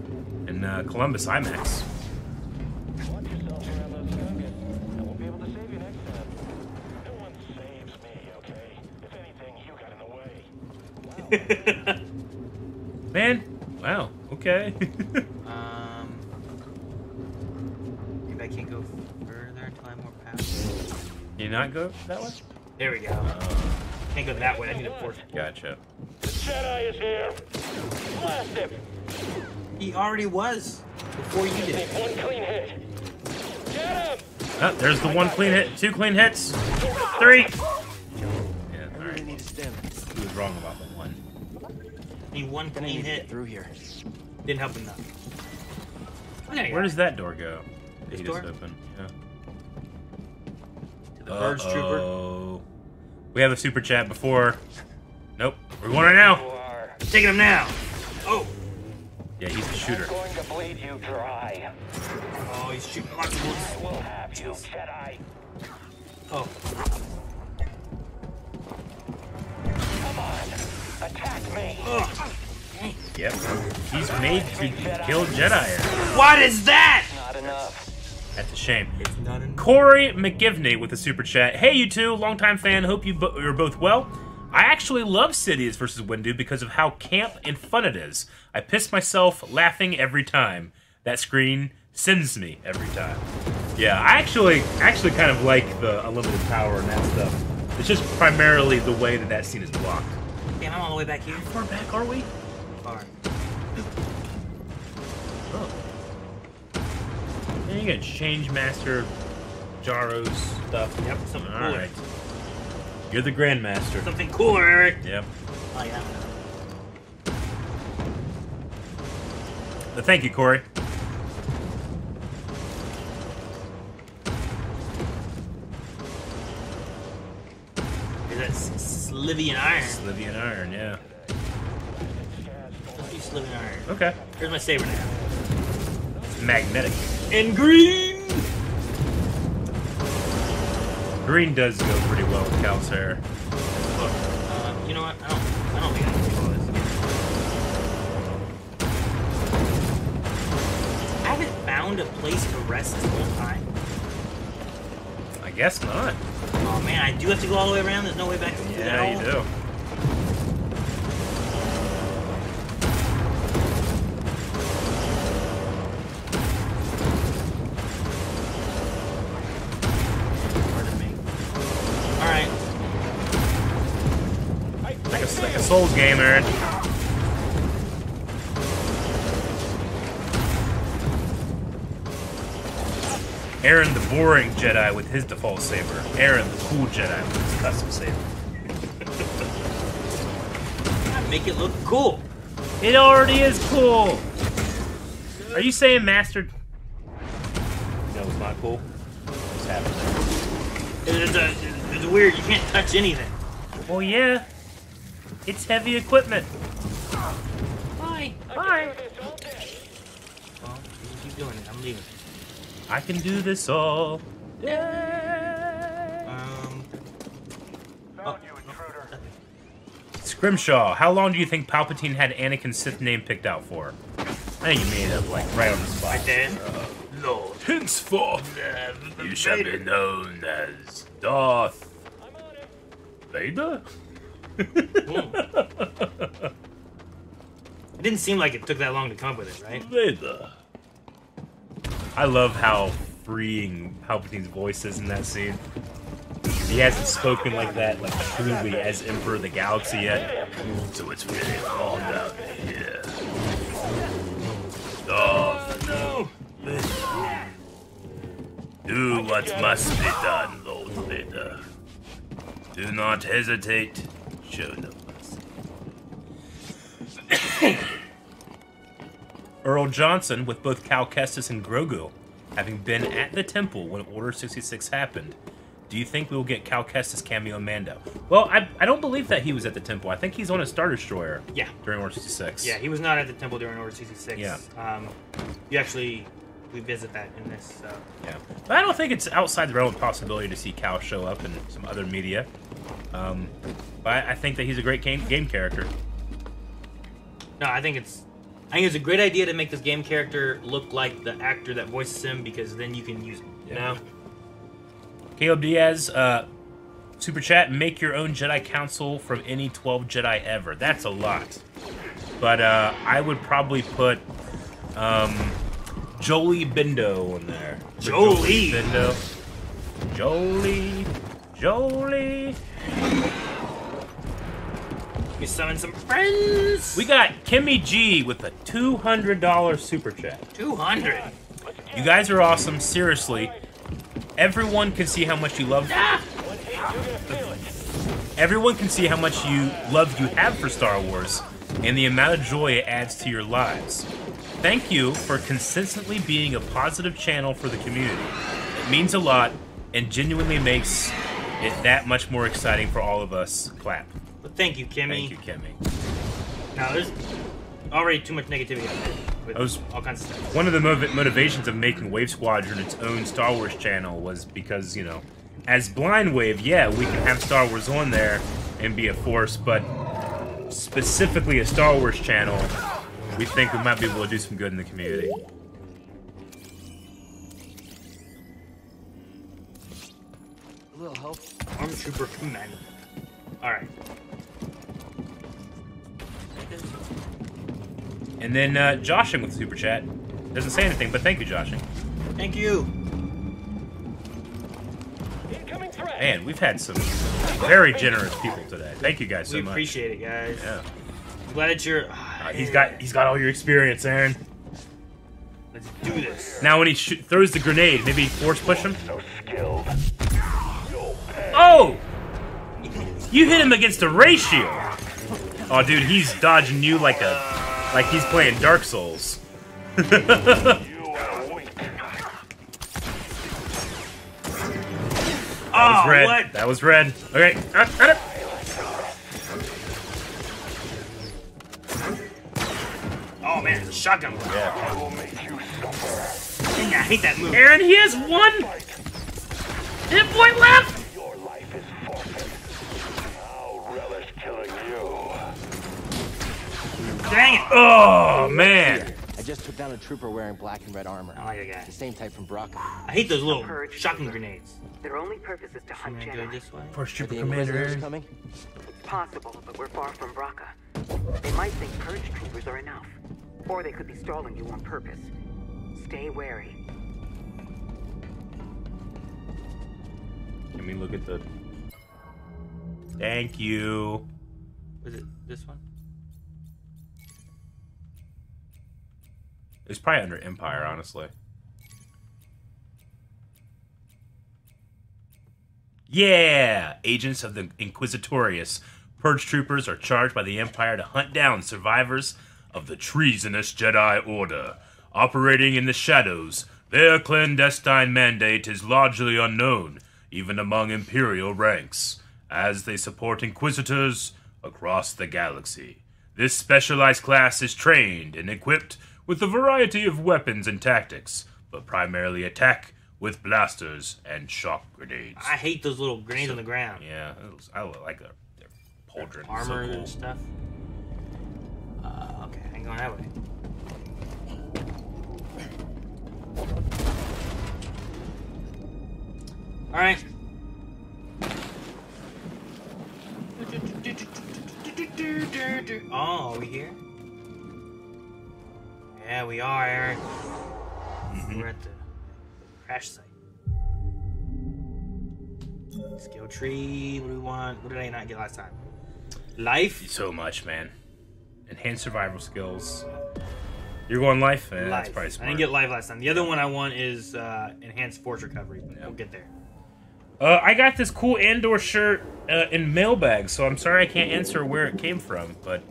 Speaker 2: And uh, Columbus IMAX.
Speaker 3: Watch yourself around those targets. I won't be able to save you next time. No one saves me, okay? If anything, you got in the way.
Speaker 2: Man, wow. Okay.
Speaker 1: Um, maybe I can't go further until I'm more power.
Speaker 2: you not go that way?
Speaker 1: There we go. Can't go that way. I need a force.
Speaker 2: Gotcha.
Speaker 3: The Jedi is here! Blast him!
Speaker 1: He already was before you did.
Speaker 3: Need one clean hit. Get him!
Speaker 2: Oh, there's the one clean hit, two clean hits, three. Yeah, all right.
Speaker 4: need a stim.
Speaker 2: He was wrong about the one.
Speaker 1: Need one clean
Speaker 4: need
Speaker 1: hit.
Speaker 4: through here.
Speaker 1: Didn't help enough. Oh,
Speaker 2: Where
Speaker 1: go.
Speaker 2: does that door go?
Speaker 1: This
Speaker 2: He
Speaker 1: door?
Speaker 2: just opened. Yeah.
Speaker 1: To the Purge Trooper.
Speaker 2: We have a super chat before. Nope. We're going right now.
Speaker 3: Are.
Speaker 1: Taking him now. Oh.
Speaker 2: Yeah, he's the shooter.
Speaker 3: I'm going to bleed you dry.
Speaker 1: Oh, he's shooting lots of bullets.
Speaker 3: I will have you, Jedi.
Speaker 1: Oh.
Speaker 3: Come on. Attack me.
Speaker 1: Ugh.
Speaker 2: Yep. He's made to kill Jedi.
Speaker 1: What is that?
Speaker 3: Not enough.
Speaker 2: That's a shame.
Speaker 1: It's not enough.
Speaker 2: Corey McGivney with a super chat. Hey, you two, longtime fan. Hope you bo- you're both well. I actually love Sidious versus Windu because of how camp and fun it is. I piss myself laughing every time. That screen sends me every time. Yeah, I actually actually kind of like the unlimited power and that stuff. It's just primarily the way that that scene is blocked.
Speaker 1: Damn, I'm all the way back here.
Speaker 2: How Far back are we?
Speaker 1: Far.
Speaker 2: And you got change master Jaro's stuff.
Speaker 1: Yep, something
Speaker 2: All
Speaker 1: cooler.
Speaker 2: right. You're the Grandmaster.
Speaker 1: Something cooler, Eric.
Speaker 2: Yep.
Speaker 1: Oh, yeah.
Speaker 2: But thank you, Corey.
Speaker 1: Is that S- Slivian iron?
Speaker 2: Slivian Iron, yeah.
Speaker 1: Let's do Slivian iron.
Speaker 2: Okay.
Speaker 1: Here's my saber now.
Speaker 2: Magnetic.
Speaker 1: In green.
Speaker 2: Green does go pretty well with Calcer.
Speaker 1: Uh, you know what? I don't. I don't think I can control this. I haven't found a place to rest this whole time.
Speaker 2: I guess not.
Speaker 1: Oh man, I do have to go all the way around. There's no way back.
Speaker 2: Yeah, you do. Souls game, Aaron. Aaron, the boring Jedi with his default saber. Aaron, the cool Jedi with his custom saber.
Speaker 1: Make it look cool.
Speaker 2: It already is cool. Are you saying master? No, it's not cool. What's happening?
Speaker 1: It's, a, it's weird. You can't touch anything.
Speaker 2: Well, yeah. It's heavy equipment.
Speaker 1: Bye.
Speaker 2: Bye.
Speaker 1: Well, you keep doing it. I'm leaving.
Speaker 2: I can do this all.
Speaker 1: Um. Oh,
Speaker 2: Scrimshaw, how long do you think Palpatine had Anakin's Sith name picked out for? I think he made it up like right on the spot.
Speaker 1: right there. Lord.
Speaker 2: Henceforth, you shall be known as Darth Vader.
Speaker 1: It didn't seem like it took that long to come up with it, right?
Speaker 2: Vader. I love how freeing Palpatine's voice is in that scene. He hasn't spoken like that, like truly as Emperor of the Galaxy yet. So it's really all down here. Oh, no! Do what must be done, Lord Vader. Do not hesitate. Show no mercy. Earl Johnson, with both Cal Kestis and Grogu, having been at the temple when Order 66 happened, do you think we will get Cal Kestis cameo Mando? Well, I, I don't believe that he was at the temple. I think he's on a Star Destroyer
Speaker 1: Yeah.
Speaker 2: during Order 66.
Speaker 1: Yeah, he was not at the temple during Order 66.
Speaker 2: Yeah.
Speaker 1: Um, you actually, we visit that in this. Uh,
Speaker 2: Yeah. But I don't think it's outside the realm of possibility to see Cal show up in some other media. Um, but I, I think that he's a great game, game character.
Speaker 1: no, I think it's, I think it's a great idea to make this game character look like the actor that voices him because then you can use him. You
Speaker 2: Yeah.
Speaker 1: know?
Speaker 2: Caleb Diaz, uh, super chat. Make your own Jedi Council from any 12 Jedi ever. That's a lot. But uh, I would probably put um, Jolee Bindo in there. Put
Speaker 1: Jolee.
Speaker 2: Bindo. Jolee. Jolee.
Speaker 1: We summon some friends.
Speaker 2: We got Kimmy G with a $200 super chat.
Speaker 1: 200.
Speaker 2: You guys are awesome. Seriously. Everyone can see how much you love. Ah! Everyone can see how much you love you have for Star Wars and the amount of joy it adds to your lives. Thank you for consistently being a positive channel for the community. It means a lot and genuinely makes it that much more exciting for all of us. Clap.
Speaker 1: But thank you, Kimmy.
Speaker 2: Thank you, Kimmy.
Speaker 1: Now, there's already too much negativity out there with
Speaker 2: I was-
Speaker 1: all kinds of stuff.
Speaker 2: One of the motiv- motivations of making Wave Squadron its own Star Wars channel was because, you know, as Blind Wave, yeah, we can have Star Wars on there and be a force, but specifically a Star Wars channel, we think we might be able to do some good in the community.
Speaker 4: A little help.
Speaker 1: Stormtrooper Command. Alright.
Speaker 2: And then uh, Joshing with Super Chat. Doesn't say anything, but thank you, Joshing.
Speaker 1: Thank you.
Speaker 3: Incoming threat.
Speaker 2: Man, we've had some very generous people today. Thank you guys so
Speaker 1: we
Speaker 2: much.
Speaker 1: appreciate it, guys.
Speaker 2: Yeah.
Speaker 1: I'm glad that you're.
Speaker 2: Uh, he's got he's got all your experience, Aaron.
Speaker 1: Let's do this.
Speaker 2: Now when he throws the grenade, maybe force push him. Oh! You hit him against a ray shield. Oh, dude, he's dodging you like a like he's playing Dark Souls.
Speaker 3: Weak.
Speaker 2: That was
Speaker 1: Oh,
Speaker 2: red.
Speaker 1: what?
Speaker 2: That was red. Okay. uh, got it.
Speaker 1: Shotgun.
Speaker 3: I will make you suffer.
Speaker 1: Dang, I hate that move.
Speaker 2: Aaron, he has one hit point left.
Speaker 3: Your life is forfeit. I'll relish killing you.
Speaker 1: Dang it.
Speaker 2: Oh man.
Speaker 4: I just took down a trooper wearing black and red armor.
Speaker 1: I like a guy.
Speaker 4: The same type from Bracca.
Speaker 1: I hate those little
Speaker 5: Purge
Speaker 1: shotgun
Speaker 5: trooper.
Speaker 1: grenades.
Speaker 5: Their only purpose is to hunt
Speaker 1: Can I go this way?
Speaker 2: First
Speaker 4: Are
Speaker 2: Trooper
Speaker 4: the
Speaker 2: Commander
Speaker 4: Inquisitors coming?
Speaker 5: It's possible, but we're far from Bracca. They might think purge troopers are enough. Or they could be stalling you on purpose. Stay wary.
Speaker 2: Let me look at the. Thank you.
Speaker 1: Was it this one?
Speaker 2: It's probably under Empire, honestly. Yeah! Agents of the Inquisitorius, Purge troopers are charged by the Empire to hunt down survivors of the treasonous Jedi Order. Operating in the shadows, their clandestine mandate is largely unknown, even among Imperial ranks, as they support Inquisitors across the galaxy. This specialized class is trained and equipped with a variety of weapons and tactics, but primarily attack with blasters and shock grenades.
Speaker 1: I hate those little grenades on the ground.
Speaker 2: Yeah, I like their, their pauldron.
Speaker 1: Armor
Speaker 2: so cool.
Speaker 1: and stuff. Uh, okay, I ain't going that way. All right. Oh, are we here? Yeah, we are, Eric. We're at the crash site. Skill tree. What do we want? What did I not get last time? Life.
Speaker 2: So much, man. Enhanced survival skills. You're going life? Eh, That's
Speaker 1: life.
Speaker 2: probably
Speaker 1: I
Speaker 2: smart.
Speaker 1: didn't get life last time. The other one I want is uh, enhanced force recovery. But We'll get there.
Speaker 2: Uh, I got this cool Andor shirt uh, in mailbag, so I'm sorry I can't answer where it came from, but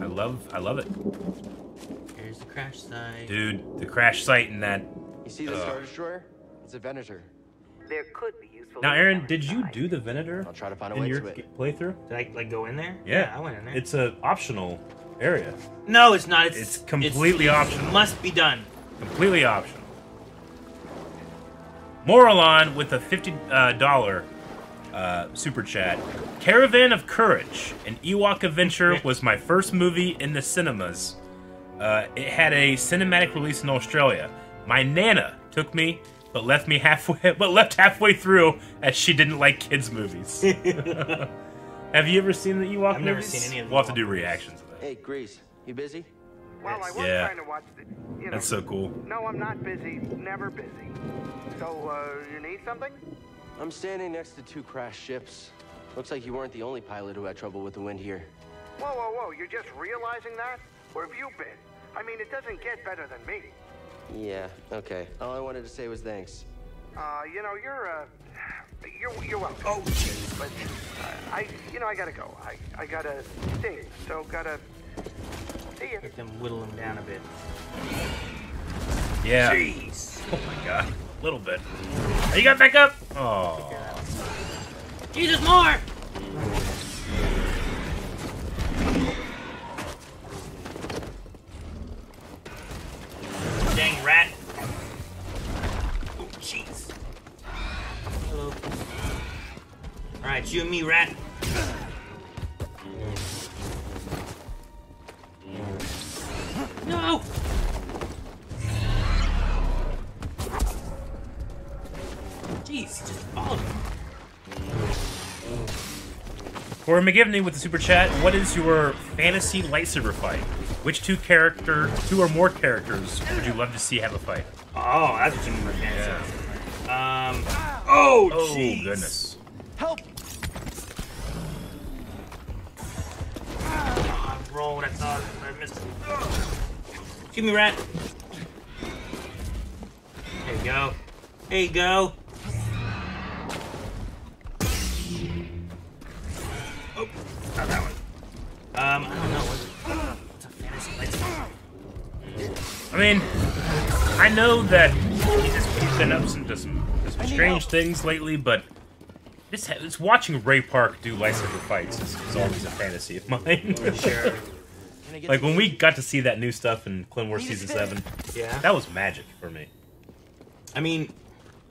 Speaker 2: I love, I love it,
Speaker 1: Here's the crash site.
Speaker 2: dude. The crash site in that.
Speaker 4: You see the
Speaker 2: Uh.
Speaker 4: Star Destroyer? It's a Venator.
Speaker 5: There could be useful.
Speaker 2: Now, Aaron, did you do the Venator
Speaker 4: I'll try to find a
Speaker 2: in
Speaker 4: way
Speaker 2: your
Speaker 4: to it.
Speaker 2: g- playthrough?
Speaker 1: Did I like go in there?
Speaker 2: Yeah,
Speaker 1: I went in there.
Speaker 2: It's a optional area,
Speaker 1: no, it's not. It's,
Speaker 2: It's completely
Speaker 1: it's-
Speaker 2: optional.
Speaker 1: Must be done.
Speaker 2: completely optional. Moralon with a fifty uh, dollar uh, super chat. Caravan of Courage, an Ewok adventure, was my first movie in the cinemas. Uh, it had a cinematic release in Australia. My nana took me, but left me halfway, but left halfway through as she didn't like kids movies. have you ever seen the Ewok
Speaker 1: I've never seen any of the
Speaker 2: We'll have to do reactions of that.
Speaker 4: Hey, Greez, you busy?
Speaker 5: Well, I was
Speaker 2: Yeah.
Speaker 5: trying to watch the. You know.
Speaker 2: That's so cool.
Speaker 5: No, I'm not busy. Never busy. So, uh, you need something?
Speaker 4: I'm standing next to two crashed ships. Looks like you weren't the only pilot who had trouble with the wind here.
Speaker 5: Whoa, whoa, whoa! You're just realizing that? Where have you been? I mean, it doesn't get better than me.
Speaker 4: Yeah, okay. All I wanted to say was thanks.
Speaker 5: Uh, you know, you're, uh, you're, you're welcome.
Speaker 1: Oh, jeez.
Speaker 5: But uh, I, you know, I gotta go. I, I gotta sting. So gotta see you.
Speaker 1: Let them whittle them down a bit.
Speaker 2: Yeah.
Speaker 1: Jeez.
Speaker 2: Oh my god. A little bit. Oh, you got back up? Oh.
Speaker 1: Jesus, more! Dang rat. Oh, jeez. Hello. Alright, you and me, rat. No! Jeez, just followed me.
Speaker 2: Corey McGivney with the super chat. What is your fantasy lightsaber fight? Which two character, two or more characters, would you love to see have a fight?
Speaker 1: Oh, that's what you mean by fancy. Um. Oh,
Speaker 2: Oh goodness.
Speaker 4: Help!
Speaker 1: I rolled. I thought I missed. Give me rat. There you go. There you go. Oh, not that one. Um, I don't know. What's, what's a fantasy lightsaber?
Speaker 2: I mean, I know that he's, he's been up some, to some, to some strange things lately, but this, it's watching Ray Park do lightsaber fights is, is always a fantasy of mine.
Speaker 1: Sure.
Speaker 2: like when we got to see that new stuff in Clone Wars season seven,
Speaker 1: Yeah.
Speaker 2: that was magic for me.
Speaker 1: I mean,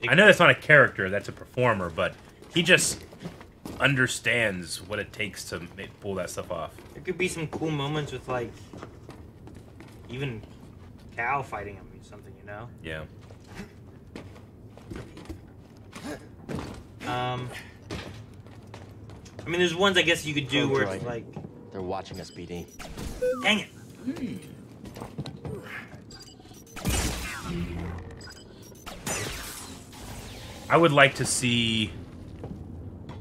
Speaker 2: I know that's not a character, that's a performer, but he just understands what it takes to make, pull that stuff off.
Speaker 1: there could be some cool moments with like even Cal fighting him or something, you know.
Speaker 2: Yeah.
Speaker 1: Um. I mean, there's ones I guess you could do
Speaker 4: Oh,
Speaker 1: where it's like,
Speaker 4: They're watching us, BD.
Speaker 1: dang it.
Speaker 2: I would like to see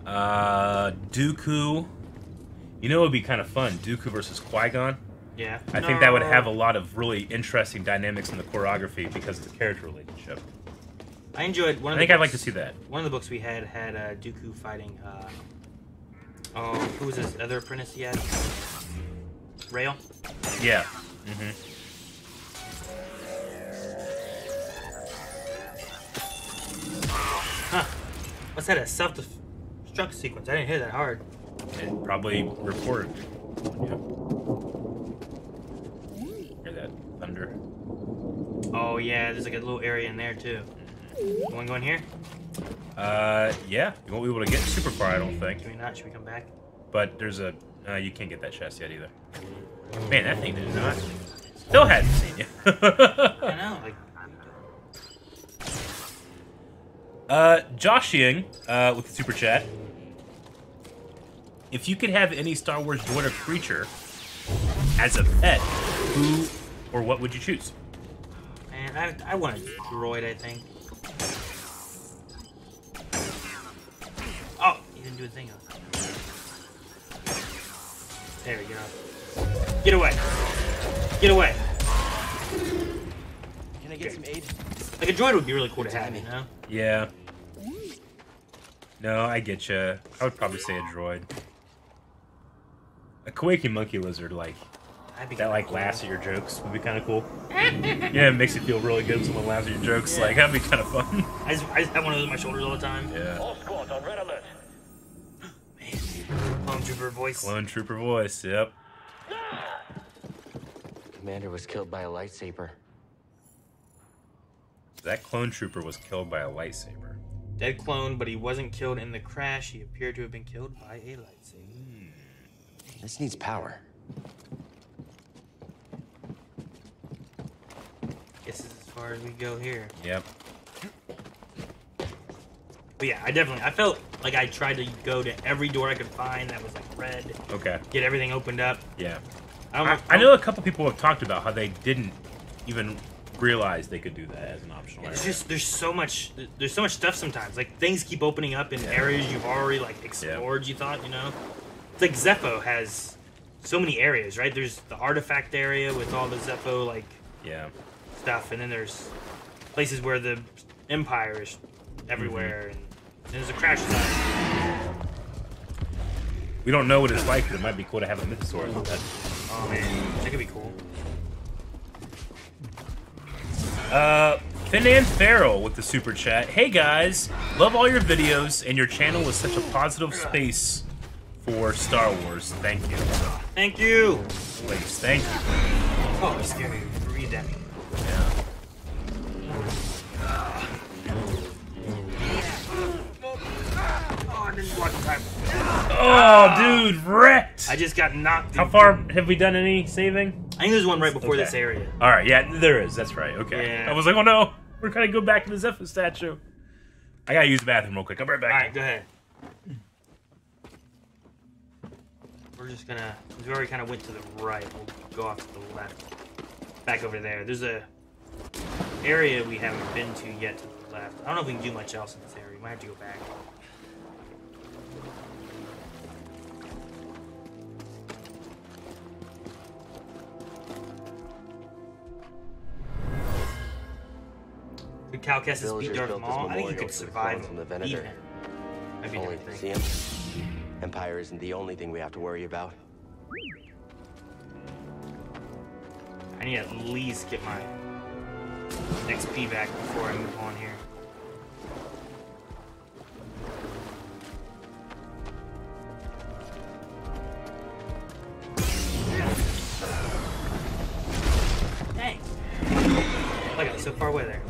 Speaker 2: uh, Dooku. You know, it would be kind of fun. Dooku versus Qui Gon.
Speaker 1: Yeah.
Speaker 2: I think that would have a lot of really interesting dynamics in the choreography because of the character relationship.
Speaker 1: I enjoyed one
Speaker 2: I
Speaker 1: of
Speaker 2: think
Speaker 1: the
Speaker 2: I'd like to see that.
Speaker 1: One of the books we had had uh, Dooku fighting. Uh, oh, who was his other apprentice he had? Rael.
Speaker 2: Yeah. Mm-hmm.
Speaker 1: Huh. What's that? A self-destruct sequence? I didn't hear that hard.
Speaker 2: It probably recorded. Yeah. Thunder?
Speaker 1: Oh yeah, there's like a little area in there too. You want to go in here?
Speaker 2: Uh, yeah. You won't be able to get super far, I don't think.
Speaker 1: Can we not? Should we come back?
Speaker 2: But there's a. Uh, you can't get that chest yet either. Man, that thing did not. Still hadn't seen you.
Speaker 1: I know. Like,
Speaker 2: Uh, Josh Ying, uh, with the super chat. If you could have any Star Wars or creature as a pet, who or what would you choose?
Speaker 1: man, I, I want a droid, I think. Oh, you didn't do a thing. There we go. Get away. Get away.
Speaker 4: Can I get some aid?
Speaker 1: Like a droid would be really cool to have, you know?
Speaker 2: Yeah. No, I get you. I would probably say a droid. A Quaking monkey lizard, like
Speaker 1: That'd be
Speaker 2: that, like
Speaker 1: cool.
Speaker 2: laughs at your jokes, would be kind of cool. yeah, it makes you feel really good when someone laughs at your jokes.
Speaker 1: Yeah.
Speaker 2: Like that'd be kind of fun.
Speaker 1: I just, I just have one of those on my shoulders all the time.
Speaker 2: Yeah.
Speaker 3: All squads on red alert.
Speaker 1: Clone trooper voice.
Speaker 2: Clone trooper voice. Yep.
Speaker 4: Commander was killed by a lightsaber.
Speaker 2: That clone trooper was killed by a lightsaber.
Speaker 1: Dead clone, but he wasn't killed in the crash. He appeared to have been killed by a lightsaber.
Speaker 4: This needs power.
Speaker 1: Guess this is as far as we go here.
Speaker 2: Yep.
Speaker 1: But yeah, I definitely, I felt like I tried to go to every door I could find that was like red,
Speaker 2: Okay.
Speaker 1: get everything opened up.
Speaker 2: Yeah.
Speaker 1: I don't
Speaker 2: I,
Speaker 1: know.
Speaker 2: I know a couple people have talked about how they didn't even realize they could do that as an optional.
Speaker 1: It's
Speaker 2: area.
Speaker 1: just there's so much there's so much stuff sometimes. Like things keep opening up in areas you've already like explored. You thought you know, it's like Zeffo has so many areas, right? There's the artifact area with all the Zeffo like
Speaker 2: yeah.
Speaker 1: Stuff, and then there's places where the Empire is everywhere, and, and there's a crash site.
Speaker 2: We don't know what it's like, but it might be cool to have a mythosaurus with that.
Speaker 1: Oh man, that could be cool.
Speaker 2: Uh, Finan Farrell with the super chat. Hey guys, love all your videos, and your channel is such a positive space for Star Wars. Thank you.
Speaker 1: Thank you.
Speaker 2: Please, thank you.
Speaker 1: Oh, it's scary. Read that. Oh, I didn't block the time.
Speaker 2: Dude, wrecked.
Speaker 1: I just got knocked.
Speaker 2: How far have we done any saving?
Speaker 1: I think there's one right before
Speaker 2: Okay.
Speaker 1: this area.
Speaker 2: All right, yeah, there is. That's right. Okay.
Speaker 1: Yeah.
Speaker 2: I was like, oh no, we're gonna go back to the Zephyr statue. I gotta use the bathroom real quick. I'll be right back.
Speaker 1: All right, go ahead. We're just gonna. We already kind of went to the right. We'll go off to the left. Back over there. There's a area we haven't been to yet to the left. I don't know if we can do much else in this area. We might have to go back. Could Cal Kestis beat Darth Maul? I think he could survive
Speaker 4: from the Venator.
Speaker 1: him. That'd be
Speaker 4: Only, see him? Empire isn't the only thing we have to worry about.
Speaker 1: I need to at least get my XP back before I move on here. Dang. Look at so far away there.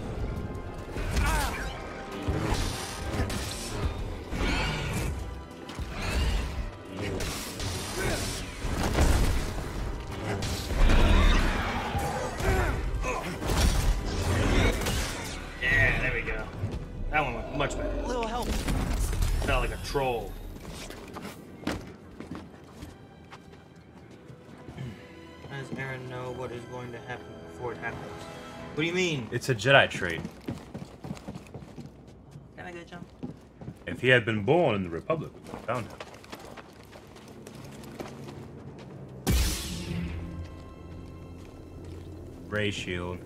Speaker 1: Much better.
Speaker 4: Little help.
Speaker 1: Felt like a troll. Does Aaron know what is going to happen before it happens? What do you mean?
Speaker 2: It's a Jedi trait.
Speaker 1: Can I get a jump?
Speaker 2: If he had been born in the Republic, we would have found him. Ray shield.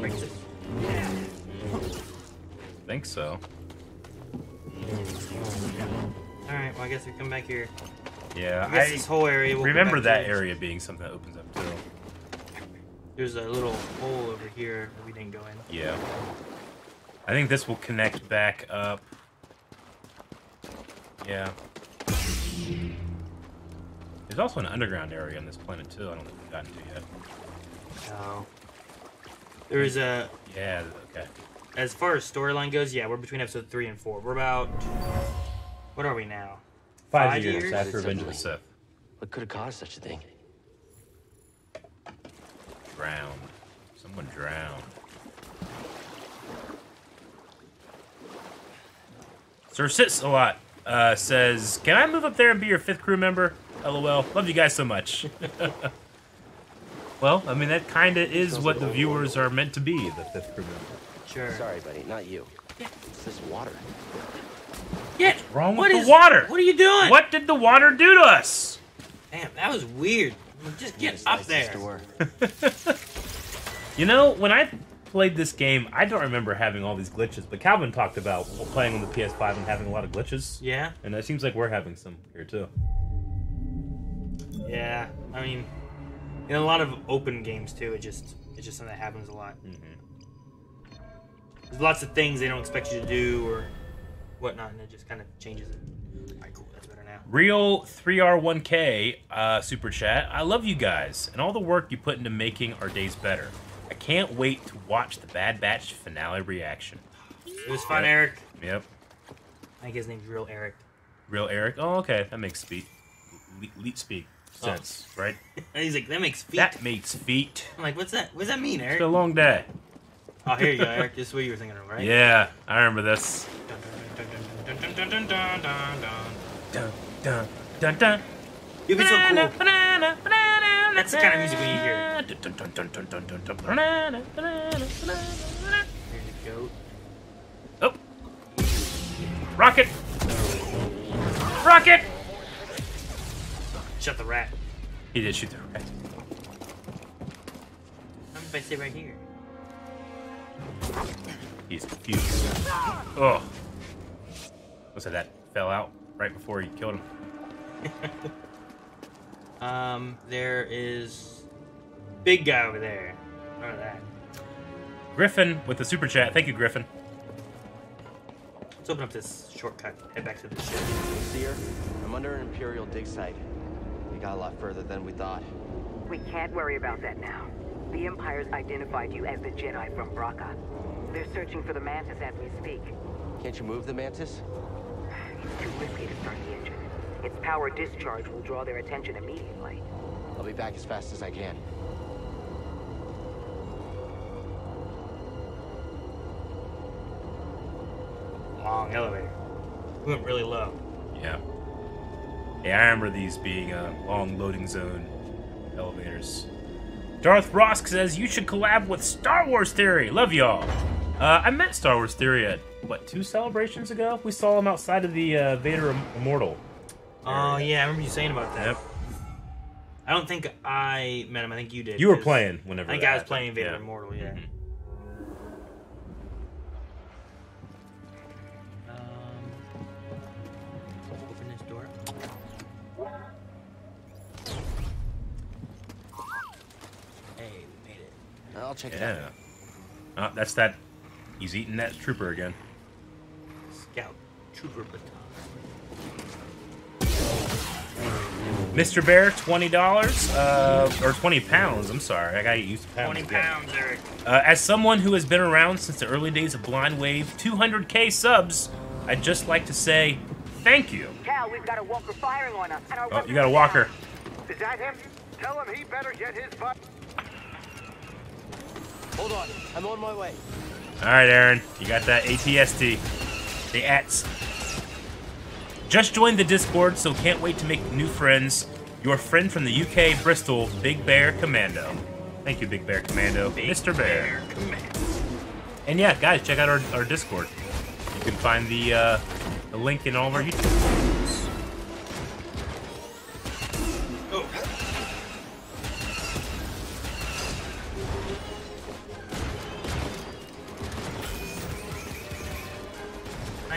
Speaker 1: Breaks it.
Speaker 2: Think so.
Speaker 1: Alright, well, I guess we come back here.
Speaker 2: Yeah,
Speaker 1: I guess
Speaker 2: I
Speaker 1: this whole area.
Speaker 2: Remember that
Speaker 1: it.
Speaker 2: area being something that opens up too.
Speaker 1: There's a little hole over here that we didn't go in.
Speaker 2: Yeah. I think this will connect back up. Yeah. There's also an underground area on this planet too. I don't think we've gotten to yet.
Speaker 1: No. There is a.
Speaker 2: Yeah. Okay.
Speaker 1: As far as storyline goes, yeah, we're between episode three and four. We're about. What are we now?
Speaker 2: Five,
Speaker 1: Five
Speaker 2: years,
Speaker 1: years?
Speaker 2: after Revenge of the
Speaker 4: Suddenly.
Speaker 2: Sith.
Speaker 4: What could have caused such a thing?
Speaker 2: Drowned. Someone drowned. Sir Sits a lot uh, says, "Can I move up there and be your fifth crew member?" LOL. Love you guys so much. Well, I mean that kind of is what the viewers are meant to be. The fifth crew member.
Speaker 1: Sure.
Speaker 4: Sorry, buddy, not you. It's this water.
Speaker 1: Yeah.
Speaker 2: Wrong
Speaker 1: What
Speaker 2: with
Speaker 1: is-
Speaker 2: the water?
Speaker 1: What are you doing?
Speaker 2: What did the water do to us?
Speaker 1: Damn, that was weird. Just get up there.
Speaker 4: this.
Speaker 2: You know, when I played this game, I don't remember having all these glitches. But Calvin talked about playing on the PS5 and having a lot of glitches.
Speaker 1: Yeah.
Speaker 2: And it seems like we're having some here too.
Speaker 1: Yeah. I mean, in a lot of open games too, it just it's just something that happens a lot.
Speaker 2: Mm-hmm.
Speaker 1: There's lots of things they don't expect you to do or whatnot, and it just kind of changes it. All right, cool. That's better now.
Speaker 2: Real 3R1K uh, super chat. I love you guys and all the work you put into making our days better. I can't wait to watch the Bad Batch finale reaction.
Speaker 1: It was fun,
Speaker 2: Yep.
Speaker 1: Eric.
Speaker 2: Yep.
Speaker 1: I think his name's real Eric.
Speaker 2: Real Eric. Oh, okay. That makes speak. Le- le- speak sense, right?
Speaker 1: And he's like, that makes feet.
Speaker 2: That makes feet.
Speaker 1: I'm like, what's that? What does that mean,
Speaker 2: It's
Speaker 1: Eric?
Speaker 2: been a long day.
Speaker 1: Oh, here you go, Eric. This is what you were thinking of, right?
Speaker 2: Yeah, I remember this.
Speaker 1: You'd be so cool.
Speaker 2: That's
Speaker 1: That's the kind of music we need here. Here's a goat.
Speaker 2: Oh. Rocket! Rocket!
Speaker 1: Shut the rat.
Speaker 2: He did shoot the rat.
Speaker 1: How if I stay right here?
Speaker 2: He's confused. Oh. Looks like That fell out right before he killed him.
Speaker 1: Um, there is big guy over there. Remember that.
Speaker 2: Griffin with the super chat. Thank you, Griffin.
Speaker 1: Let's open up this shortcut. Head back to the ship.
Speaker 4: Cere, I'm under an Imperial dig site. We got a lot further than we thought.
Speaker 5: We can't worry about that now. The Empire's identified you as the Jedi from Bracca. They're searching for the Mantis as we speak.
Speaker 4: Can't you move the Mantis?
Speaker 5: It's too risky to start the engine. Its power discharge will draw their attention immediately.
Speaker 4: I'll be back as fast as I can.
Speaker 1: Long elevator. We went really low.
Speaker 2: Yeah. Yeah, I remember these being uh, long loading zone elevators. Darth Rosk says you should collab with Star Wars Theory. Love y'all. Uh, I met Star Wars Theory at what two celebrations ago? We saw him outside of the uh, Vader Immortal.
Speaker 1: Oh yeah, I remember you saying about that.
Speaker 2: Yep.
Speaker 1: I don't think I met him. I think you did.
Speaker 2: You were playing whenever.
Speaker 1: I think I was
Speaker 2: happened.
Speaker 1: playing Vader
Speaker 2: Yeah.
Speaker 1: Immortal. Yeah.
Speaker 2: Mhm.
Speaker 1: Um,
Speaker 4: I'll check it out.
Speaker 2: Uh, that's that. He's eating that trooper again.
Speaker 1: Scout Trooper Baton.
Speaker 2: Mr. Bear, twenty dollars, uh, or twenty pounds. I'm sorry, I gotta get used to pounds.
Speaker 1: Twenty
Speaker 2: again.
Speaker 1: pounds, Eric.
Speaker 2: Uh, as someone who has been around since the early days of Blind Wave, 200k subs, I'd just like to say thank you.
Speaker 5: Cal, we've got a walker firing on us. And our
Speaker 2: Oh, you got a walker.
Speaker 5: down.
Speaker 7: Is that him? Tell him he better get his butt.
Speaker 4: Hold on, I'm on my way.
Speaker 2: All right, Aaron, you got that ATST, the ATS. Just joined the Discord, so can't wait to make new friends. Your friend from the UK, Bristol, Big Bear Commando. Thank you, Big Bear Commando, Mr. Bear.
Speaker 1: Command.
Speaker 2: And yeah, guys, check out our, our Discord. You can find the uh, the link in all of our YouTube.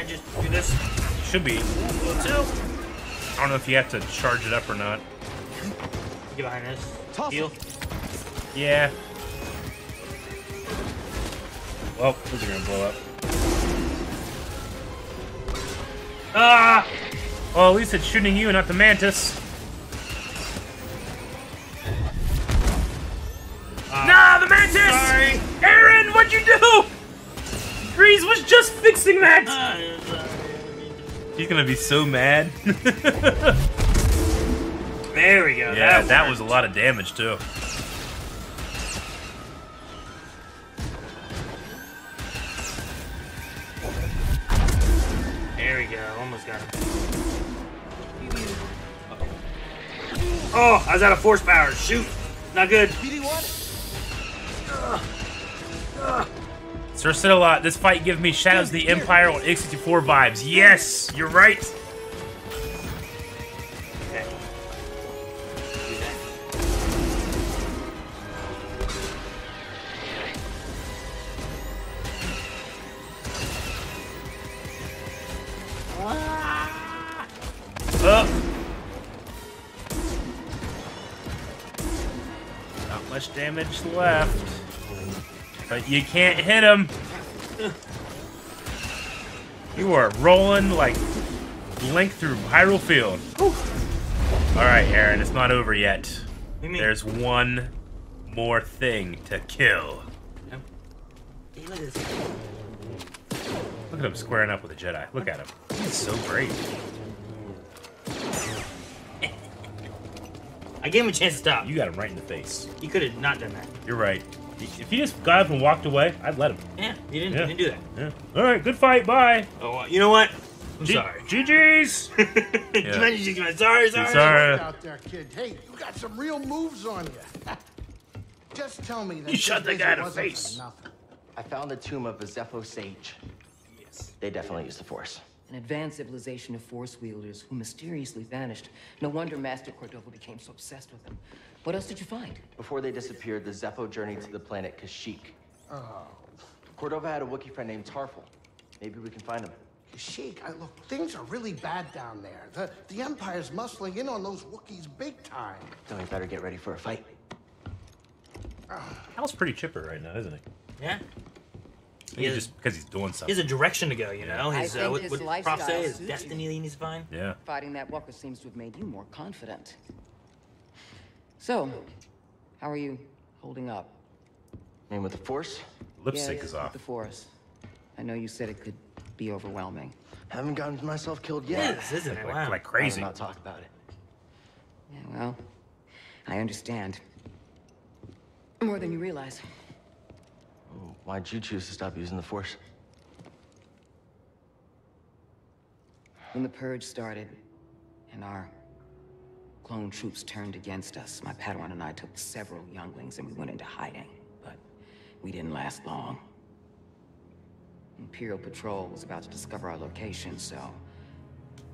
Speaker 1: Just do this?
Speaker 2: Should be.
Speaker 1: Two.
Speaker 2: I don't know if you have to charge it up or not.
Speaker 1: Get behind this.
Speaker 4: Toss
Speaker 1: Heal.
Speaker 2: Yeah. Well, those are gonna blow up.
Speaker 1: Ah!
Speaker 2: Well, at least it's shooting you, not the mantis. nah, the mantis!
Speaker 1: Sorry.
Speaker 2: Aaron, what'd you do? Greez was just fixing that. He's gonna be so mad.
Speaker 1: There we go.
Speaker 2: yeah, that,
Speaker 1: worked.
Speaker 2: was a lot of damage too.
Speaker 1: There we go. Almost got him. Oh, I was out of force power. Shoot. not good.
Speaker 2: Sir Citilot, this fight gives me Shadows of the Empire on N64 vibes. Yes, you're right.
Speaker 1: Ah!
Speaker 2: Oh. Not much damage left. But you can't hit him. You are rolling like Link through Hyrule Field. Alright, Aaron, it's not over yet.
Speaker 1: What do you mean?
Speaker 2: There's one more thing to kill.
Speaker 1: Hey, look at.
Speaker 2: Look at him squaring up with a Jedi. Look at him. He's so great.
Speaker 1: I gave him a chance to stop.
Speaker 2: You got him right in the face.
Speaker 1: You could have not done that.
Speaker 2: You're right. If he just got up and walked away, I'd let him.
Speaker 1: Yeah, he didn't,
Speaker 2: Yeah.
Speaker 1: you didn't do that.
Speaker 2: Yeah. All right, good fight. Bye.
Speaker 1: Oh, uh, you know what? I'm
Speaker 2: G-
Speaker 1: sorry.
Speaker 2: GG's.
Speaker 1: Sorry, sorry, sorry.
Speaker 2: Sorry.
Speaker 9: out there, kid. Hey, you got some real moves on you. Just tell me that
Speaker 2: You shot
Speaker 9: this
Speaker 2: the guy in the face.
Speaker 9: nothing.
Speaker 4: I found the tomb of a Zeffo sage.
Speaker 1: Yes.
Speaker 4: They definitely used the Force.
Speaker 5: An advanced civilization of force wielders who mysteriously vanished. No wonder Master Cordova became so obsessed with them. What else did you find?
Speaker 4: Before they disappeared, the Zeffo journeyed to the planet Kashyyyk. Oh. Cordova had a Wookiee friend named Tarful. Maybe we can find him.
Speaker 9: Sheik, I, look, things are really bad down there. The, the Empire's muscling in on those Wookiees big time.
Speaker 4: Then we better get ready for a fight.
Speaker 2: Hal's pretty chipper right now, isn't he?
Speaker 1: Yeah.
Speaker 2: Maybe
Speaker 1: He has,
Speaker 2: just because he's doing something.
Speaker 1: he has a direction to go, you know?
Speaker 5: I
Speaker 1: His, uh,
Speaker 5: think
Speaker 1: what,
Speaker 5: this
Speaker 1: what Prof say? His
Speaker 5: suits
Speaker 1: destiny that he needs to find?
Speaker 2: yeah.
Speaker 5: Fighting that walker seems to have made you more confident. So, how are you holding up?
Speaker 4: Name with the Force?
Speaker 2: Lipstick
Speaker 5: Yes,
Speaker 2: is off.
Speaker 5: The force. I know you said it could be overwhelming.
Speaker 4: Haven't gotten myself killed
Speaker 1: It
Speaker 4: yet.
Speaker 1: is, isn't it?
Speaker 2: Like,
Speaker 1: Wow.
Speaker 2: like
Speaker 4: Rather
Speaker 2: crazy.
Speaker 4: Not talk about it.
Speaker 5: Yeah, well, I understand. More than you realize.
Speaker 4: Why'd you choose to stop using the Force?
Speaker 5: When the purge started, and our clone troops turned against us, my Padawan and I took several younglings and we went into hiding. But we didn't last long. Imperial Patrol was about to discover our location, so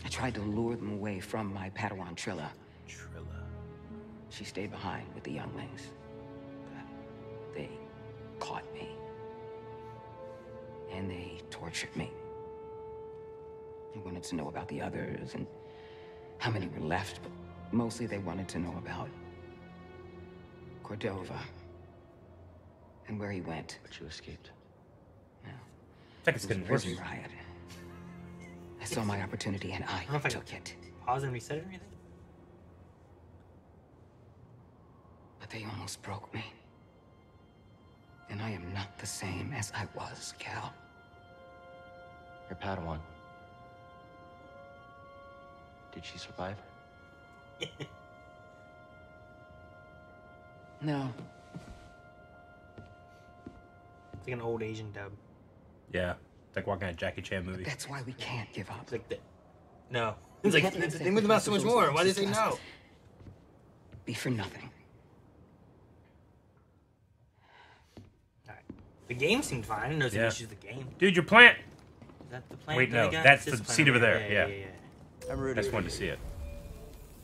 Speaker 5: I tried to lure them away from my Padawan Trilla.
Speaker 2: Trilla.
Speaker 5: She stayed behind with the younglings. But they caught me. And they tortured me. They wanted to know about the others and how many were left, but mostly they wanted to know about Cordova and where he went.
Speaker 4: But you escaped.
Speaker 2: It's like it's
Speaker 5: It was a
Speaker 2: getting worse.
Speaker 5: prison riot. I saw my opportunity and I
Speaker 1: know if I
Speaker 5: took it.
Speaker 1: Pause and reset it or anything?
Speaker 5: But they almost broke me. And I am not the same as I was, Cal.
Speaker 4: Your Padawan. Did she survive?
Speaker 5: No,
Speaker 1: It's like an old Asian dub.
Speaker 2: Yeah. It's like walking a Jackie Chan movie.
Speaker 5: that's why we can't give up.
Speaker 1: It's like the. No. It's like,
Speaker 5: can't let
Speaker 1: they moved them out so much more. Why did they say no?
Speaker 5: Be for nothing.
Speaker 1: Alright. The game seemed fine. I didn't notice
Speaker 2: Yeah.
Speaker 1: issues with the game.
Speaker 2: Dude, your plant.
Speaker 1: Is that the plan?
Speaker 2: Wait, no, that's the
Speaker 1: this
Speaker 2: seat over
Speaker 1: right
Speaker 2: there,
Speaker 1: here.
Speaker 2: yeah.
Speaker 1: yeah, yeah.
Speaker 4: I'm
Speaker 2: I
Speaker 4: rooting.
Speaker 2: just wanted to see it.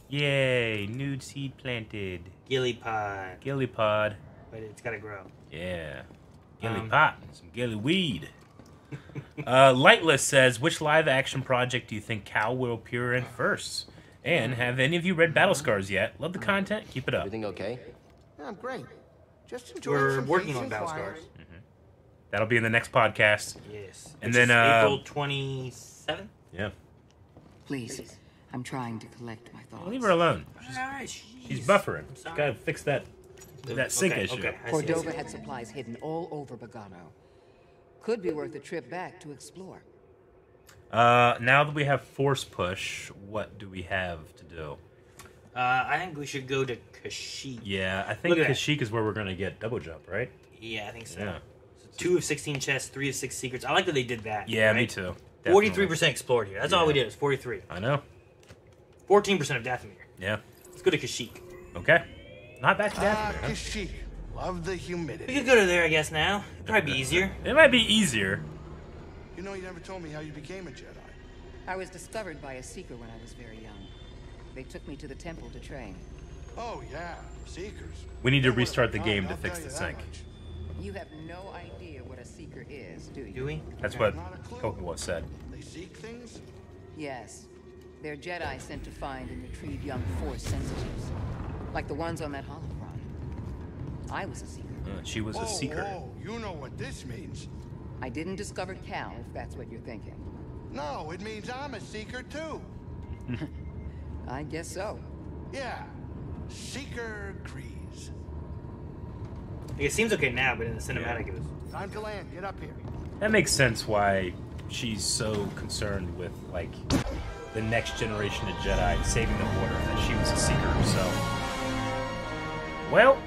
Speaker 2: Yay, nude seed planted.
Speaker 1: Gilly pod.
Speaker 2: Gilly pod.
Speaker 1: But it's gotta grow.
Speaker 2: Yeah. Gilly
Speaker 1: Um,
Speaker 2: pot. Some gilly weed. uh, Lightless says, which live action project do you think Cal will appear in first? And have any of you read Battle Scars yet? Love the content. Keep it up.
Speaker 4: Everything okay?
Speaker 9: Yeah, I'm great. Just enjoying
Speaker 1: We're
Speaker 9: some
Speaker 1: working on
Speaker 9: and
Speaker 1: Battle
Speaker 9: quiet.
Speaker 1: Scars.
Speaker 2: That'll be in the next podcast.
Speaker 1: Yes.
Speaker 2: And
Speaker 1: Which
Speaker 2: then, uh,
Speaker 1: April 27th?
Speaker 2: Yeah.
Speaker 5: Please, I'm trying to collect my thoughts.
Speaker 2: Leave her alone.
Speaker 1: Alright,
Speaker 2: She's buffering.
Speaker 1: I'm sorry.
Speaker 2: Gotta fix that that sync
Speaker 1: okay,
Speaker 2: issue.
Speaker 1: Okay, I see,
Speaker 5: Cordova had supplies hidden all over Bogano. Could be worth a trip back to explore.
Speaker 2: Uh, now that we have force push, what do we have to do?
Speaker 1: Uh, I think we should go to Kashyyyk.
Speaker 2: Yeah, I think
Speaker 1: Look.
Speaker 2: Kashyyyk is where we're gonna get double jump, right?
Speaker 1: Yeah, I think so.
Speaker 2: Yeah.
Speaker 1: So two of 16 chests, three of six secrets. I like that they did that.
Speaker 2: Yeah, me
Speaker 1: right?
Speaker 2: too.
Speaker 1: 43% explored here. That's all we
Speaker 2: Yeah.
Speaker 1: did. was 43.
Speaker 2: I know.
Speaker 1: 14% of Dathomir.
Speaker 2: Yeah.
Speaker 1: Let's go to Kashyyyk.
Speaker 2: Okay. Not back
Speaker 9: to
Speaker 2: bad. man.
Speaker 9: Ah, Kashyyyk. Love the humidity.
Speaker 1: We
Speaker 9: humidity.
Speaker 1: could go to there, I guess. Now It'd probably be easier.
Speaker 2: It might be easier.
Speaker 9: You know, you never told me how you became a Jedi.
Speaker 5: I was discovered by a Seeker when I was very young. They took me to the temple to train.
Speaker 9: Oh, yeah. Seekers.
Speaker 2: We need to restart the game to fix the
Speaker 9: you
Speaker 2: sync.
Speaker 5: You have no idea what a Seeker is, do you?
Speaker 1: Do we?
Speaker 2: That's what Kokowa said.
Speaker 9: They seek things?
Speaker 5: Yes. They're Jedi sent to find and retrieve young Force sensitives. Like the ones on that holocron. I was a Seeker.
Speaker 2: Uh, she was
Speaker 9: whoa,
Speaker 2: a seeker.
Speaker 9: Whoa, you know what this means.
Speaker 5: I didn't discover Cal, if that's what you're thinking.
Speaker 9: No, it means I'm a seeker too.
Speaker 5: I guess so.
Speaker 9: Yeah. Seeker
Speaker 1: Greez. It seems okay now, but in the cinematic, it was.
Speaker 9: Time to land. Get up here.
Speaker 2: That makes sense why she's so concerned with like the next generation of Jedi saving the Order that she was a seeker herself. Well,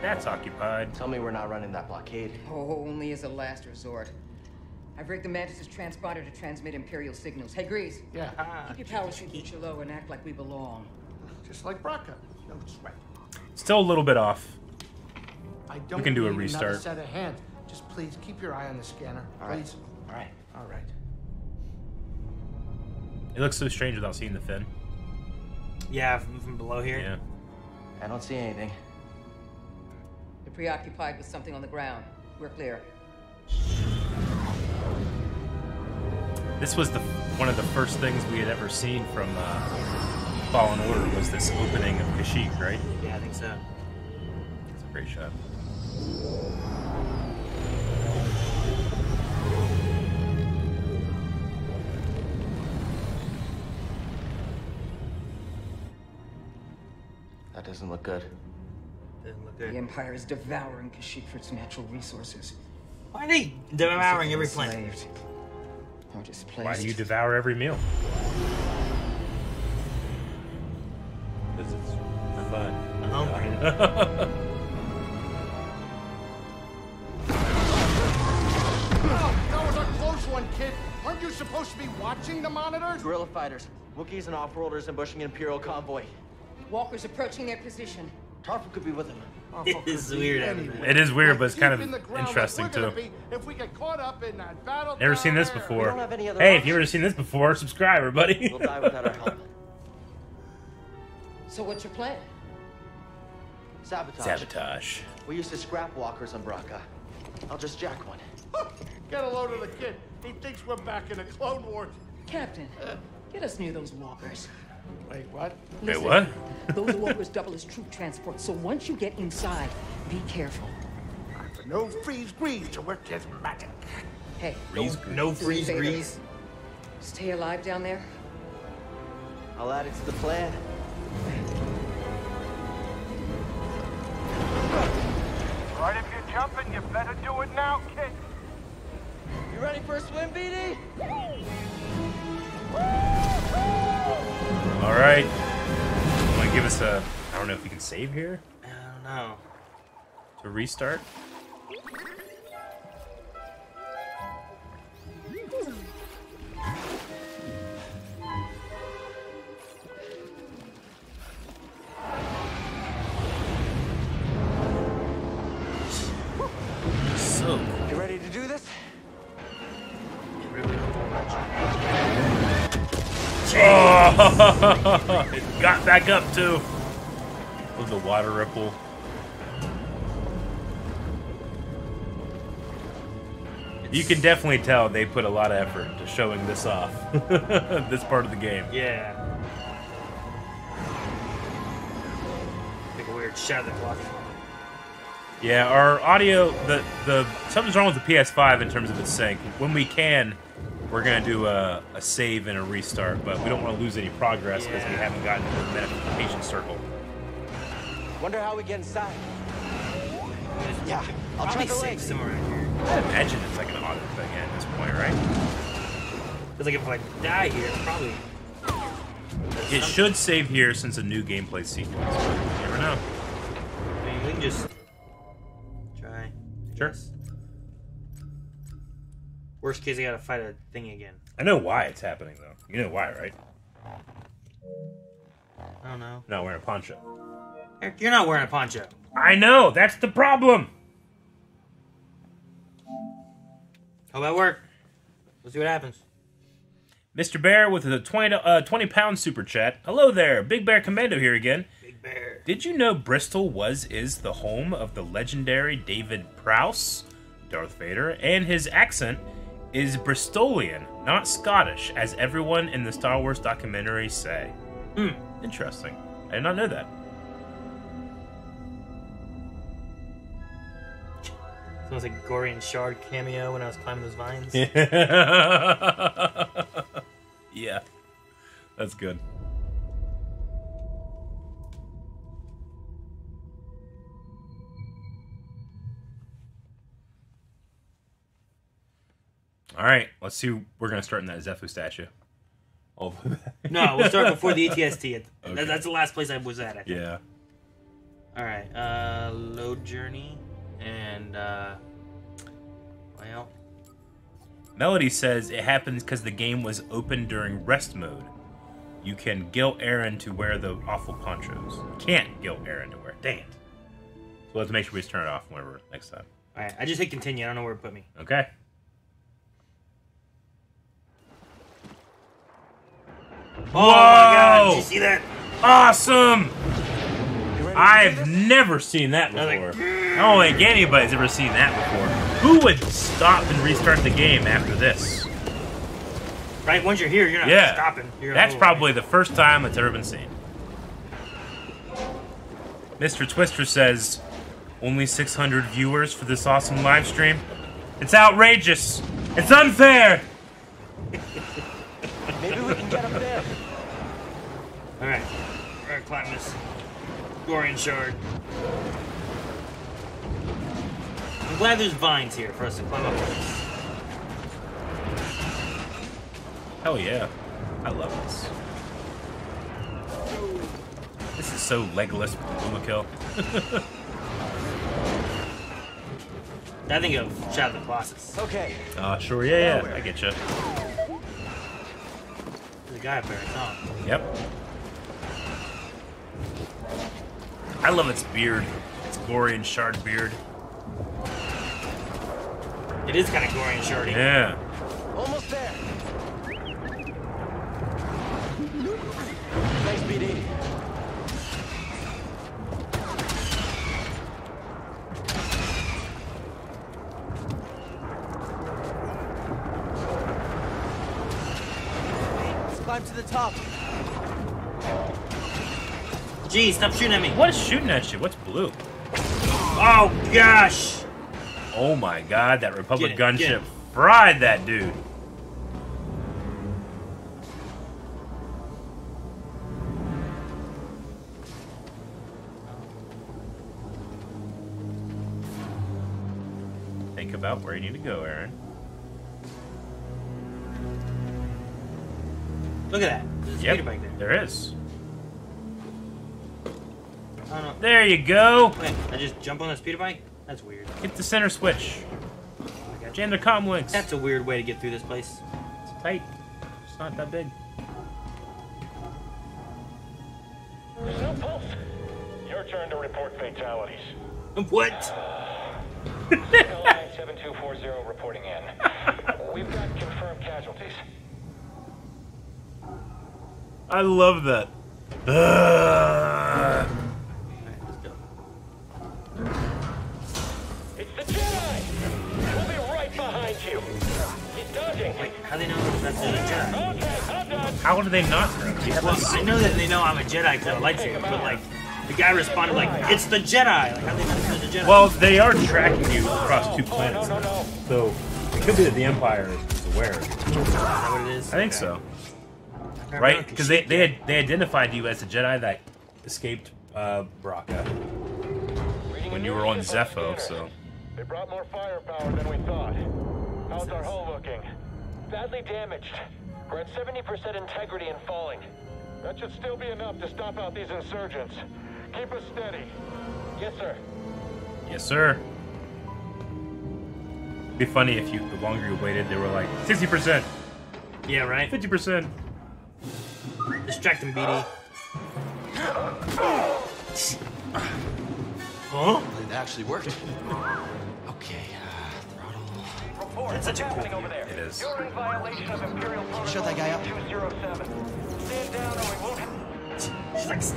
Speaker 2: that's occupied.
Speaker 4: Tell me we're not running that blockade.
Speaker 5: Oh, only as a last resort. I've rigged the Mantis' transponder to transmit Imperial signals. Hey, Greez.
Speaker 9: Yeah.
Speaker 5: Keep your ah. power signature low and act like we belong.
Speaker 9: Just like Bracca. No sweat.
Speaker 2: Still a little bit off.
Speaker 9: I don't we
Speaker 2: can do a
Speaker 9: need Another
Speaker 2: restart.
Speaker 9: set of hands. Just please keep your eye on the scanner.
Speaker 4: All right.
Speaker 9: please.
Speaker 4: All right.
Speaker 9: All right.
Speaker 2: It looks so strange without seeing the fin.
Speaker 1: Yeah, from, from below here.
Speaker 2: Yeah.
Speaker 4: I don't see anything.
Speaker 5: You're preoccupied with something on the ground. We're clear.
Speaker 2: This was the one of the first things we had ever seen from uh, Fallen Order was this opening of Kashyyyk, right?
Speaker 1: Yeah, I think so.
Speaker 2: It's a great shot.
Speaker 4: Doesn't look good.
Speaker 1: Doesn't look
Speaker 5: The. Empire is devouring Kashyyyk for its natural resources.
Speaker 1: Why are they devouring every planet?
Speaker 5: Enslaved. Or displaced.
Speaker 2: Why do you devour every meal?
Speaker 6: Because it's fun.
Speaker 1: I'm hungry.
Speaker 9: Oh, that was a close one, kid. Aren't you supposed to be watching the monitors?
Speaker 4: Guerrilla fighters, Wookiees and off-worlders ambushing an Imperial convoy.
Speaker 5: Walkers approaching their position.
Speaker 4: Tarful could be with them.
Speaker 1: It is weird.
Speaker 9: Anyway,
Speaker 2: It is weird, but it's kind of
Speaker 9: in the ground like
Speaker 2: interesting, too.
Speaker 9: If we get caught up in that battle.
Speaker 2: Never seen this
Speaker 9: there.
Speaker 2: before.
Speaker 4: don't have any other
Speaker 2: Hey, if you've ever seen this before, subscribe, everybody.
Speaker 4: We'll die without our help.
Speaker 5: So what's your plan?
Speaker 4: Sabotage.
Speaker 2: Sabotage.
Speaker 4: We used to scrap walkers on Bracca. I'll just jack one.
Speaker 9: Get a load of the kid. He thinks we're back in the Clone Wars.
Speaker 5: Captain, uh, get us near those walkers.
Speaker 9: Wait, what?
Speaker 2: Wait, what?
Speaker 5: those walkers double as troop transport, so once you get inside, be careful.
Speaker 9: For no freeze grease to work his magic.
Speaker 5: Hey,
Speaker 2: Freeze
Speaker 1: No
Speaker 5: do me a
Speaker 1: freeze
Speaker 5: favor.
Speaker 1: grease.
Speaker 5: Stay alive down there.
Speaker 4: I'll add it to the plan.
Speaker 6: Right, if you're jumping, you better do it now, kid.
Speaker 4: You ready for a swim, BD?
Speaker 2: All right. Want to give us a? I don't know if we can save here
Speaker 1: I don't know.
Speaker 2: to restart. Oh, it got back up too. With the water ripple. You can definitely tell they put a lot of effort into showing this off. this part of the game.
Speaker 1: Yeah. Like a weird shot of the clock.
Speaker 2: Yeah, our audio the the something's wrong with the PS5 in terms of its sync. When we can, we're gonna do a, a save and a restart, but we don't want to lose any progress because we haven't gotten to the notification circle.
Speaker 4: Wonder how we get inside. Yeah, I'll try
Speaker 1: Probably
Speaker 4: the
Speaker 1: safe
Speaker 4: legs.
Speaker 1: somewhere around here.
Speaker 2: I imagine it's like an auto thing at this point, right?
Speaker 1: Because like if I die here, probably.
Speaker 2: It should save here since a new gameplay sequence. But you never know.
Speaker 1: I mean, we can just try. I
Speaker 2: Sure.
Speaker 1: Worst case, I gotta fight a thing again.
Speaker 2: I know why it's happening though. You know why, right?
Speaker 1: I don't know.
Speaker 2: Not wearing a poncho.
Speaker 1: Eric, you're not wearing a poncho.
Speaker 2: I know. That's the problem.
Speaker 1: How about work? Let's see what happens.
Speaker 2: Mr. Bear with a 20, uh, 20 pound super chat. Hello there. Big Bear Commando here again.
Speaker 1: Big Bear.
Speaker 2: Did you know Bristol was is the home of the legendary David Prowse, Darth Vader, and his accent is Bristolian, not Scottish, as everyone in the Star Wars documentary say.
Speaker 1: Hmm.
Speaker 2: Interesting. I did not know that.
Speaker 1: Sounds like Gorian Shard cameo when I was climbing those vines.
Speaker 2: yeah. That's good. All right, let's see. We're gonna start in that Zeffo statue. Oh,
Speaker 1: no, we'll start before the ATST. That-
Speaker 2: Okay.
Speaker 1: That's the last place I was at. I think.
Speaker 2: yeah.
Speaker 1: All right. Uh, load journey and uh, well,
Speaker 2: Melody says it happens because the game was open during rest mode. You can guilt Aaron to wear the awful ponchos. Can't guilt Aaron to wear. Dang it. So we'll have to make sure we just turn it off whenever next time.
Speaker 1: all right. I just hit continue. I don't know where it put me.
Speaker 2: Okay.
Speaker 1: Oh my god! Did you see that?
Speaker 2: Awesome! I've never seen that before. I don't think anybody's ever seen that before. Who would stop and restart the game after this?
Speaker 1: Right. Once you're here, you're not
Speaker 2: Yeah.
Speaker 1: stopping. You're
Speaker 2: That's probably the first time it's ever been seen. Mr. Twister says, only 600 viewers for this awesome live stream? It's outrageous! It's unfair!
Speaker 4: Maybe we can get up there.
Speaker 1: All right. All right. Climb this Gorian Shard. I'm glad there's vines here for us to climb up. with.
Speaker 2: Hell yeah. I love this. This is so Legolas Kill.
Speaker 1: I think of Shadow of the Colossus.
Speaker 4: Okay.
Speaker 2: Uh, sure, yeah, yeah. I get you.
Speaker 1: There's a guy up there. I.
Speaker 2: Yep. I love its beard. Its Gorian shard beard.
Speaker 1: It is kind of Gorian Shardy.
Speaker 2: Yeah.
Speaker 4: Almost there.
Speaker 1: Stop shooting at me.
Speaker 2: What is shooting at you? What's blue?
Speaker 1: Oh gosh.
Speaker 2: Oh my god, that Republic
Speaker 1: Get it,
Speaker 2: gunship fried that dude. Think about where you need to go, Aaron.
Speaker 1: Look at that. There's
Speaker 2: Yep,
Speaker 1: there.
Speaker 2: there is. There you go.
Speaker 1: Wait, I just jump on the speeder bike? That's weird.
Speaker 2: Hit the center switch. Oh Jam the comm links.
Speaker 1: That's a weird way to get through this place.
Speaker 2: It's tight. It's not that big.
Speaker 3: There's no pulse. Your turn to report fatalities.
Speaker 1: What?
Speaker 3: Line 7240 reporting in. We've got confirmed casualties.
Speaker 2: I love that. Ugh.
Speaker 3: Right you. He's dodging.
Speaker 1: Wait, how do they know that's a Jedi?
Speaker 3: Okay, I'm done.
Speaker 2: How do they not know? Do you have
Speaker 1: Well,
Speaker 2: a-
Speaker 1: I know that they know I'm a Jedi because I lightsaber, but like, the guy responded like, "It's the Jedi." Like, how do they know it's the Jedi?
Speaker 2: Well, they are tracking you across two planets.
Speaker 3: No, no, no.
Speaker 2: So it could be that the Empire is aware.
Speaker 1: is that what it is?
Speaker 2: I think
Speaker 1: Okay.
Speaker 2: so.
Speaker 1: I
Speaker 2: Right? Because they they, had, they identified you as the Jedi that escaped uh,
Speaker 3: Bracca
Speaker 2: when you were on
Speaker 3: from Zeffo.
Speaker 2: So
Speaker 3: They brought more firepower than we thought. How's our hull looking? Badly damaged. We're at 70% integrity and falling. That should still be enough to stop out these insurgents. Keep us steady. Yes, sir.
Speaker 2: yes, sir. It'd be funny if you the longer you waited, they were like sixty percent,
Speaker 1: Yeah, right.
Speaker 2: fifty percent.
Speaker 1: Distract him, BD. Uh. Huh?
Speaker 4: It actually worked. Okay,
Speaker 3: it's
Speaker 2: It is.
Speaker 3: You're in violation of Imperial
Speaker 4: Shut that guy up.
Speaker 3: Oh Stand down or we won't have...
Speaker 1: like.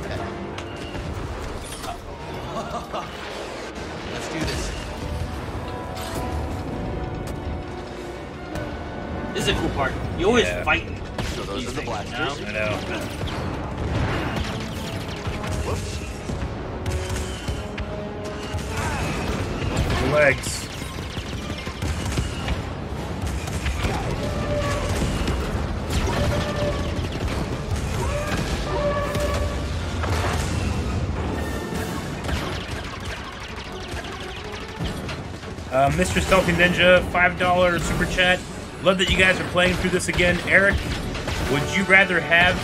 Speaker 4: Let's do this.
Speaker 1: This is a cool part. You always
Speaker 2: yeah.
Speaker 1: fight.
Speaker 4: So those are the blasters.
Speaker 2: I know.
Speaker 4: Whoops.
Speaker 2: Legs. Uh, Mr. Stealthy Ninja, $5 super chat. Love that you guys are playing through this again. Eric, would you rather have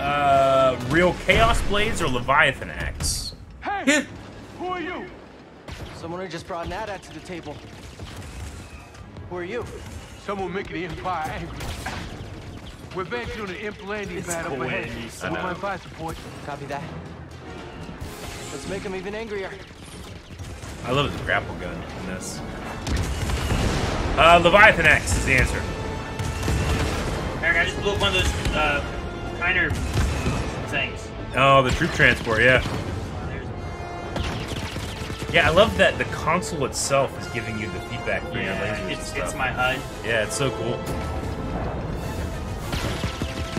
Speaker 2: uh, real Chaos Blades or Leviathan Axe?
Speaker 6: Hey! Who are you?
Speaker 4: Someone who just brought an AT-AT to the table. Who are you?
Speaker 6: Someone making the Empire angry. We're venturing on an Imp landing pad
Speaker 1: cool
Speaker 6: up
Speaker 1: when
Speaker 6: ahead.
Speaker 1: he's-
Speaker 6: With
Speaker 2: I know.
Speaker 6: my fire support.
Speaker 4: Copy that. Let's make him even angrier.
Speaker 2: I love his grapple gun in this. Uh, Leviathan X is the answer.
Speaker 1: Eric, I just blew up one of those uh, Kiner things.
Speaker 2: Oh, the troop transport, yeah. Yeah, I love that the console itself is giving you the feedback for your
Speaker 1: Yeah,
Speaker 2: lasers and
Speaker 1: it's, it's my HUD.
Speaker 2: Yeah, it's so cool.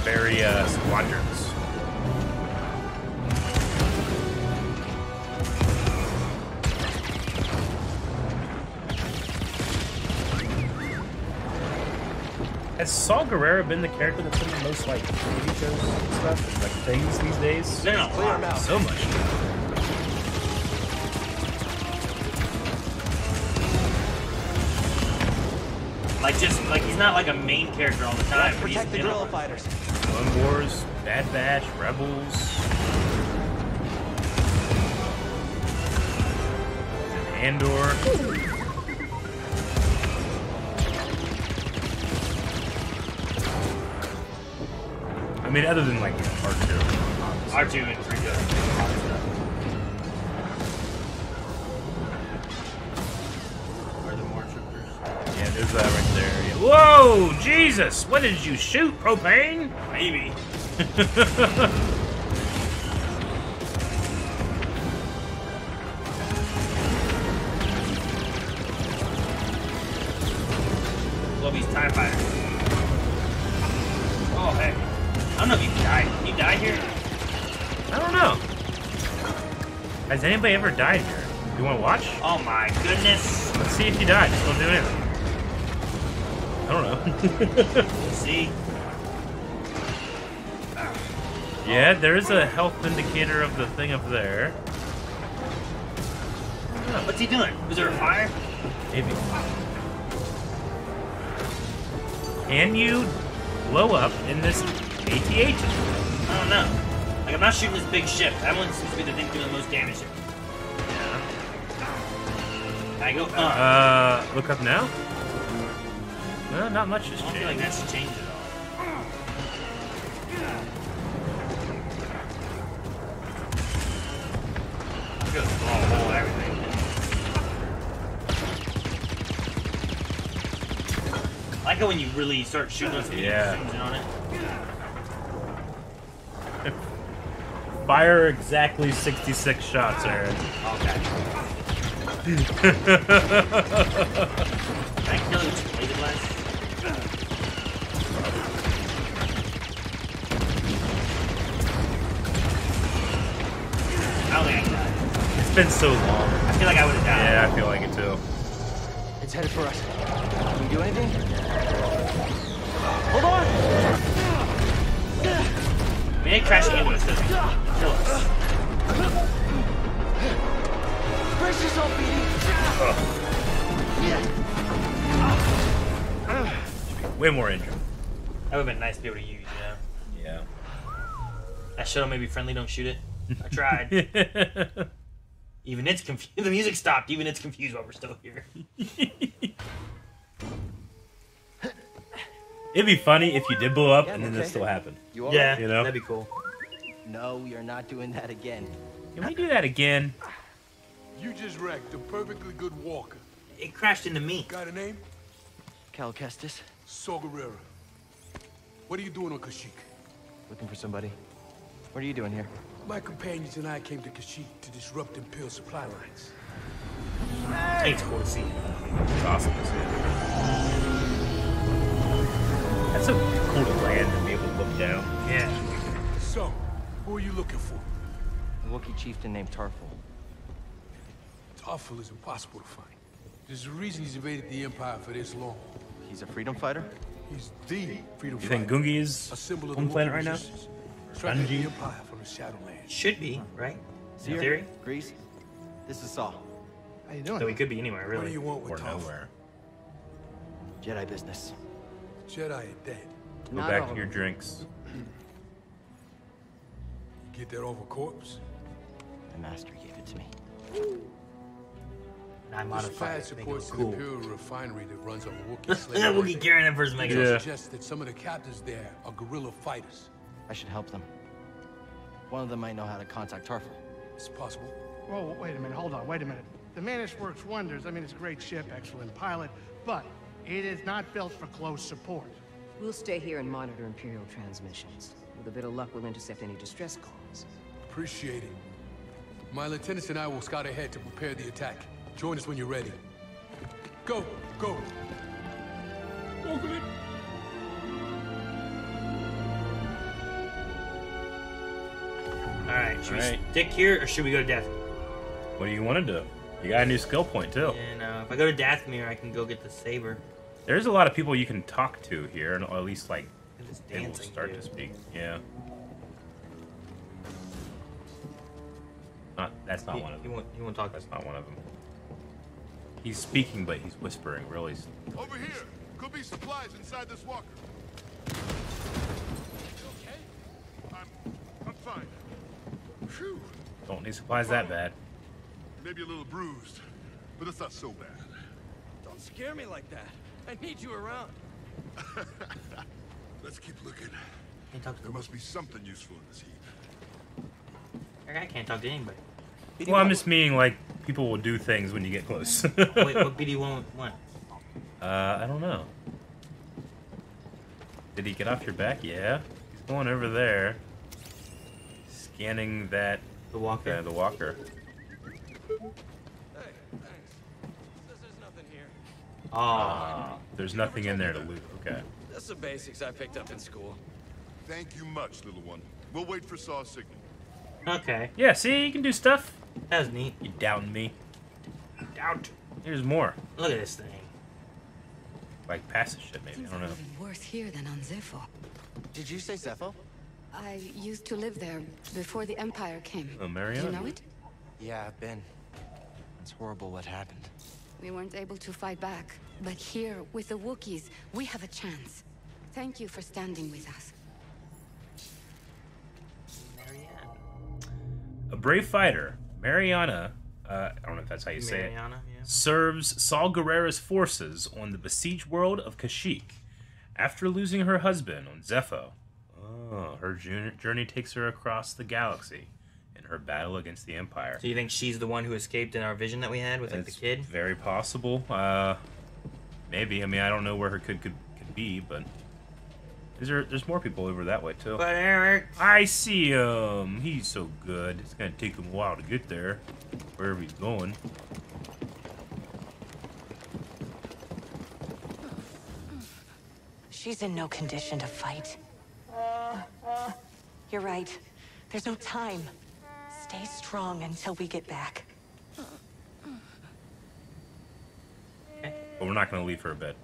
Speaker 2: Very uh, squadrons. Has Saw Gerrera been the character that's in the most like TV shows and stuff, and, like things these days?
Speaker 1: No, no,
Speaker 4: Clear him out.
Speaker 2: So much.
Speaker 1: Like just like he's not like a main character all the time.
Speaker 4: Let's
Speaker 1: he's
Speaker 4: protect the
Speaker 1: in
Speaker 4: guerrilla fighters.
Speaker 2: Clone Wars, Bad Batch, Rebels, and Andor. I mean, other than like you know, part two.
Speaker 1: R2 and 3 good. Are there more troopers?
Speaker 2: Yeah, there's that right there. Yeah. Whoa, Jesus! What did you shoot, propane?
Speaker 1: Maybe.
Speaker 2: anybody ever died here? Do you want to watch?
Speaker 1: Oh my goodness.
Speaker 2: Let's see if you died. Just don't do anything. I don't know.
Speaker 1: See?
Speaker 2: yeah, there is a health indicator of the thing up there.
Speaker 1: What's he doing? Was there a fire?
Speaker 2: Maybe. Can you blow up in this AT-AT?
Speaker 1: I don't know. Like, I'm not shooting this big ship. That one seems to be the thing doing the most damage. I go, uh.
Speaker 2: Uh, look up now. No, not much has
Speaker 1: I don't feel like
Speaker 2: changed.
Speaker 1: that change at all. Oh, oh, everything. I like it when you really start shooting those things
Speaker 2: Yeah.
Speaker 1: on it.
Speaker 2: Fire exactly 66 shots, Aaron.
Speaker 1: Okay.
Speaker 2: It's been so long.
Speaker 1: I feel like I would have died.
Speaker 2: Yeah, I feel like it too.
Speaker 4: It's headed for us. Can we do anything? Hold on!
Speaker 1: I mean, it crashing into us doesn't kill us.
Speaker 4: Brace yourself,
Speaker 2: Way more injured.
Speaker 1: That would have been nice to be able to use, you know?
Speaker 2: Yeah.
Speaker 1: That shuttle may be friendly, don't shoot it. I tried. Even it's confused. The music stopped. Even it's confused while we're still here.
Speaker 2: It'd be funny if you did blow up
Speaker 4: Yeah,
Speaker 2: and then
Speaker 4: okay.
Speaker 2: this still happened.
Speaker 4: You all
Speaker 1: Yeah,
Speaker 4: right?
Speaker 2: You know?
Speaker 1: that'd be cool.
Speaker 4: No, you're not doing that again.
Speaker 2: Can we do that again?
Speaker 6: You just wrecked a perfectly good walker.
Speaker 1: It crashed into me.
Speaker 6: Got a name?
Speaker 4: Cal Kestis,
Speaker 6: Saw Gerrera. What are you doing on Kashyyyk?
Speaker 4: looking for somebody. What are you doing here?
Speaker 6: My companions and I came to Kashyyyk to disrupt Imperial supply lines.
Speaker 1: It's cool to see.
Speaker 2: It's awesome to see. That's so cool to land and be able to look down.
Speaker 1: Yeah.
Speaker 6: So, who are you looking for?
Speaker 4: A Wookiee chieftain named Tarful.
Speaker 6: Tarful is impossible to find. There's a reason he's evaded the Empire for this long.
Speaker 4: He's a freedom fighter?
Speaker 6: He's the freedom fighter.
Speaker 2: You think. Gungi is
Speaker 6: a symbol of
Speaker 2: on
Speaker 6: the
Speaker 2: planet right now?
Speaker 6: resistance.
Speaker 2: Bungie?
Speaker 6: the Empire from the Shadowlands.
Speaker 1: Should be, right? In
Speaker 4: Cere?
Speaker 1: theory.
Speaker 4: Greez? This is Saw.
Speaker 9: How you doing?
Speaker 1: So we could be anywhere,
Speaker 6: What do
Speaker 1: really.
Speaker 6: you want with
Speaker 2: Or
Speaker 6: Tarful?
Speaker 2: nowhere.
Speaker 4: Jedi business.
Speaker 6: Jedi are dead.
Speaker 2: Go
Speaker 10: Not
Speaker 2: back to your
Speaker 10: them.
Speaker 2: drinks.
Speaker 6: Get that off a corpse?
Speaker 4: My master gave it to me.
Speaker 1: And I
Speaker 6: This
Speaker 1: modified
Speaker 6: pad
Speaker 1: it. Make it
Speaker 6: supports
Speaker 1: look
Speaker 6: an
Speaker 1: cool.
Speaker 6: Imperial refinery that runs on Wookiee slave
Speaker 1: That
Speaker 6: labor.
Speaker 1: Wookiee carrying that first mega.
Speaker 2: Yeah.
Speaker 6: suggests that some of the captains there are guerrilla fighters.
Speaker 4: I should help them. One of them might know how to contact Tarful.
Speaker 6: It's possible.
Speaker 9: Whoa, wait a minute, hold on, wait a minute. The Mantis works wonders. I mean, it's a great ship, excellent pilot, but it is not built for close support.
Speaker 10: We'll stay here and monitor Imperial transmissions. With a bit of luck, we'll intercept any distress calls.
Speaker 6: Appreciate it. My lieutenants and I will scout ahead to prepare the attack. Join us when you're ready. Go, go.
Speaker 1: All right. Should we
Speaker 2: Alright.
Speaker 1: stick here or should we go to death?
Speaker 2: What do you want to do? You got a new skill point too.
Speaker 1: And uh, if I go to Dathomir, I can go get the saber.
Speaker 2: There's a lot of people you can talk to here, and at least like they will start
Speaker 1: dude.
Speaker 2: to speak. Yeah. Not that's not
Speaker 1: He,
Speaker 2: one of
Speaker 1: he
Speaker 2: them.
Speaker 1: won't. He won't talk.
Speaker 2: That's not one of them. He's speaking, but he's whispering. Really.
Speaker 8: Over here! Could be supplies inside this walker. Okay? I'm... I'm fine. Phew.
Speaker 2: Don't need supplies that bad.
Speaker 8: Maybe a little bruised, but it's not so bad.
Speaker 11: Don't scare me like that. I need you around.
Speaker 8: Let's keep looking.
Speaker 1: Can't talk to
Speaker 8: There must be something useful in this heap.
Speaker 1: That guy can't talk to anybody.
Speaker 2: Well, I'm just meaning like people will do things when you get close.
Speaker 1: Wait, what BD won't want?
Speaker 2: Uh, I don't know. Did he get off your back? Yeah. He's going over there. Scanning that.
Speaker 1: The walker.
Speaker 2: Uh, the walker.
Speaker 11: Hey, thanks. Says there's nothing here.
Speaker 1: Oh,
Speaker 2: There's nothing in there to loot. Okay.
Speaker 11: That's the basics I picked up in school.
Speaker 8: Thank you much, little one. We'll wait for Saw's signal.
Speaker 1: okay.
Speaker 2: Yeah, see, you can do stuff.
Speaker 1: That was neat.
Speaker 2: You doubting me?
Speaker 1: Doubt.
Speaker 2: Here's more.
Speaker 1: Look at this thing.
Speaker 2: Like passive shit, maybe. I don't know.
Speaker 12: Worse here than on Zeffo.
Speaker 4: Did you say Zeffo?
Speaker 12: I used to live there before the Empire came.
Speaker 2: Oh,
Speaker 12: Do you know it?
Speaker 4: Yeah, I've been. It's horrible what happened.
Speaker 12: We weren't able to fight back. But here, with the Wookiees, we have a chance. Thank you for standing with us. Marianne.
Speaker 2: A brave fighter, Mariana. Uh, I don't know if that's how you say it.
Speaker 1: Yeah.
Speaker 2: serves Saw Gerrera's forces on the besieged world of Kashyyyk. After losing her husband on Zeffo, oh, her journey takes her across the galaxy in her battle against the Empire.
Speaker 1: So you think she's the one who escaped in our vision that we had with like the kid?
Speaker 2: Very possible. Uh, maybe. I mean, I don't know where her kid could, could be, but is there? There's more people over that way too.
Speaker 1: But Eric,
Speaker 2: I see him. He's so good. It's gonna take him a while to get there, wherever he's going.
Speaker 5: She's in no condition to fight. You're right. There's no time. Stay strong until we get back.
Speaker 2: But we're not gonna leave for a bit.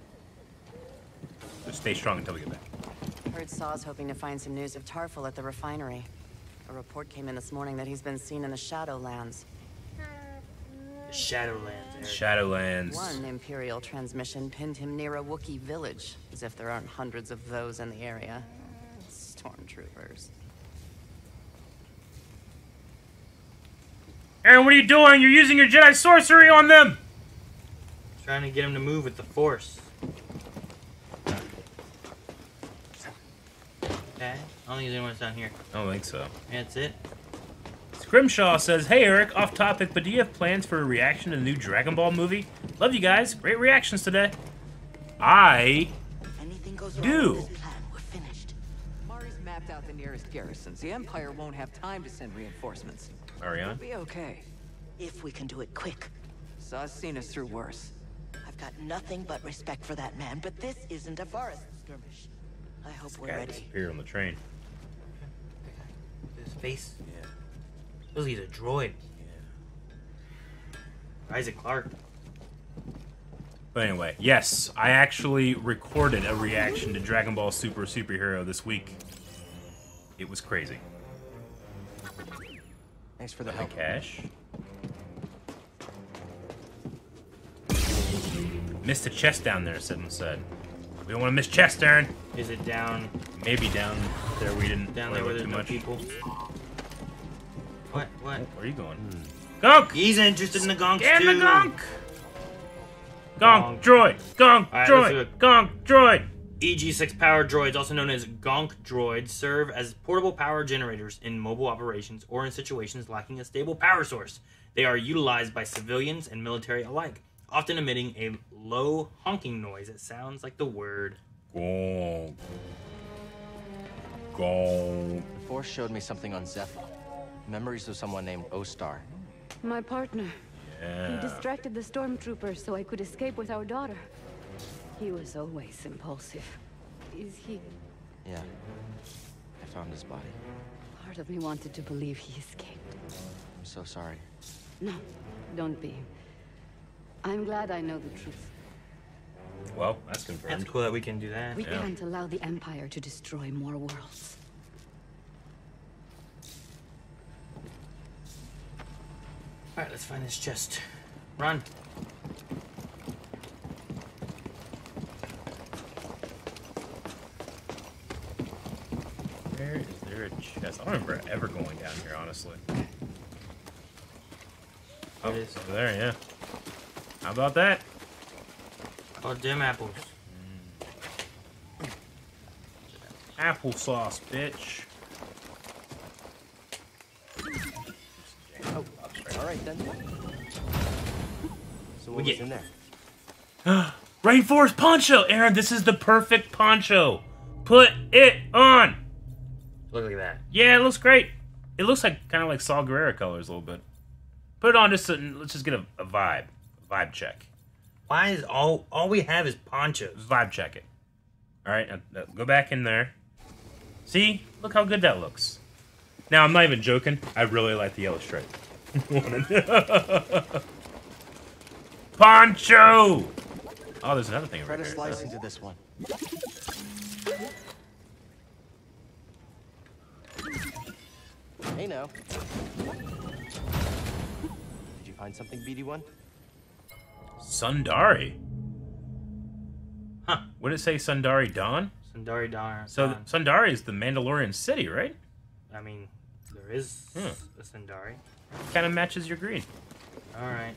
Speaker 2: Just stay strong until we get back.
Speaker 13: Heard Saw's hoping to find some news of Tarful at the refinery. A report came in this morning that he's been seen in the Shadowlands.
Speaker 1: the Shadowlands. Eric.
Speaker 2: Shadowlands.
Speaker 13: One Imperial transmission pinned him near a Wookiee village, as if there aren't hundreds of those in the area. Stormtroopers.
Speaker 2: Aaron, what are you doing? You're using your Jedi sorcery on them.
Speaker 1: Trying to get him to move with the Force. Okay. I don't think there's anyone else down here.
Speaker 2: I don't think so.
Speaker 1: That's it.
Speaker 2: It's Grimshaw says, Hey Eric, off topic, but do you have plans for a reaction to the new Dragon Ball movie? Love you guys. Great reactions today. I do. The plan would finished.
Speaker 5: Mari's mapped out the nearest garrisons. The Empire won't have time to send reinforcements.
Speaker 2: Ariana?
Speaker 5: We'll be okay.
Speaker 14: If we can do it quick.
Speaker 5: Saw's seen us through worse.
Speaker 14: I've got nothing but respect for that man, but this isn't a forest skirmish. I hope we're
Speaker 2: Guy
Speaker 14: ready.
Speaker 2: disappeared on the train.
Speaker 1: His face. Yeah. Looks like he's a droid. Yeah. Isaac Clarke.
Speaker 2: But anyway, yes, I actually recorded a reaction to Dragon Ball Super Superhero this week. It was crazy.
Speaker 4: Thanks for the help.
Speaker 2: Cash. Missed a chest down there, someone said. We don't want to miss chest, Aaron.
Speaker 1: Is it down?
Speaker 2: Maybe down there we didn't
Speaker 1: Down
Speaker 2: play
Speaker 1: there where
Speaker 2: with
Speaker 1: there's
Speaker 2: too
Speaker 1: no
Speaker 2: much.
Speaker 1: people. What? What?
Speaker 2: Where are you going? Hmm. Gonk!
Speaker 1: He's interested in the gonks
Speaker 2: Get
Speaker 1: too.
Speaker 2: in the gonk! Gonk, droid! Gonk,
Speaker 1: Alright,
Speaker 2: droid!
Speaker 1: it.
Speaker 2: Gonk, droid!
Speaker 1: EG6 E power droids, also known as Gonk droids, serve as portable power generators in mobile operations or in situations lacking a stable power source. They are utilized by civilians and military alike, often emitting a low honking noise that sounds like the word
Speaker 2: Gonk. Gonk.
Speaker 4: The Force showed me something on Zeffo. Memories of someone named Ostar.
Speaker 12: My partner.
Speaker 2: Yeah.
Speaker 12: He distracted the stormtroopers so I could escape with our daughter. He was always impulsive. Is he...
Speaker 4: Yeah. I found his body.
Speaker 12: Part of me wanted to believe he escaped.
Speaker 4: I'm so sorry.
Speaker 12: No, don't be. I'm glad I know the truth.
Speaker 2: Well, that's confirmed.
Speaker 1: That's cool that we can do that.
Speaker 12: We can't allow the Empire to destroy more worlds.
Speaker 1: Alright, let's find this chest. Run.
Speaker 2: Where is there a chest? I don't remember ever going down here, honestly. Oh,
Speaker 1: It is.
Speaker 2: over there, yeah. How about that?
Speaker 1: Oh, dim apples.
Speaker 2: Applesauce, bitch.
Speaker 4: Oh, all right then. So what
Speaker 1: We
Speaker 4: was
Speaker 1: get-
Speaker 4: in there?
Speaker 2: Rainforest poncho! Aaron, this is the perfect poncho. Put it on!
Speaker 1: Look like that.
Speaker 2: Yeah, it looks great. It looks like kind of like Saw Gerrera colors a little bit. Put it on just so, let's just get a, a vibe. Vibe check.
Speaker 1: Why is all all we have is ponchos?
Speaker 2: Vibe check it. All right, now, now go back in there. See, look how good that looks. Now I'm not even joking. I really like the yellow stripe. Poncho. Oh, there's another thing over
Speaker 4: Try to
Speaker 2: here.
Speaker 4: slice into this one. Hey now. Did you find something, BD1?
Speaker 2: Sundari. Huh? What did it say? Sundari Dawn.
Speaker 1: Sundari Dawn.
Speaker 2: So th- Sundari is the Mandalorian city, right?
Speaker 1: I mean, there is
Speaker 2: Hmm.
Speaker 1: a Sundari.
Speaker 2: Kind of matches your green.
Speaker 1: All right.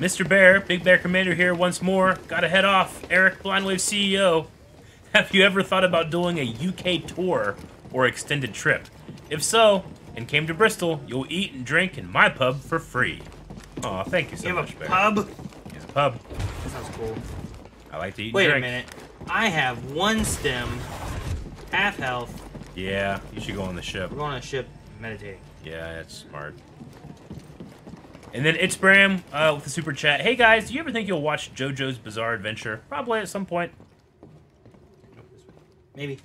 Speaker 2: Mr. Bear, Big Bear Commander here once more. Gotta head off. Eric, Blindwave CEO. Have you ever thought about doing a UK tour or extended trip? If so, and came to Bristol, you'll eat and drink in my pub for free. Aw, thank you so
Speaker 1: You have
Speaker 2: much,
Speaker 1: a
Speaker 2: Bear.
Speaker 1: pub?
Speaker 2: He's a pub.
Speaker 1: That sounds cool.
Speaker 2: I like to eat
Speaker 1: Wait a minute. I have one stem, half health.
Speaker 2: Yeah, you should go on the ship.
Speaker 1: We're going on a ship meditating.
Speaker 2: Yeah, that's smart. And then it's Bram uh, with the super chat. Hey guys, do you ever think you'll watch JoJo's Bizarre Adventure? Probably at some point.
Speaker 1: Maybe.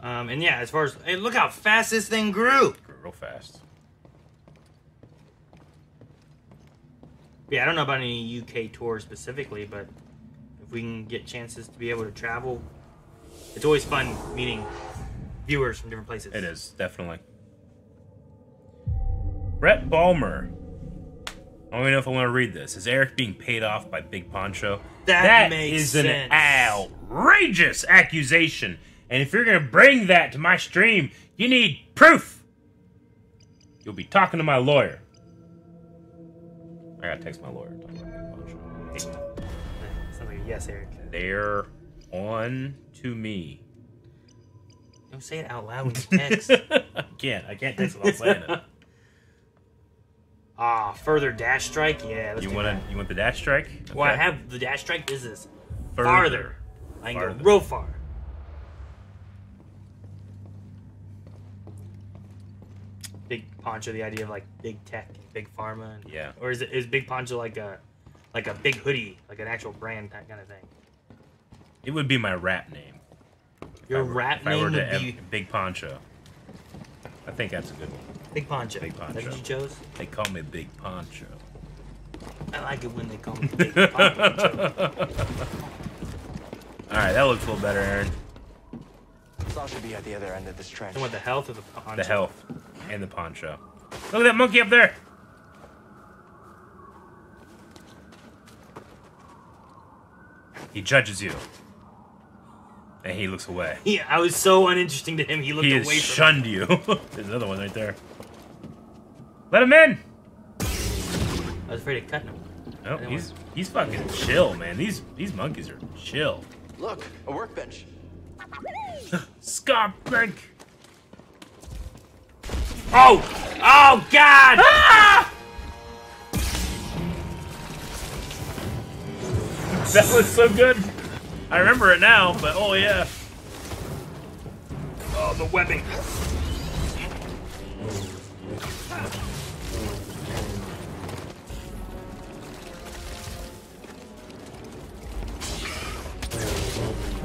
Speaker 1: Um, and yeah, as far as hey, look how fast this thing grew.
Speaker 2: Grew real fast.
Speaker 1: Yeah, I don't know about any UK tours specifically, but if we can get chances to be able to travel, it's always fun meeting viewers from different places.
Speaker 2: It is, definitely. Brett Balmer. I don't even know if I want to read this. Is Eric being paid off by Big Poncho?
Speaker 1: That makes
Speaker 2: is
Speaker 1: sense.
Speaker 2: an outrageous accusation. And if you're going to bring that to my stream, you need proof. You'll be talking to my lawyer. I got to text my lawyer. Big
Speaker 1: Sounds like a yes, Eric.
Speaker 2: They're on to me.
Speaker 1: Don't say it out loud when you text.
Speaker 2: I can't. I can't text without saying it.
Speaker 1: Ah, further dash strike. Yeah.
Speaker 2: You want to? You want the dash strike?
Speaker 1: Well, I have the dash strike. This is
Speaker 2: Further.
Speaker 1: farther. I can
Speaker 2: Farther.
Speaker 1: go real far. Big Poncho, the idea of like big tech, big pharma. And,
Speaker 2: Yeah.
Speaker 1: Or is it is Big Poncho like a like a big hoodie, like an actual brand kind of thing?
Speaker 2: It would be my rap name.
Speaker 1: Your
Speaker 2: If I were-
Speaker 1: rap
Speaker 2: if I were
Speaker 1: name
Speaker 2: to
Speaker 1: would be
Speaker 2: Big Poncho. I think that's a good one.
Speaker 1: Big Poncho.
Speaker 2: Big Poncho.
Speaker 1: That's what you chose.
Speaker 2: They call me Big Poncho.
Speaker 1: I like it when they call me Big Poncho.
Speaker 2: All right, that looks a little better, Aaron.
Speaker 4: Saw should be at the other end of this trench.
Speaker 1: What the health of the poncho?
Speaker 2: The health and the poncho. Look at that monkey up there. He judges you. And he looks away.
Speaker 1: Yeah, I was so uninteresting to him. He looked
Speaker 2: he
Speaker 1: away
Speaker 2: has
Speaker 1: from
Speaker 2: shunned you. There's another one right there. Let him in.
Speaker 1: I was afraid of cutting him.
Speaker 2: No,
Speaker 1: didn't
Speaker 2: he's he's fucking chill, man. These these monkeys are chill.
Speaker 4: Look, a workbench.
Speaker 2: Bank.
Speaker 1: Oh! Oh God!
Speaker 2: Ah! That was so good. I remember it now, but oh yeah.
Speaker 1: Oh, the webbing.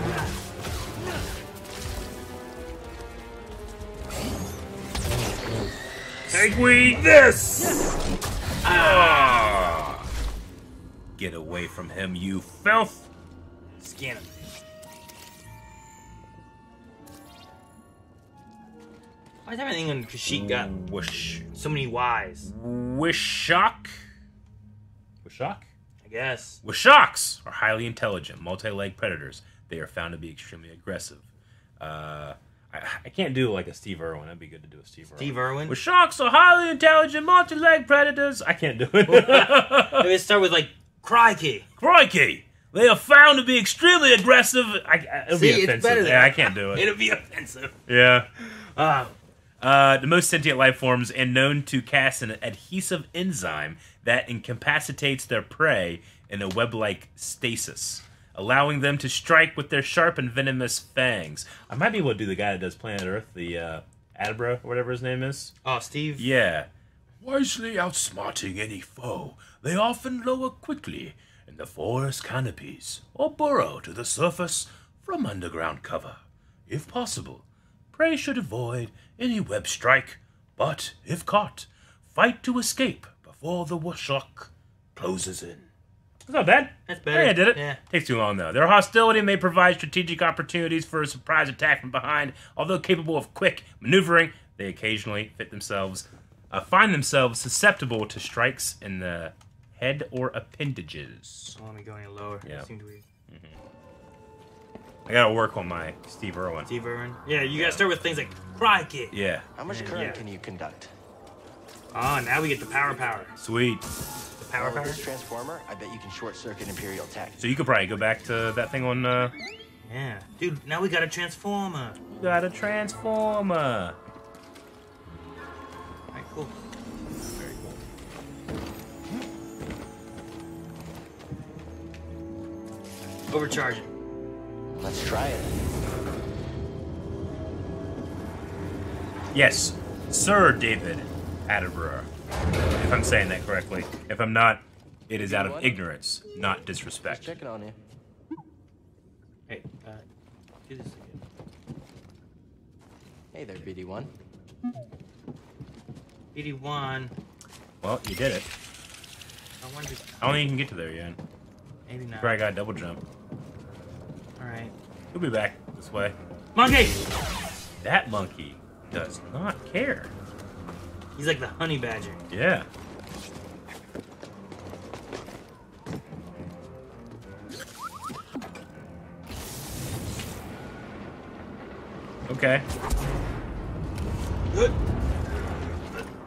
Speaker 2: Take we this. Ah. Get away from him, you filth.
Speaker 1: Scan him. Why is everything on Kashyyyk got
Speaker 2: Wish.
Speaker 1: so many Y's?
Speaker 2: Wishok. Wishok?
Speaker 1: I guess.
Speaker 2: Wishoks are highly intelligent, multi-leg predators. They are found to be extremely aggressive. Uh, I, I can't do like a Steve Irwin. That'd be good to do a Steve Irwin.
Speaker 1: Steve Irwin?
Speaker 2: Wishoks are highly intelligent, multi-leg predators. I can't do it.
Speaker 1: They start with like crikey.
Speaker 2: Crikey! They are found to be extremely aggressive. I, I, it'll
Speaker 1: See,
Speaker 2: be
Speaker 1: it's
Speaker 2: offensive.
Speaker 1: better than
Speaker 2: yeah, I can't do it.
Speaker 1: It'll be offensive.
Speaker 2: Yeah.
Speaker 1: Uh,
Speaker 2: Uh, the most sentient life forms and known to cast an adhesive enzyme that incapacitates their prey in a web-like stasis, allowing them to strike with their sharp and venomous fangs. I might be able to do the guy that does Planet Earth, the uh, Adabra, or whatever his name is.
Speaker 1: oh, Steve.
Speaker 2: Yeah. Wisely outsmarting any foe, they often lower quickly in the forest canopies or burrow to the surface from underground cover. If possible, prey should avoid any web strike, but if caught, fight to escape before the washok closes in. That's not bad.
Speaker 1: That's better.
Speaker 2: Yeah, I did it.
Speaker 1: Yeah.
Speaker 2: Takes too long though. Their hostility may provide strategic opportunities for a surprise attack from behind. Although capable of quick maneuvering, they occasionally fit themselves, uh, find themselves susceptible to strikes in the head or appendages.
Speaker 1: Oh, let me go any lower.
Speaker 2: Yeah.
Speaker 1: Seemed weird.
Speaker 2: I gotta work on my Steve Irwin.
Speaker 1: Steve Irwin. Yeah, you gotta start with things like crikey.
Speaker 2: Yeah.
Speaker 4: How much
Speaker 1: Yeah.
Speaker 4: current
Speaker 1: Yeah.
Speaker 4: can you conduct?
Speaker 1: Ah, now we get the power power.
Speaker 2: Sweet.
Speaker 1: The power
Speaker 4: Well,
Speaker 1: power.
Speaker 4: This transformer, I bet you can short circuit Imperial tech.
Speaker 2: So you could probably go back to that thing on. Uh,
Speaker 1: Yeah, dude. Now we got a transformer.
Speaker 2: got a transformer.
Speaker 1: All right, cool.
Speaker 2: Very cool.
Speaker 1: Overcharging.
Speaker 4: Let's try it.
Speaker 2: Yes, Sir David Attenborough. If I'm saying that correctly. If I'm not, it is out of ignorance, not disrespect.
Speaker 4: Checking on you.
Speaker 1: Hey, uh, do this again.
Speaker 4: Hey there, BD1.
Speaker 1: BD1.
Speaker 2: Well, you did it.
Speaker 1: I wonder.
Speaker 2: I don't think you can get to there yet.
Speaker 1: Maybe
Speaker 2: You
Speaker 1: not.
Speaker 2: probably got a double jump.
Speaker 1: All right.
Speaker 2: He'll be back this way.
Speaker 1: Monkey.
Speaker 2: That monkey does not care.
Speaker 1: He's like the honey badger.
Speaker 2: Yeah. Okay.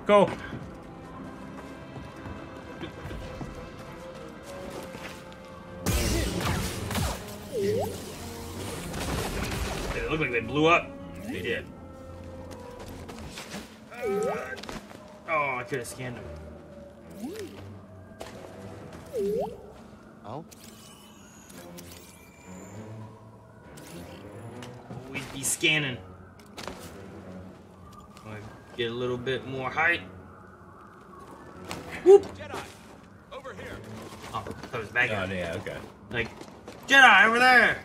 Speaker 2: Go.
Speaker 1: They look like they blew up.
Speaker 2: They did.
Speaker 1: Could have scanned him.
Speaker 4: Oh?
Speaker 1: We'd be scanning. Get a little bit more height. Whoop!
Speaker 11: Over here.
Speaker 1: Oh, that was back
Speaker 2: Oh, yeah, okay.
Speaker 1: Like, Jedi over there!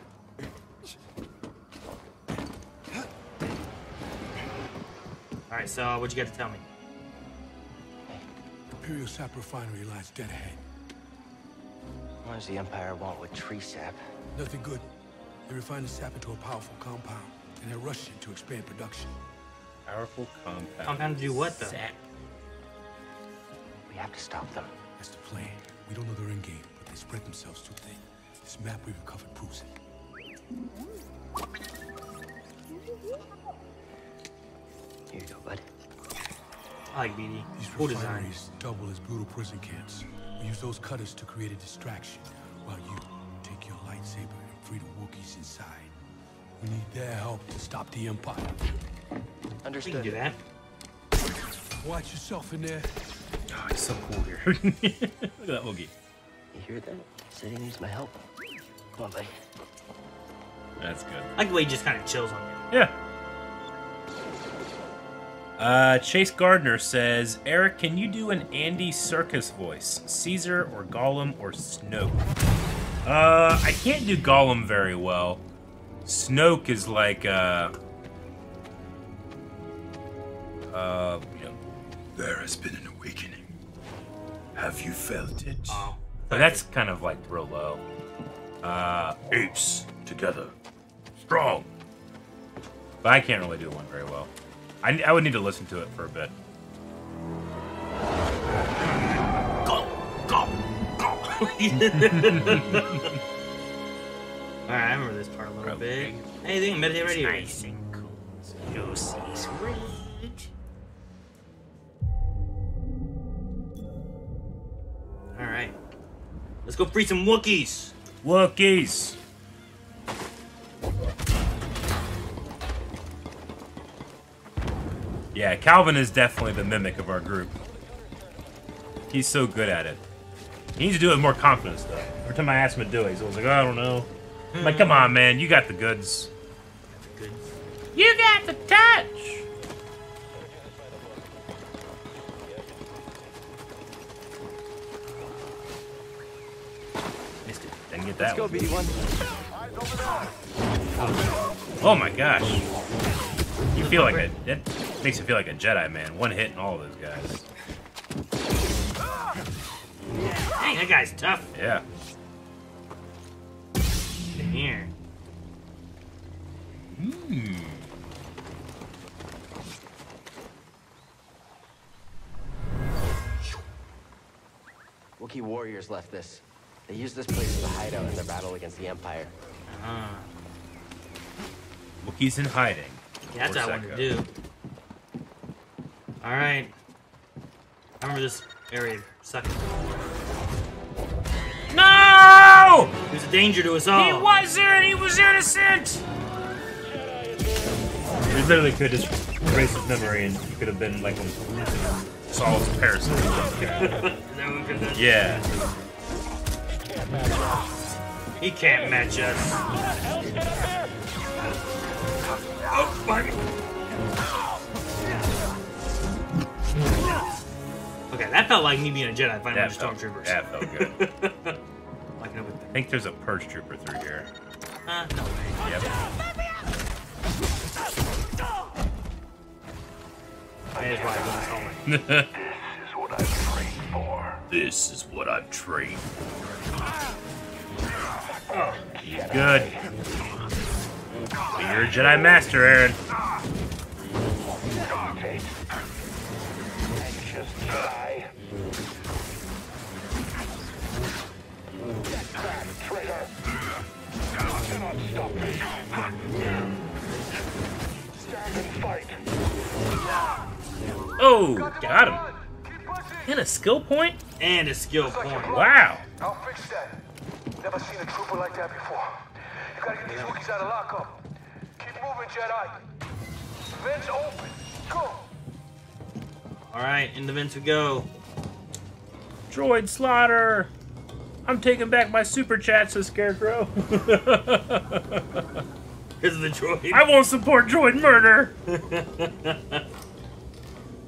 Speaker 1: Alright, so what you got to tell me?
Speaker 6: Imperial Sap Refinery lies dead ahead.
Speaker 4: What does the Empire want with tree sap?
Speaker 6: Nothing good. They refine the sap into a powerful compound, and they're rushing to expand production.
Speaker 2: Powerful compound.
Speaker 1: Compound to do what, though?
Speaker 4: We have to stop them.
Speaker 6: That's the plan. We don't know their end game, but they spread themselves too thin. This map we've recovered proves it.
Speaker 4: Here you go, bud.
Speaker 1: I like BD.
Speaker 6: These
Speaker 1: Cool design.
Speaker 6: refineries double as brutal prison camps. We use those cutters to create a distraction, while you take your lightsaber and free the Wookiees inside. We need their help to stop the Empire. Understood.
Speaker 1: We can do that.
Speaker 6: Watch yourself in there.
Speaker 2: Oh, it's so cool here. Look at that Woogie.
Speaker 4: You hear that? He Said he needs my help. Come on, buddy.
Speaker 2: That's good.
Speaker 1: I like the way he just kind of chills on you.
Speaker 2: Yeah. Uh, Chase Gardner says, Eric, can you do an Andy Serkis voice? Caesar or Gollum or Snoke? Uh, I can't do Gollum very well. Snoke is like, uh, uh, you know, there has been an awakening. Have you felt it?
Speaker 1: Oh.
Speaker 2: But that's kind of like real low. Uh, apes together, strong. But I can't really do one very well. I, I would need to listen to it for a bit. Go, go, go.
Speaker 1: Alright, I remember this part a little bit. Hey, meditate right here.
Speaker 15: Nice and cool. Juicy sweet.
Speaker 1: Alright. Let's go free some Wookiees.
Speaker 2: Wookiees. Yeah, Calvin is definitely the mimic of our group. He's so good at it. He needs to do it with more confidence, though. Every time I ask him to do it, he's always like, I don't know. I'm like, come on, man, you got the goods.
Speaker 15: You got the touch.
Speaker 2: Missed it. Didn't get that
Speaker 4: Let's go,
Speaker 2: one.
Speaker 4: BD1.
Speaker 2: Oh my gosh. You feel like a that makes you feel like a Jedi man. One hit and all those guys.
Speaker 1: Dang, that guy's tough.
Speaker 2: Yeah.
Speaker 1: In here.
Speaker 2: Hmm.
Speaker 4: Wookiee warriors left this. They used this place as a hideout in their battle against the Empire.
Speaker 1: Ah.
Speaker 2: Wookiees in hiding.
Speaker 1: Yeah, that's
Speaker 2: Or
Speaker 1: what I wanted to do. Alright. I remember this area sucking.
Speaker 2: No!
Speaker 1: He was a danger to us all.
Speaker 15: He wasn't. He was innocent.
Speaker 2: We literally could just erase his memory and he could have been like one of Saw's parasite.
Speaker 1: Is that what we could've
Speaker 2: yeah.
Speaker 1: He can't match us. Oh my. Okay, that felt like me being a Jedi fighting a bunch of stormtroopers.
Speaker 2: that felt good.
Speaker 1: like no
Speaker 2: I think there's a purge trooper through here.
Speaker 1: Uh, no way.
Speaker 2: Yep.
Speaker 1: That is why I was home.
Speaker 7: This is what I've trained for.
Speaker 2: This is what I've trained. He's good. But you're a Jedi Master, Aaron.
Speaker 7: Anxious Jedi. Back, traitor. You cannot stop me. Stand and fight.
Speaker 2: Oh, got him. And a skill point?
Speaker 1: And a skill point.
Speaker 2: Wow.
Speaker 16: I'll fix that. Never seen a trooper like that before. You gotta get these Wookiees out of lockup. Keep moving, Jedi. Vents open. Go.
Speaker 1: All right, in the vents we go.
Speaker 2: Droid slaughter. I'm taking back my super chat, says Scarecrow.
Speaker 1: Because of the droid.
Speaker 2: I won't support droid murder.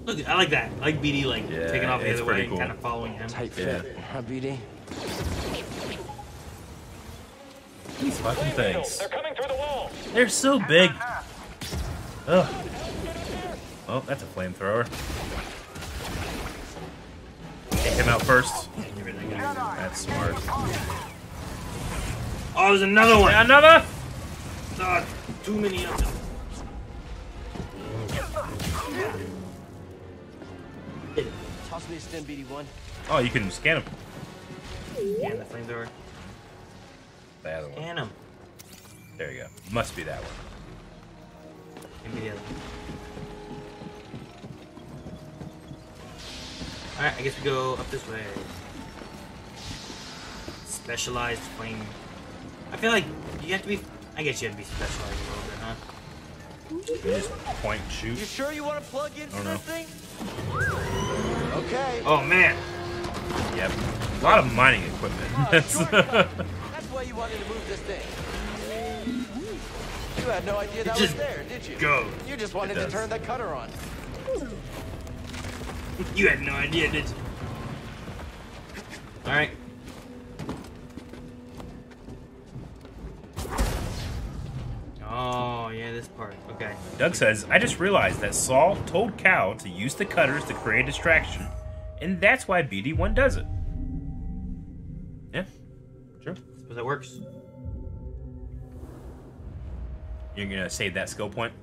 Speaker 1: Look, I like that. I like BD like
Speaker 2: Yeah,
Speaker 1: taking off the
Speaker 2: it's
Speaker 1: other way
Speaker 2: pretty
Speaker 1: and kind of following him.
Speaker 4: Tight
Speaker 2: Yeah.
Speaker 4: fit, huh, BD?
Speaker 2: These fucking things.
Speaker 3: They're coming through the wall.
Speaker 2: They're so big. Ugh. Oh, that's a flamethrower. Take him out first. That's smart.
Speaker 1: Oh, there's another one.
Speaker 2: Another?
Speaker 1: Ah, too many of them.
Speaker 4: Toss me a stim, BD1.
Speaker 2: Oh, you can scan him.
Speaker 1: Yeah, the flamethrower.
Speaker 2: The other one.
Speaker 1: Scan him.
Speaker 2: There you go. Must be that one.
Speaker 1: Maybe the other. Alright, I guess we go up this way. Specialized flame. I feel like you have to be. I guess you have to be specialized a little bit, huh?
Speaker 2: You just point and shoot.
Speaker 4: You sure you want to plug into
Speaker 2: I don't know.
Speaker 4: thing? Okay.
Speaker 1: Oh man.
Speaker 2: Yep. A lot of mining equipment. That's-
Speaker 4: That's why you wanted to move this thing. You had no idea that was there, did you?
Speaker 1: goes.
Speaker 4: You just wanted to turn the cutter on.
Speaker 1: You had no idea, did you? Alright. Oh, yeah, this part. Okay.
Speaker 2: Doug says, I just realized that Saw told Cal to use the cutters to create a distraction, and that's why BD1 does it. Sure.
Speaker 1: Suppose that works.
Speaker 2: You're gonna save that skill point?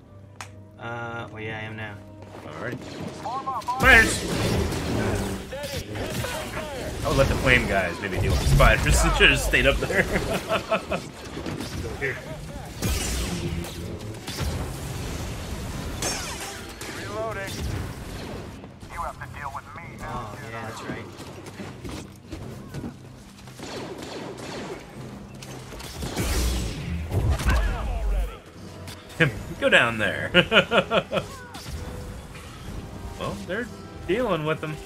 Speaker 1: Uh, well, yeah, I am now.
Speaker 2: Alright. Spiders! I would let the flame guys maybe deal with the spiders. Should have stayed up there.
Speaker 1: Here.
Speaker 16: Reloading. You have to deal with me now.
Speaker 1: Oh, yeah, that's right.
Speaker 2: Go down there. well, they're dealing with them.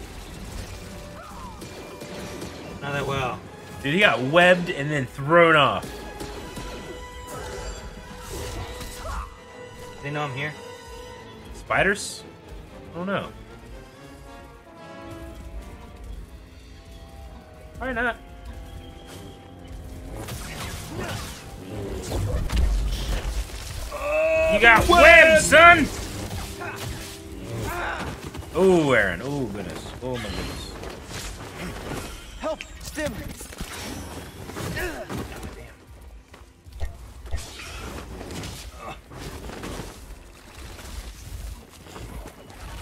Speaker 1: Not that well.
Speaker 2: Dude, he got webbed and then thrown off.
Speaker 1: They know I'm here.
Speaker 2: Spiders? I don't know. Why not? You got webs, son! Oh, Aaron. Oh, goodness. Oh, my goodness.
Speaker 4: Help! Stim!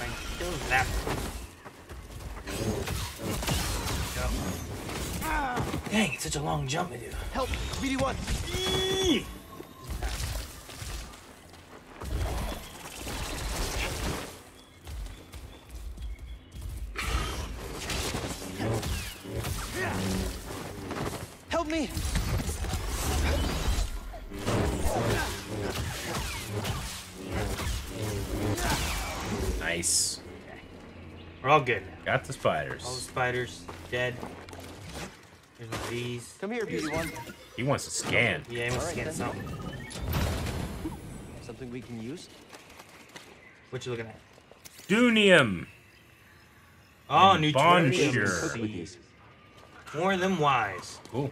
Speaker 1: I kill that. Go. Dang, it's such a long jump do.
Speaker 4: Help! BD1! Help me!
Speaker 2: Nice.
Speaker 1: We're all good now.
Speaker 2: Got the spiders.
Speaker 1: All the spiders dead. There's one of these.
Speaker 4: Come here, BD1.
Speaker 2: He wants to scan.
Speaker 1: Yeah, he wants to
Speaker 4: Alright,
Speaker 1: scan
Speaker 4: then.
Speaker 1: something.
Speaker 4: Something we can use?
Speaker 1: What you looking at?
Speaker 2: Dunium.
Speaker 1: Oh,
Speaker 2: And
Speaker 1: new
Speaker 2: Bonjour.
Speaker 1: These. More than wise.
Speaker 2: Cool.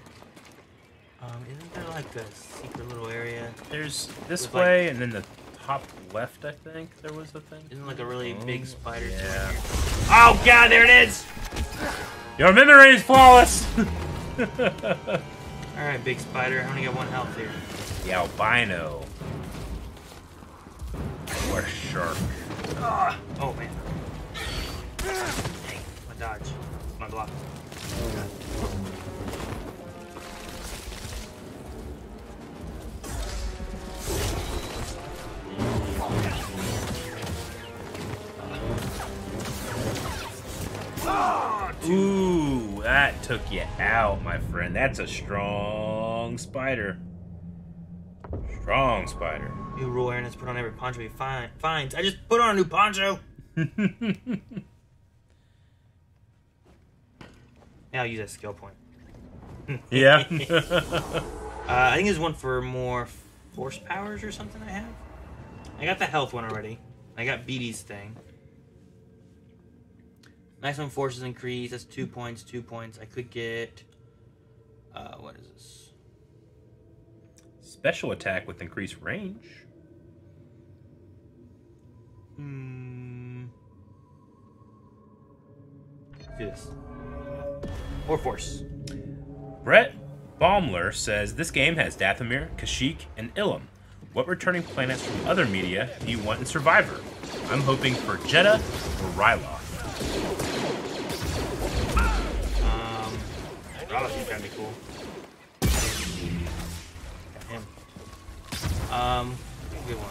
Speaker 1: Um, isn't there like a secret little area?
Speaker 2: There's this
Speaker 1: With, like-
Speaker 2: way, and then the top left, I think, there was the thing.
Speaker 1: Isn't like a really big spider?
Speaker 2: Yeah.
Speaker 1: Oh god, there it is!
Speaker 2: Your memory is flawless!
Speaker 1: Alright, big spider. I only got one health here.
Speaker 2: the albino. Or shark.
Speaker 1: Ah, oh man. Dang, my dodge. My block.
Speaker 2: Ooh, that took you out, my friend. That's a strong spider. Strong spider.
Speaker 1: New rule Aaron has put on every poncho he fi- finds. I just put on a new poncho. now I'll use that skill point.
Speaker 2: Yeah.
Speaker 1: uh, I think there's one for more force powers or something I have. I got the health one already. I got BD's thing. Maximum forces increase. That's two points, two points. I could get. Uh, what is this?
Speaker 2: Special attack with increased range.
Speaker 1: Hmm. Do this. Or force.
Speaker 2: Brett Baumler says this game has Dathomir, Kashyyyk, and Ilum. What returning planets from other media do you want in Survivor? I'm hoping for Jedha or Ryloth.
Speaker 1: Is gonna be cool. Got him. Um, good one.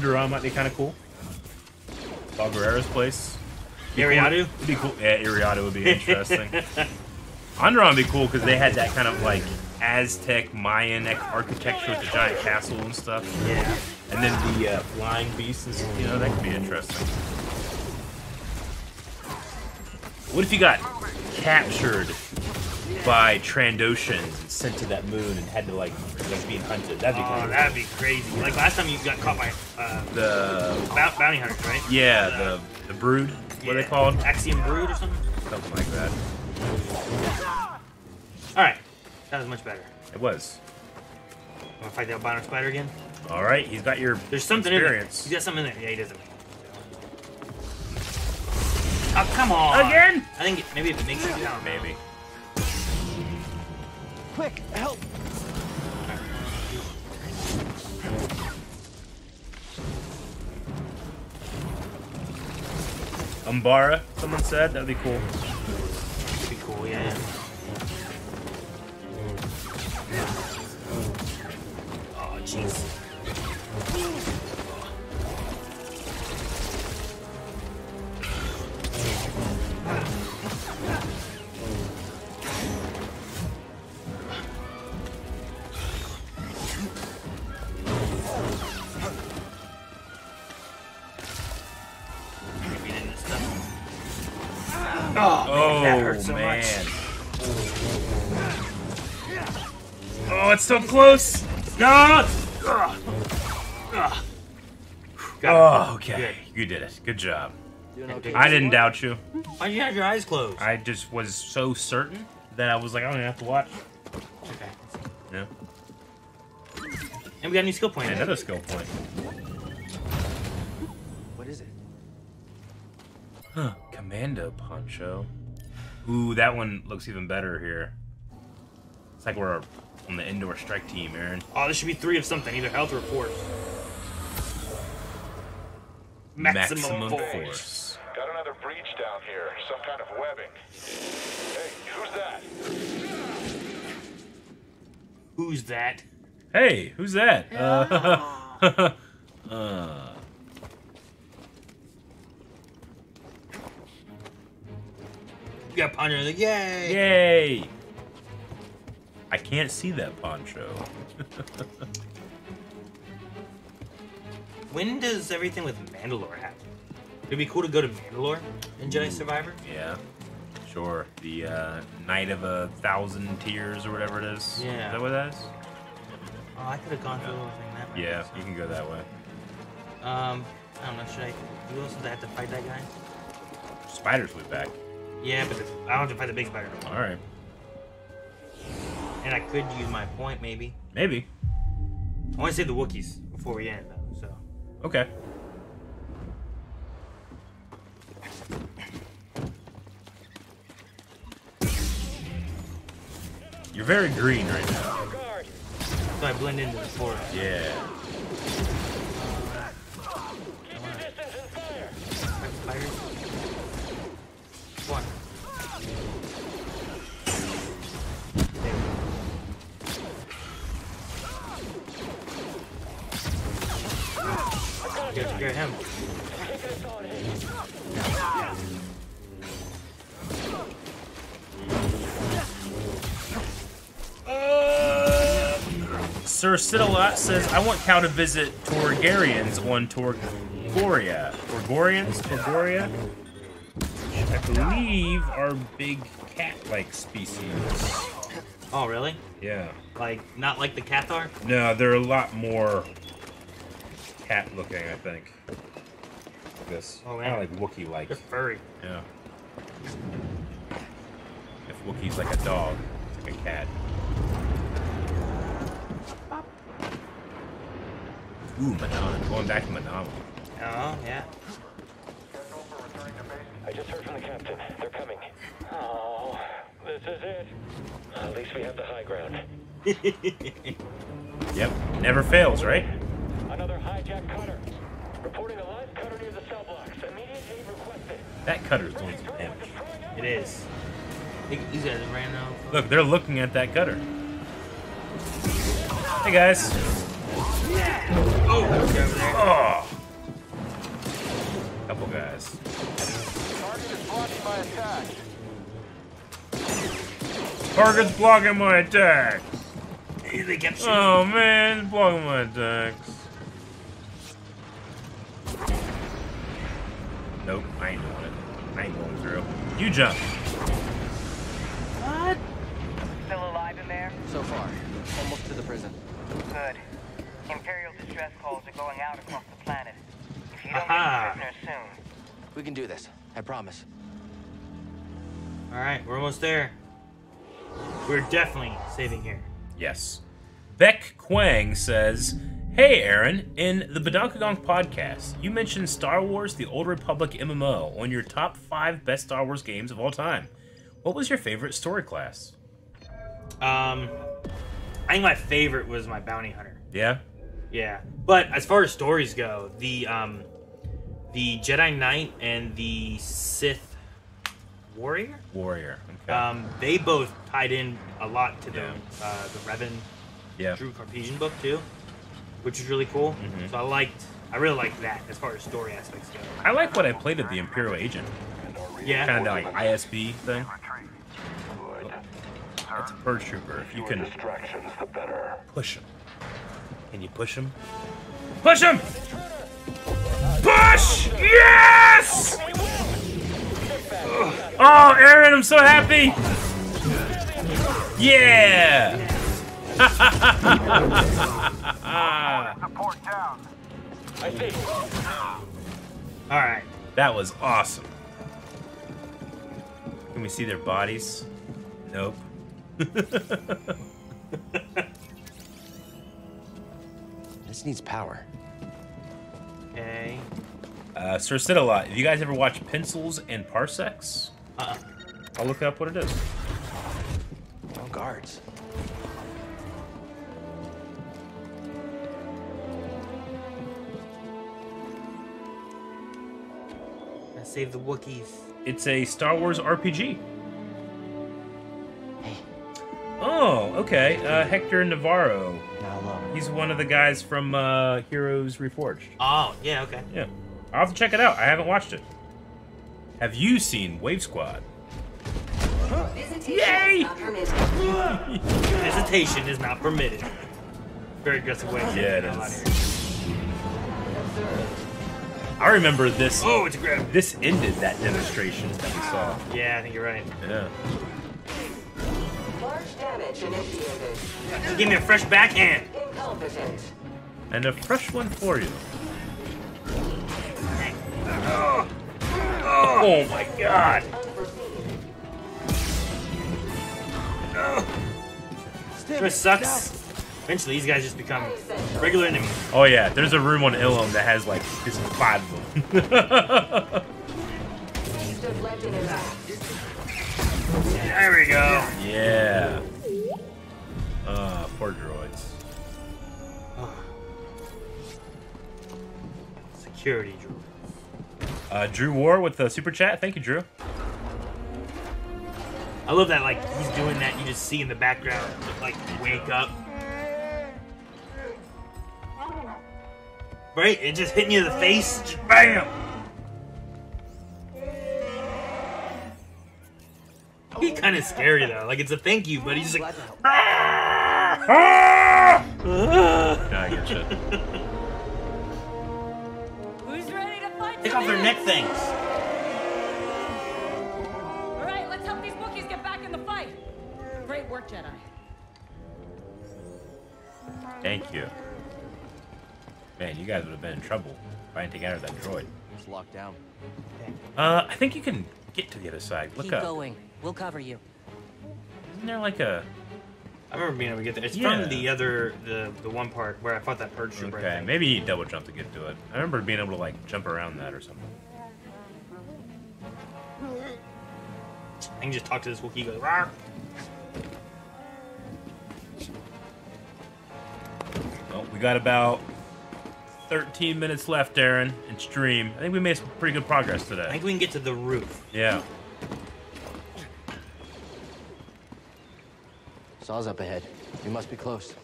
Speaker 2: Onderon might be kind of cool. Gerrera's place. Be cool-
Speaker 1: Eriadu?
Speaker 2: Would be cool. Yeah, Eriadu would be interesting. Onderon would be cool because they had that kind of like Aztec Mayan architecture with the giant castle and stuff.
Speaker 1: Yeah.
Speaker 2: And then the uh, flying beasts, and, you know, that could be interesting. What if you got captured by Trandoshans and sent to that moon and had to like, like being hunted? That'd be
Speaker 1: Oh,
Speaker 2: of
Speaker 1: that'd be crazy. Like last time you got caught by uh,
Speaker 2: the
Speaker 1: bounty hunters, right?
Speaker 2: yeah the the brood. What are they called?
Speaker 1: Haxion Brood or something?
Speaker 2: Something like that.
Speaker 1: All right, that was much better.
Speaker 2: It was.
Speaker 1: Want to fight the albino spider again?
Speaker 2: All right, he's got your
Speaker 1: There's something
Speaker 2: experience.
Speaker 1: in there. He's got something in there. Yeah, he doesn't. Oh, come on.
Speaker 2: Again?
Speaker 1: I think it, maybe if it makes it down.
Speaker 2: Maybe.
Speaker 4: Quick, help!
Speaker 2: Umbara, someone said that'd be cool.
Speaker 1: That'd be cool, yeah. Oh, jeez. So
Speaker 2: man.
Speaker 1: much.
Speaker 2: Oh, it's so close.
Speaker 1: No!
Speaker 2: Oh, okay. You did it. Good job.
Speaker 1: Doing okay.
Speaker 2: I didn't doubt you.
Speaker 1: Why'd you have your eyes closed?
Speaker 2: I just was so certain that I was like, I don't even have to watch.
Speaker 1: Okay.
Speaker 2: Yeah.
Speaker 1: And we got a new skill point.
Speaker 2: Another skill point.
Speaker 4: What is it?
Speaker 2: Huh. Commando poncho. Ooh, that one looks even better here. It's like we're on the Endor strike team, Aaron.
Speaker 1: Oh, there should be three of something, either health or force. Maximum, force.
Speaker 3: Got another breach down here. Some kind of webbing. Hey, who's that?
Speaker 1: Who's that?
Speaker 2: Hey, who's that? Uh, uh,
Speaker 1: You got Poncho, like, yay!
Speaker 2: yay! I can't see that poncho.
Speaker 1: When does everything with Mandalore happen? It'd be cool to go to Mandalore in Jedi Survivor.
Speaker 2: yeah, sure. The uh, Night of a Thousand Tears or whatever it is.
Speaker 1: Yeah.
Speaker 2: Is that what that is?
Speaker 1: Oh, I could have gone through the whole thing that way.
Speaker 2: Yeah, you can go that way.
Speaker 1: Um, I don't know. Should I? Since I have to fight that guy?
Speaker 2: Spiders be back.
Speaker 1: Yeah, but I don't have to fight the big spider.
Speaker 2: All right.
Speaker 1: And I could use my point, maybe.
Speaker 2: Maybe.
Speaker 1: I want to save the Wookiees before we end, though. So
Speaker 2: Okay. You're very green right now.
Speaker 1: so I blend into the forest.
Speaker 2: Yeah.
Speaker 1: One. Get, get him.
Speaker 2: Sir Sidalot says, I want Cal to visit Togorians on Togoria. Togorians? Togoria? I believe are big cat-like species.
Speaker 1: Oh, really?
Speaker 2: Yeah.
Speaker 1: Like, not like the Cathar?
Speaker 2: No, they're a lot more cat-looking, I think. This.
Speaker 1: Oh,
Speaker 2: Kind of like Wookiee-like.
Speaker 1: They're furry.
Speaker 2: Yeah. If Wookiee's like a dog, it's like a cat. Ooh, Madonna. Going back to Madonna.
Speaker 1: Oh, yeah.
Speaker 3: I just heard from the captain. They're coming. Oh, this is it. At least we have the high ground.
Speaker 2: Yep. Never fails, right?
Speaker 3: Another hijacked cutter. Reporting a live cutter near the cell blocks. Immediate aid requested.
Speaker 2: That cutter's doing some damage.
Speaker 1: It is. These guys ran out.
Speaker 2: Look, they're looking at that cutter. Hey guys.
Speaker 1: Oh, okay, over there.
Speaker 2: Oh. Couple guys.
Speaker 16: Target is blocking my attack.
Speaker 2: Target's blocking my attack.
Speaker 1: They kept shooting.
Speaker 2: Oh man, it's blocking my attacks. Nope, I ain't doing it. I ain't going through. You jump.
Speaker 1: What?
Speaker 17: Still alive in there?
Speaker 4: So far, almost to the prison.
Speaker 17: Good. Imperial distress calls are going out across the planet. If you don't
Speaker 1: Aha.
Speaker 17: get prisoners soon,
Speaker 4: We can do this. I promise.
Speaker 1: All right, we're almost there. We're definitely saving here.
Speaker 2: Yes. Beck Quang says, Hey Aaron, in the Badonkagong podcast, you mentioned Star Wars The Old Republic MMO on your top five best Star Wars games of all time. What was your favorite story class?
Speaker 1: Um, I think my favorite was my bounty hunter.
Speaker 2: Yeah?
Speaker 1: Yeah, but as far as stories go, the um, the Jedi Knight and the Sith Warrior,
Speaker 2: Warrior. Okay.
Speaker 1: um, they both tied in a lot to the
Speaker 2: Yeah.
Speaker 1: uh, the Revan
Speaker 2: Yeah.
Speaker 1: Drew Karpyshyn book too, which is really cool.
Speaker 2: Mhm.
Speaker 1: So I liked, I really liked that as far as story aspects go.
Speaker 2: I like what I played at the Imperial Agent.
Speaker 1: Yeah.
Speaker 2: Kind of like ISB thing. That's a Purge Trooper. If you can
Speaker 3: Distractions, the better.
Speaker 2: push him. Can you push him? Push him! Push! Yes! Oh, Aaron, I'm so happy! Yeah!
Speaker 16: Support down.
Speaker 3: I see.
Speaker 1: All right.
Speaker 2: that was awesome. Can we see their bodies? Nope.
Speaker 4: This needs power.
Speaker 1: Okay.
Speaker 2: Uh, Sir Sidalot, have you guys ever watched Pencils and Parsecs?
Speaker 1: Uh-uh.
Speaker 2: I'll look up what it is.
Speaker 4: No guards.
Speaker 1: Save the Wookiees.
Speaker 2: It's a Star Wars RPG. Oh, okay. Uh, Hector Navarro.
Speaker 4: Now alone.
Speaker 2: He's one of the guys from uh, Heroes Reforged.
Speaker 1: Oh, yeah, okay.
Speaker 2: Yeah. I'll have to check it out. I haven't watched it. Have you seen Wave Squad?
Speaker 12: Yay!
Speaker 1: Visitation is not permitted. Very aggressive way.
Speaker 2: Yeah,
Speaker 1: get
Speaker 2: it
Speaker 1: the hell out
Speaker 2: is.
Speaker 1: of here.
Speaker 2: I remember this.
Speaker 1: Oh, it's a grab.
Speaker 2: This ended that demonstration that we saw.
Speaker 1: Yeah, I think you're right.
Speaker 2: Yeah.
Speaker 12: Large damage initiated.
Speaker 1: Give me a fresh backhand.
Speaker 12: Incompetent.
Speaker 2: And a fresh one for you. Oh, oh my god.
Speaker 1: This sucks. Eventually, these guys just become regular enemies.
Speaker 2: Oh yeah, there's a room on Ilum that has like just five of them.
Speaker 1: There we go.
Speaker 2: yeah. Uh, poor droids.
Speaker 1: Security droid.
Speaker 2: Uh, Drew War with the super chat. Thank you, Drew.
Speaker 1: I love that, like, he's doing that. You just see in the background, like, wake up. Right? It just hitting you in the face. Just bam! He's kind of scary, though. Like, it's a thank you, but he's just like, "Ah! Ah!"
Speaker 2: I get you.
Speaker 18: Who's ready to fight?
Speaker 1: Take off their neck things.
Speaker 18: All right, let's help these Wookiees get back in the fight. Great work, Jedi.
Speaker 2: Thank you. Man, you guys would have been in trouble if I didn't take out that droid.
Speaker 4: It's locked down.
Speaker 2: Uh, I think you can get to the other side. Look
Speaker 14: Keep
Speaker 2: up.
Speaker 14: going. We'll cover you.
Speaker 2: Isn't there like a?
Speaker 1: I remember being able to get there. It's
Speaker 2: Yeah.
Speaker 1: from the other, the the one part where I fought that purge trooper. I
Speaker 2: Okay,
Speaker 1: think.
Speaker 2: maybe you double jump to get to it. I remember being able to like jump around that or something.
Speaker 1: I can just talk to this Wookiee. Go, Rawr.
Speaker 2: Well, we got about 13 minutes left, Aaron, and stream. I think we made some pretty good progress today.
Speaker 1: I think we can get to the roof.
Speaker 2: Yeah.
Speaker 4: Saw's up ahead. We must be close.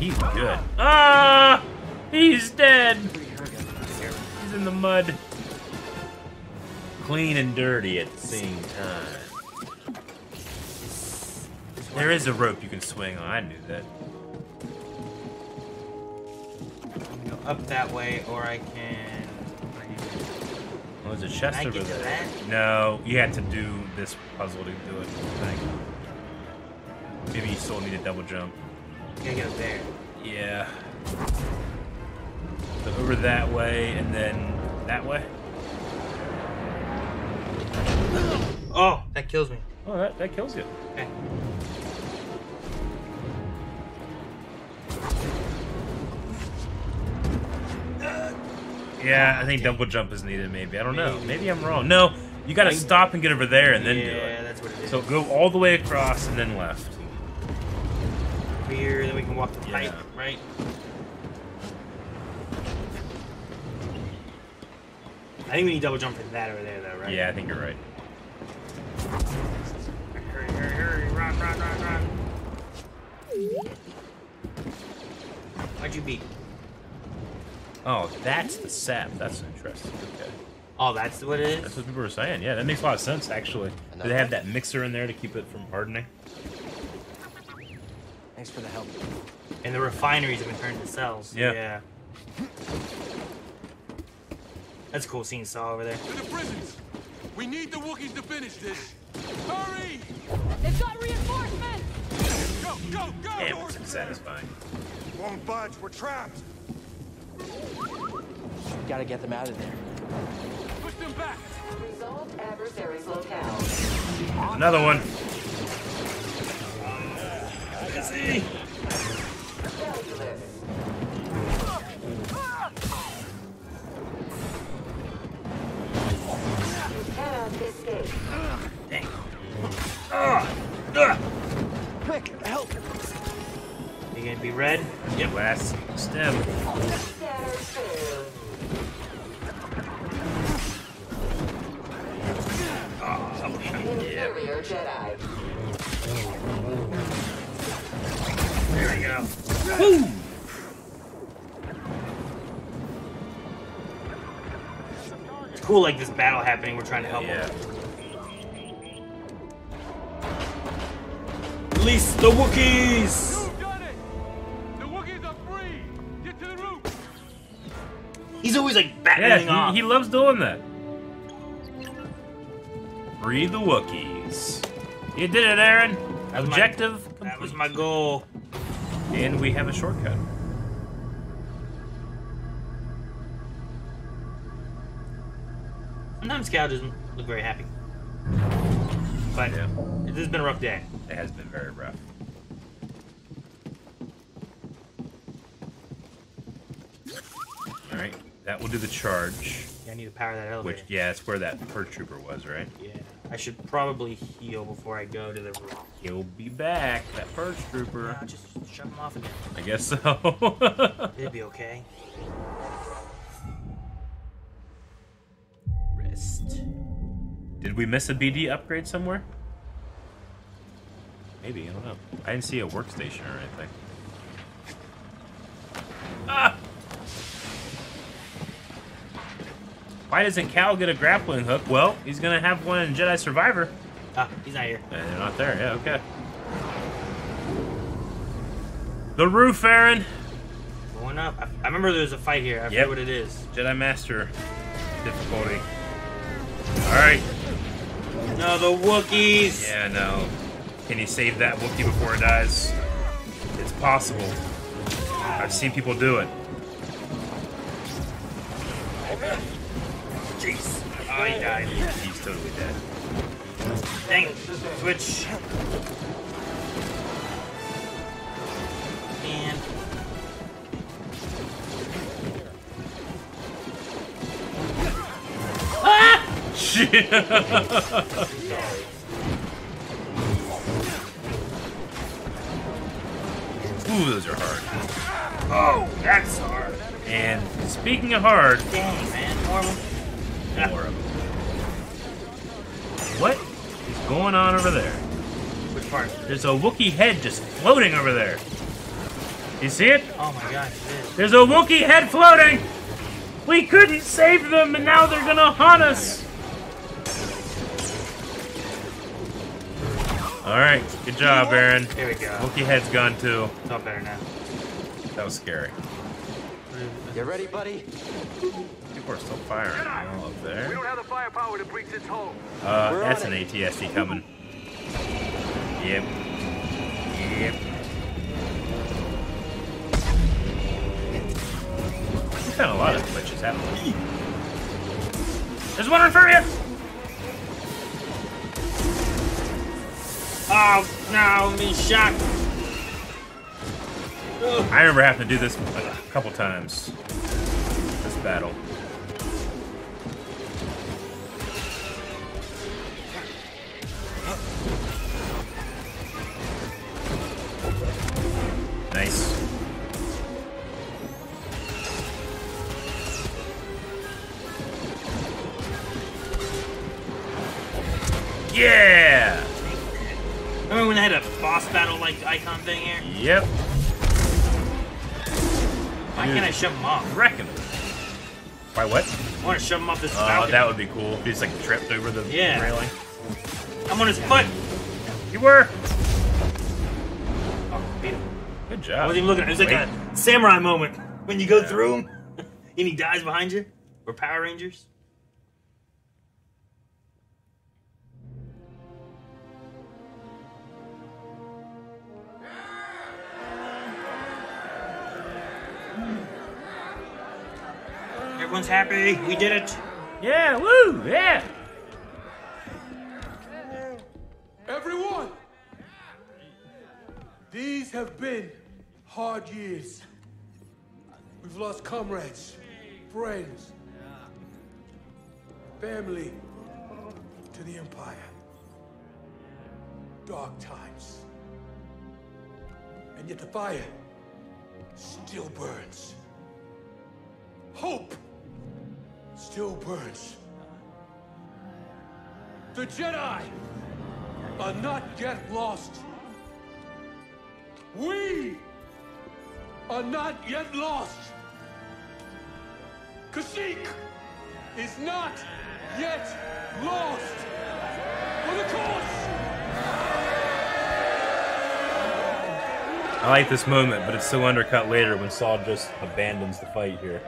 Speaker 2: He's good. Ah! He's dead! He's in the mud. Clean and dirty at the same time. There is a rope you can swing on. I knew that.
Speaker 1: I can go up that way, or I can.
Speaker 2: Oh, there's a chest
Speaker 1: Can
Speaker 2: over there.
Speaker 1: that?
Speaker 2: No, you had to do this puzzle to do it. Maybe you still need a double jump.
Speaker 1: Gotta get up there.
Speaker 2: Yeah. So over that way and then that way.
Speaker 1: Oh, that kills me.
Speaker 2: Oh, that, that kills you.
Speaker 1: Okay.
Speaker 2: Yeah, I think double jump is needed. Maybe I don't know. Maybe I'm wrong. No, you got to stop and get over there and then do
Speaker 1: Yeah, that's what it is.
Speaker 2: So go all the way across and then left.
Speaker 1: Here, then we can walk the
Speaker 2: Yeah.
Speaker 1: pipe, right? I think we need double jump for that over there, though, right?
Speaker 2: Yeah, I think you're right.
Speaker 1: Hurry, hurry, hurry! Run, run, run, run! Why'd you beat?
Speaker 2: Oh, that's the sap. That's interesting. Okay.
Speaker 1: Oh, that's what it is.
Speaker 2: That's what people were saying. Yeah, that makes a lot of sense actually. Do they have that mixer in there to keep it from hardening?
Speaker 4: Thanks for the help.
Speaker 1: And the refineries have been turned into cells.
Speaker 2: Yeah.
Speaker 1: Yeah. That's cool seeing Saw over there.
Speaker 6: To the prisons! We need the Wookiees to finish this! Hurry!
Speaker 18: They've got reinforcements!
Speaker 6: Go, go, go!
Speaker 2: Damn, it's satisfying.
Speaker 8: Won't budge. We're trapped.
Speaker 4: Gotta get them out of there.
Speaker 6: Push them back!
Speaker 5: Resolved adversaries locale.
Speaker 2: Another one.
Speaker 5: Cannot escape.
Speaker 1: Ah, Quick, be red?
Speaker 2: Yep. Last stim.
Speaker 5: Scattered failed.
Speaker 1: There we go. Woo! It's cool, like this battle happening. We're trying to help
Speaker 2: Yeah.
Speaker 1: them. Release the Wookiees! He's always like
Speaker 2: Yeah,
Speaker 1: battling off.
Speaker 2: he, he loves doing that. Free the Wookiees. You did it, Aaron.
Speaker 1: That was my-
Speaker 2: Objective
Speaker 1: that was my goal.
Speaker 2: And we have a shortcut.
Speaker 1: Sometimes Cal doesn't look very happy. But
Speaker 2: Yeah.
Speaker 1: this has been a rough day.
Speaker 2: It has been very rough. All right, that will do the charge.
Speaker 1: Yeah, I need to power that elevator.
Speaker 2: Which, yeah, that's where that purge trooper was, right?
Speaker 1: Yeah. I should probably heal before I go to the roof.
Speaker 2: He'll be back, that purge trooper.
Speaker 1: Nah, just shut him off again.
Speaker 2: I guess so.
Speaker 1: It'd be okay.
Speaker 2: Rest. Did we miss a BD upgrade somewhere? Maybe, I don't know. I didn't see a workstation or anything. Ah! Why doesn't Cal get a grappling hook? Well, he's gonna have one in Jedi Survivor.
Speaker 1: Ah, he's not here.
Speaker 2: Uh, they're not there. Yeah, okay. The roof, Aaron.
Speaker 1: Going up. I, I remember there was a fight here. I
Speaker 2: Yep.
Speaker 1: forget what it is.
Speaker 2: Jedi Master difficulty. All right.
Speaker 1: No, the Wookiees.
Speaker 2: Yeah, no. Can you save that Wookiee before it dies? It's possible. I've seen people do it.
Speaker 1: Jeez. Oh, he died.
Speaker 2: He's totally dead.
Speaker 1: Dang it. Switch. And Ah!
Speaker 2: Ooh, those are hard.
Speaker 1: oh, that's hard.
Speaker 2: And speaking of hard,
Speaker 1: Dang, man. More of them.
Speaker 2: More of them. What is going on over there?
Speaker 1: Which part?
Speaker 2: There's a Wookiee head just floating over there. You see it?
Speaker 1: Oh my gosh, it is.
Speaker 2: There's a Wookiee head floating! We couldn't save them, and now they're gonna haunt us! Alright, good job, Aaron.
Speaker 1: Here we go.
Speaker 2: Wookiee head's gone too.
Speaker 1: It's all better now.
Speaker 2: That was scary.
Speaker 4: You ready, buddy?
Speaker 2: People are still firing all up there.
Speaker 16: We
Speaker 2: there.
Speaker 16: don't have the firepower to breach this hole.
Speaker 2: Uh,
Speaker 4: We're
Speaker 2: that's
Speaker 4: on
Speaker 2: an AT-ST coming. Yep. Yep. We've had a lot of glitches, haven't we? There's one in front of you!
Speaker 1: Oh, no, I'm shot.
Speaker 2: I remember having to do this a couple times. This battle. Nice. Yeah!
Speaker 1: Remember when they had a boss battle like icon thing here?
Speaker 2: Yep.
Speaker 1: Why can't I shove him off?
Speaker 2: Reckon. Why what?
Speaker 1: I want to shove him off this uh,
Speaker 2: Oh,
Speaker 1: balcony.
Speaker 2: that would be cool. If he's like tripped over the
Speaker 1: Yeah.
Speaker 2: railing.
Speaker 1: I'm on his foot.
Speaker 2: You were.
Speaker 1: Oh, beat him.
Speaker 2: Good
Speaker 1: I
Speaker 2: job.
Speaker 1: wasn't even looking. It was like
Speaker 2: Wait.
Speaker 1: a samurai moment when you go through him and he dies behind you. Or Power Rangers. Everyone's happy. We did it.
Speaker 2: Yeah, woo, yeah.
Speaker 6: Everyone! These have been hard years. We've lost comrades, friends, family to the Empire. Dark times. And yet the fire still burns. Hope still burns. The Jedi are not yet lost. We are not yet lost. Kashyyyk is not yet lost. For the cause!
Speaker 2: I like this moment, but it's so undercut later when Saw just abandons the fight here.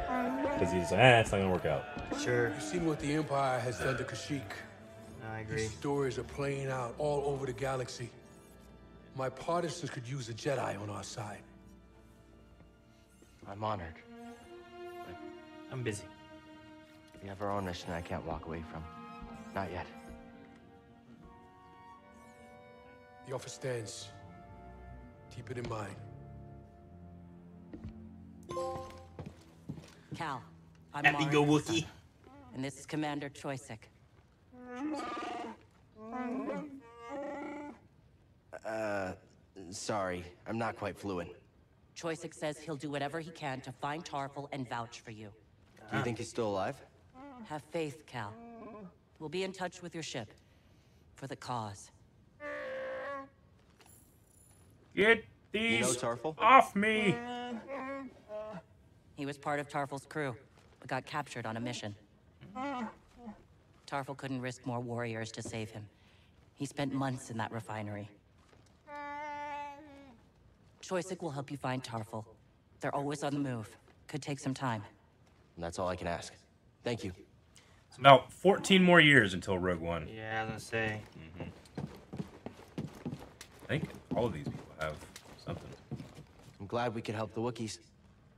Speaker 2: Because he's like, ah, it's not gonna work out.
Speaker 1: Sure.
Speaker 6: You've seen what the Empire has done to Kashyyyk.
Speaker 1: I agree.
Speaker 6: These stories are playing out all over the galaxy. My partisans could use a Jedi on our side.
Speaker 4: I'm honored.
Speaker 1: I'm busy.
Speaker 4: We have our own mission I can't walk away from. Not yet.
Speaker 6: The offer stands. Keep it in mind.
Speaker 13: Cal, I'm
Speaker 1: Happy
Speaker 13: Mara
Speaker 1: go
Speaker 13: Nissa,
Speaker 1: Wookie.
Speaker 13: And this is Commander Choyyssyk.
Speaker 4: Uh, sorry. I'm not quite fluent.
Speaker 13: Choyyssyk says he'll do whatever he can to find Tarfful and vouch for you.
Speaker 4: Do you think he's still alive?
Speaker 13: Have faith, Cal. We'll be in touch with your ship. For the cause.
Speaker 2: Get
Speaker 4: You
Speaker 2: these
Speaker 4: know
Speaker 2: off me!
Speaker 13: He was part of Tarfful's crew, but got captured on a mission.
Speaker 19: Tarfful couldn't risk more warriors to save him. He spent months in that refinery. Choyyssyk will help you find Tarfful. They're always on the move. Could take some time.
Speaker 4: And that's all I can ask. Thank you.
Speaker 2: It's about 14 more years until Rogue One.
Speaker 1: Yeah, I was gonna say. Mm-hmm.
Speaker 2: I think all of these people have something.
Speaker 4: I'm glad we could help the Wookiees.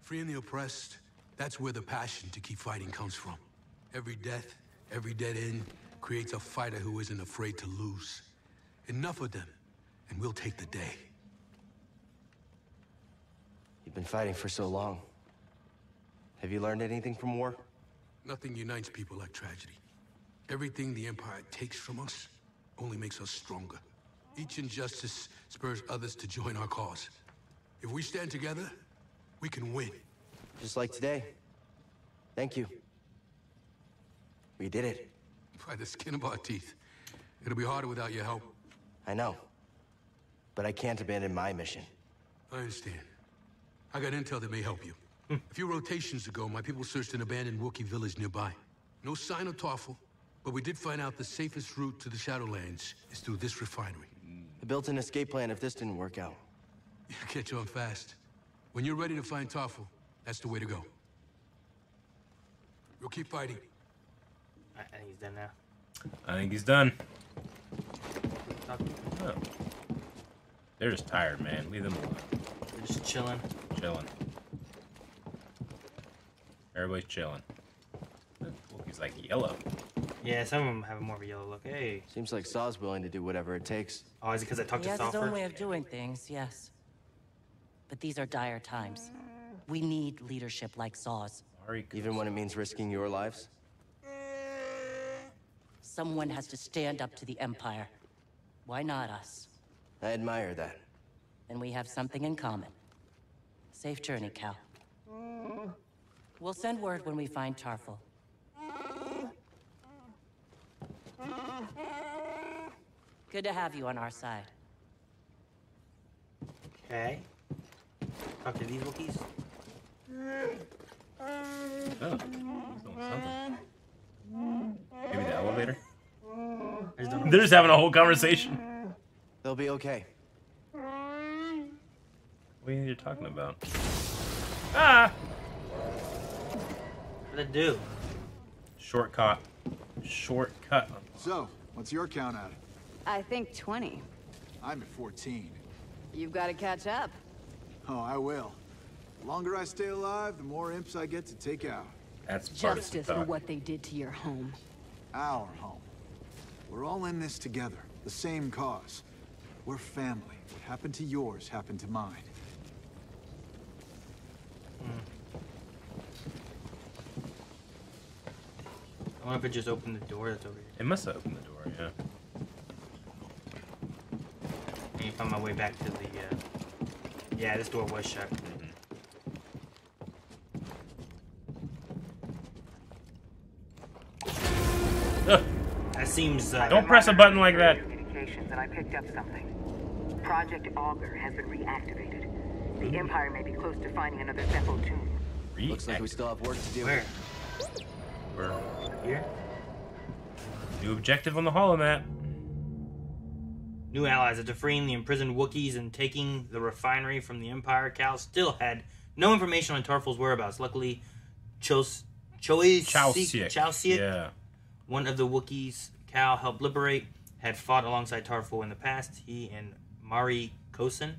Speaker 6: Freeing the oppressed, that's where the passion to keep fighting comes from. Every death, every dead end creates a fighter who isn't afraid to lose. Enough of them, and we'll take the day.
Speaker 4: You've been fighting for so long. Have you learned anything from war?
Speaker 6: Nothing unites people like tragedy. Everything the Empire takes from us only makes us stronger. Each injustice spurs others to join our cause. If we stand together, we can win.
Speaker 4: Just like today. Thank you. We did it.
Speaker 6: By the skin of our teeth. It'll be harder without your help.
Speaker 4: I know. But I can't abandon my mission.
Speaker 6: I understand. I got intel that may help you. A few rotations ago, my people searched an abandoned Wookiee village nearby. No sign of Tarfful, but we did find out the safest route to the Shadowlands is through this refinery.
Speaker 4: I built an escape plan if this didn't work out.
Speaker 6: You catch on fast. When you're ready to find Tarfful, that's the way to go. We'll keep fighting.
Speaker 1: I, I think he's done now.
Speaker 2: I think he's done. Oh. They're just tired, man. Leave them alone.
Speaker 1: They're just chilling.
Speaker 2: Chilling. Everybody's chilling. He's like yellow.
Speaker 1: Yeah, some of them have more of a yellow look. Hey.
Speaker 4: Seems like Saw's willing to do whatever it takes.
Speaker 1: Oh, is it because I talked
Speaker 19: he
Speaker 1: to
Speaker 19: has his own way of doing things, yes. But these are dire times. We need leadership like Saw's.
Speaker 4: Even when it means risking your lives?
Speaker 19: Someone has to stand up to the Empire. Why not us?
Speaker 4: I admire that.
Speaker 19: Then we have something in common. Safe journey, Cal. We'll send word when we find Tarfful. Good to have you on our side.
Speaker 1: Okay. Talk to these Wookiees.
Speaker 2: Oh, something. Maybe the elevator? They're just having a whole conversation.
Speaker 4: They'll be okay.
Speaker 2: What are you talking about? Ah!
Speaker 1: What'd it do?
Speaker 2: Shortcut. Shortcut.
Speaker 20: So, what's your count at?
Speaker 21: I think 20.
Speaker 20: I'm at 14.
Speaker 21: You've got to catch up.
Speaker 20: Oh, I will. The longer I stay alive, the more imps I get to take out.
Speaker 2: That's
Speaker 21: Justice for what they did to your home.
Speaker 20: Our home. We're all in this together. The same cause. We're family. What happened to yours happened to mine.
Speaker 1: I wonder if it just opened the door that's over here.
Speaker 2: It must have opened the door, yeah.
Speaker 1: Let me find my way back to the. Uh... Yeah, this door was shut. That seems. Uh,
Speaker 2: Don't press a button like that.
Speaker 5: Communications, and I picked up something. Project Augur has been reactivated. The Empire may be close to finding another Zeffo tomb.
Speaker 4: Looks like we still have work to do.
Speaker 1: Where?
Speaker 2: We're
Speaker 1: here.
Speaker 2: New objective on the holomap.
Speaker 1: New allies after freeing the imprisoned Wookiees and taking the refinery from the Empire. Cal still had no information on Tarfful's whereabouts. Luckily, Chos Choyyssyk,
Speaker 2: Choyyssyk.
Speaker 1: Choyyssyk,
Speaker 2: Yeah.
Speaker 1: one of the Wookiees Cal helped liberate, had fought alongside Tarfful in the past. He and Mari Kosan,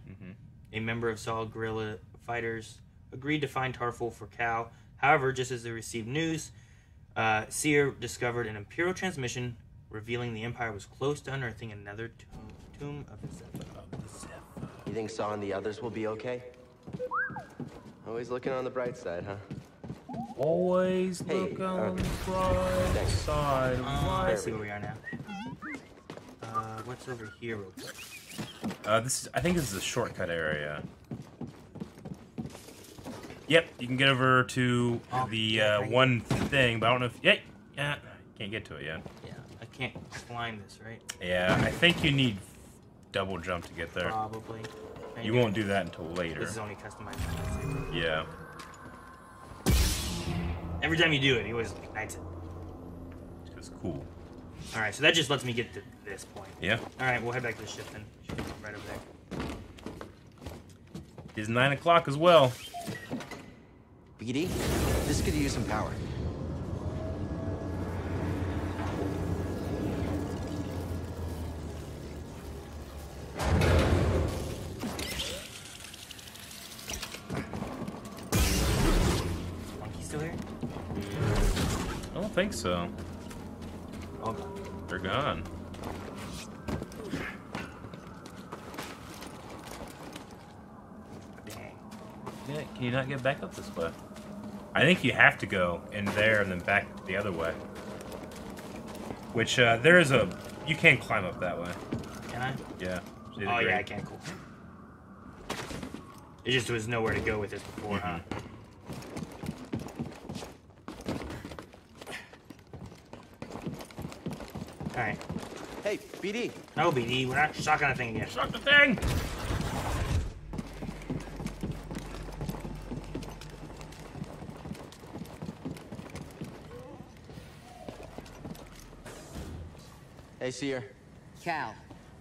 Speaker 1: a member of Saw guerrilla fighters, agreed to find Tarfful for Cal. However, just as they received news, uh, Cere discovered an Imperial transmission revealing the Empire was close to unearthing another tomb, tomb of Zeffo.
Speaker 4: You think Saw and the others will be okay? Always looking on the bright side, huh?
Speaker 2: Always
Speaker 4: Hey,
Speaker 2: look
Speaker 4: uh,
Speaker 2: on the bright
Speaker 4: thanks.
Speaker 2: side.
Speaker 1: Uh,
Speaker 2: of
Speaker 1: let's see where we are now. Uh, what's over here, real quick?
Speaker 2: Uh, this is, I think this is a shortcut area. Yep, you can get over to
Speaker 1: Oh,
Speaker 2: the uh, one thing, but I don't know if yeah, yeah, can't get to it yet.
Speaker 1: Yeah, I can't climb this, right?
Speaker 2: Yeah, I think you need double jump to get there.
Speaker 1: Probably.
Speaker 2: You won't do that until later.
Speaker 1: This is only customized.
Speaker 2: Yeah.
Speaker 1: Every time you do it, he always ignites it. it.
Speaker 2: is cool.
Speaker 1: All right, so that just lets me get to this point.
Speaker 2: Yeah.
Speaker 1: All right, we'll head back to the ship then. Right over there.
Speaker 2: It's nine o'clock as well.
Speaker 4: BD, this could use some power.
Speaker 2: So. They're gone.
Speaker 1: dang.
Speaker 2: Yeah, can you not get back up this way? I think you have to go in there and then back the other way. Which uh, there is a you can climb up that way.
Speaker 1: Can I?
Speaker 2: Yeah.
Speaker 1: Oh yeah. I can. Cool. It just was nowhere to go with this before, huh? All right.
Speaker 4: Hey, BD.
Speaker 1: No, BD, we're not shotgun a thing again.
Speaker 2: Shot the thing.
Speaker 4: Hey, Cere.
Speaker 10: Cal,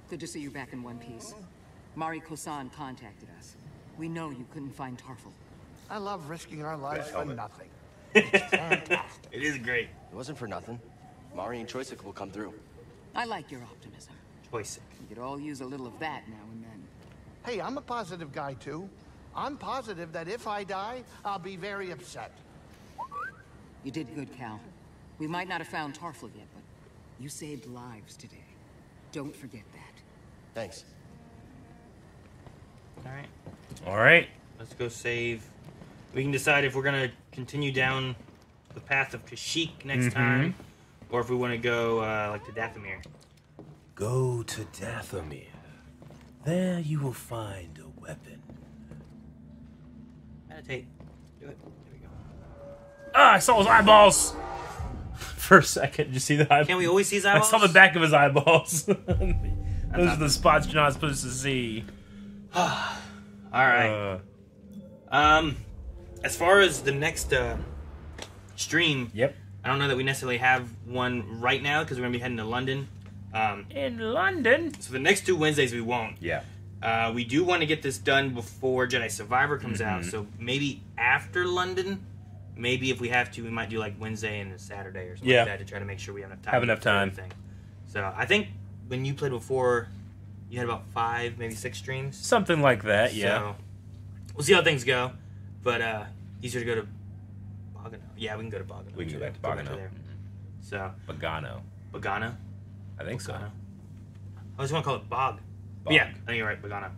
Speaker 10: good to see you back in one piece. Mari Kosan contacted us. We know you couldn't find Tarfful.
Speaker 16: I love risking our lives for nothing.
Speaker 1: It is great.
Speaker 4: It wasn't for nothing. Mari and Choyyssyk will come through.
Speaker 10: I like your optimism.
Speaker 1: Choyyssyk.
Speaker 10: We could all use a little of that now and then.
Speaker 16: Hey, I'm a positive guy too. I'm positive that if I die, I'll be very upset.
Speaker 10: You did good, Cal. We might not have found Tarfful yet, but you saved lives today. Don't forget that.
Speaker 4: Thanks.
Speaker 1: All right.
Speaker 2: All right.
Speaker 1: Let's go save. We can decide if we're gonna continue down the path of Kashyyyk next
Speaker 2: Mhm.
Speaker 1: time, or if we want to go uh, like to Dathomir.
Speaker 2: Go to Dathomir. There you will find a weapon.
Speaker 1: Meditate. Do it. There we go.
Speaker 2: Ah, I saw his eyeballs. For a second, did you see the eyeballs?
Speaker 1: Can we always see his eyeballs?
Speaker 2: I saw the back of his eyeballs. Those are the spots you're not supposed to see.
Speaker 1: All right.
Speaker 2: Uh,
Speaker 1: Um, as far as the next uh, stream,
Speaker 2: yep.
Speaker 1: I don't know that we necessarily have one right now because we're gonna be heading to London. Um,
Speaker 2: in London.
Speaker 1: So the next two Wednesdays we won't.
Speaker 2: Yeah.
Speaker 1: Uh, we do want to get this done before Jedi Survivor comes out,
Speaker 2: Mhm.
Speaker 1: so maybe after London. Maybe if we have to, we might do like Wednesday and a Saturday or something
Speaker 2: Yeah.
Speaker 1: like that to try to make sure we have enough time.
Speaker 2: Have enough time.
Speaker 1: everything. So I think when you played before, you had about five, maybe six streams.
Speaker 2: Something like that, yeah.
Speaker 1: So we'll see how things go. But uh easier to go to Bogano. Yeah, we can go to Bogano.
Speaker 2: We can go back to Bogano.
Speaker 1: there. So
Speaker 2: Bogano.
Speaker 1: Bogano.
Speaker 2: I think so.
Speaker 1: Bogano. I just want to call it Bog. But yeah, I think you're right, Bogano.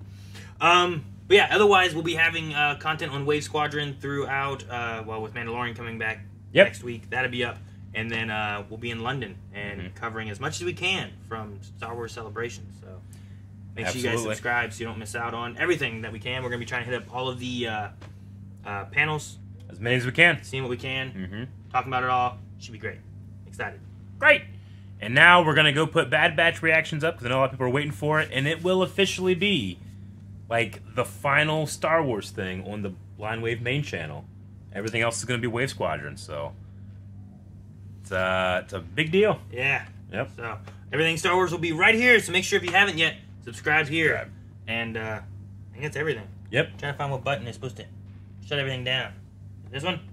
Speaker 1: Um, but yeah, otherwise we'll be having uh, content on Wave Squadron throughout. Uh, well, with Mandalorian coming back
Speaker 2: Yep.
Speaker 1: next week, that'll be up, and then uh, we'll be in London and
Speaker 2: Mm-hmm.
Speaker 1: covering as much as we can from Star Wars Celebration. So make sure you guys subscribe so you don't miss out on everything that we can. We're gonna be trying to hit up all of the uh, uh, panels,
Speaker 2: As many as we can.
Speaker 1: seeing what we can,
Speaker 2: Mm-hmm.
Speaker 1: talking about it all. Should be great. Excited.
Speaker 2: Great. And now we're gonna go put Bad Batch reactions up because I know a lot of people are waiting for it, and it will officially be like the final Star Wars thing on the Blind Wave main channel. Everything else is gonna be Wave Squadron, so it's uh it's a big deal.
Speaker 1: Yeah.
Speaker 2: Yep.
Speaker 1: So everything Star Wars will be right here. So make sure if you haven't yet, subscribe here. And uh, I think that's everything.
Speaker 2: Yep.
Speaker 1: trying to find what button is supposed to shut everything down. This one?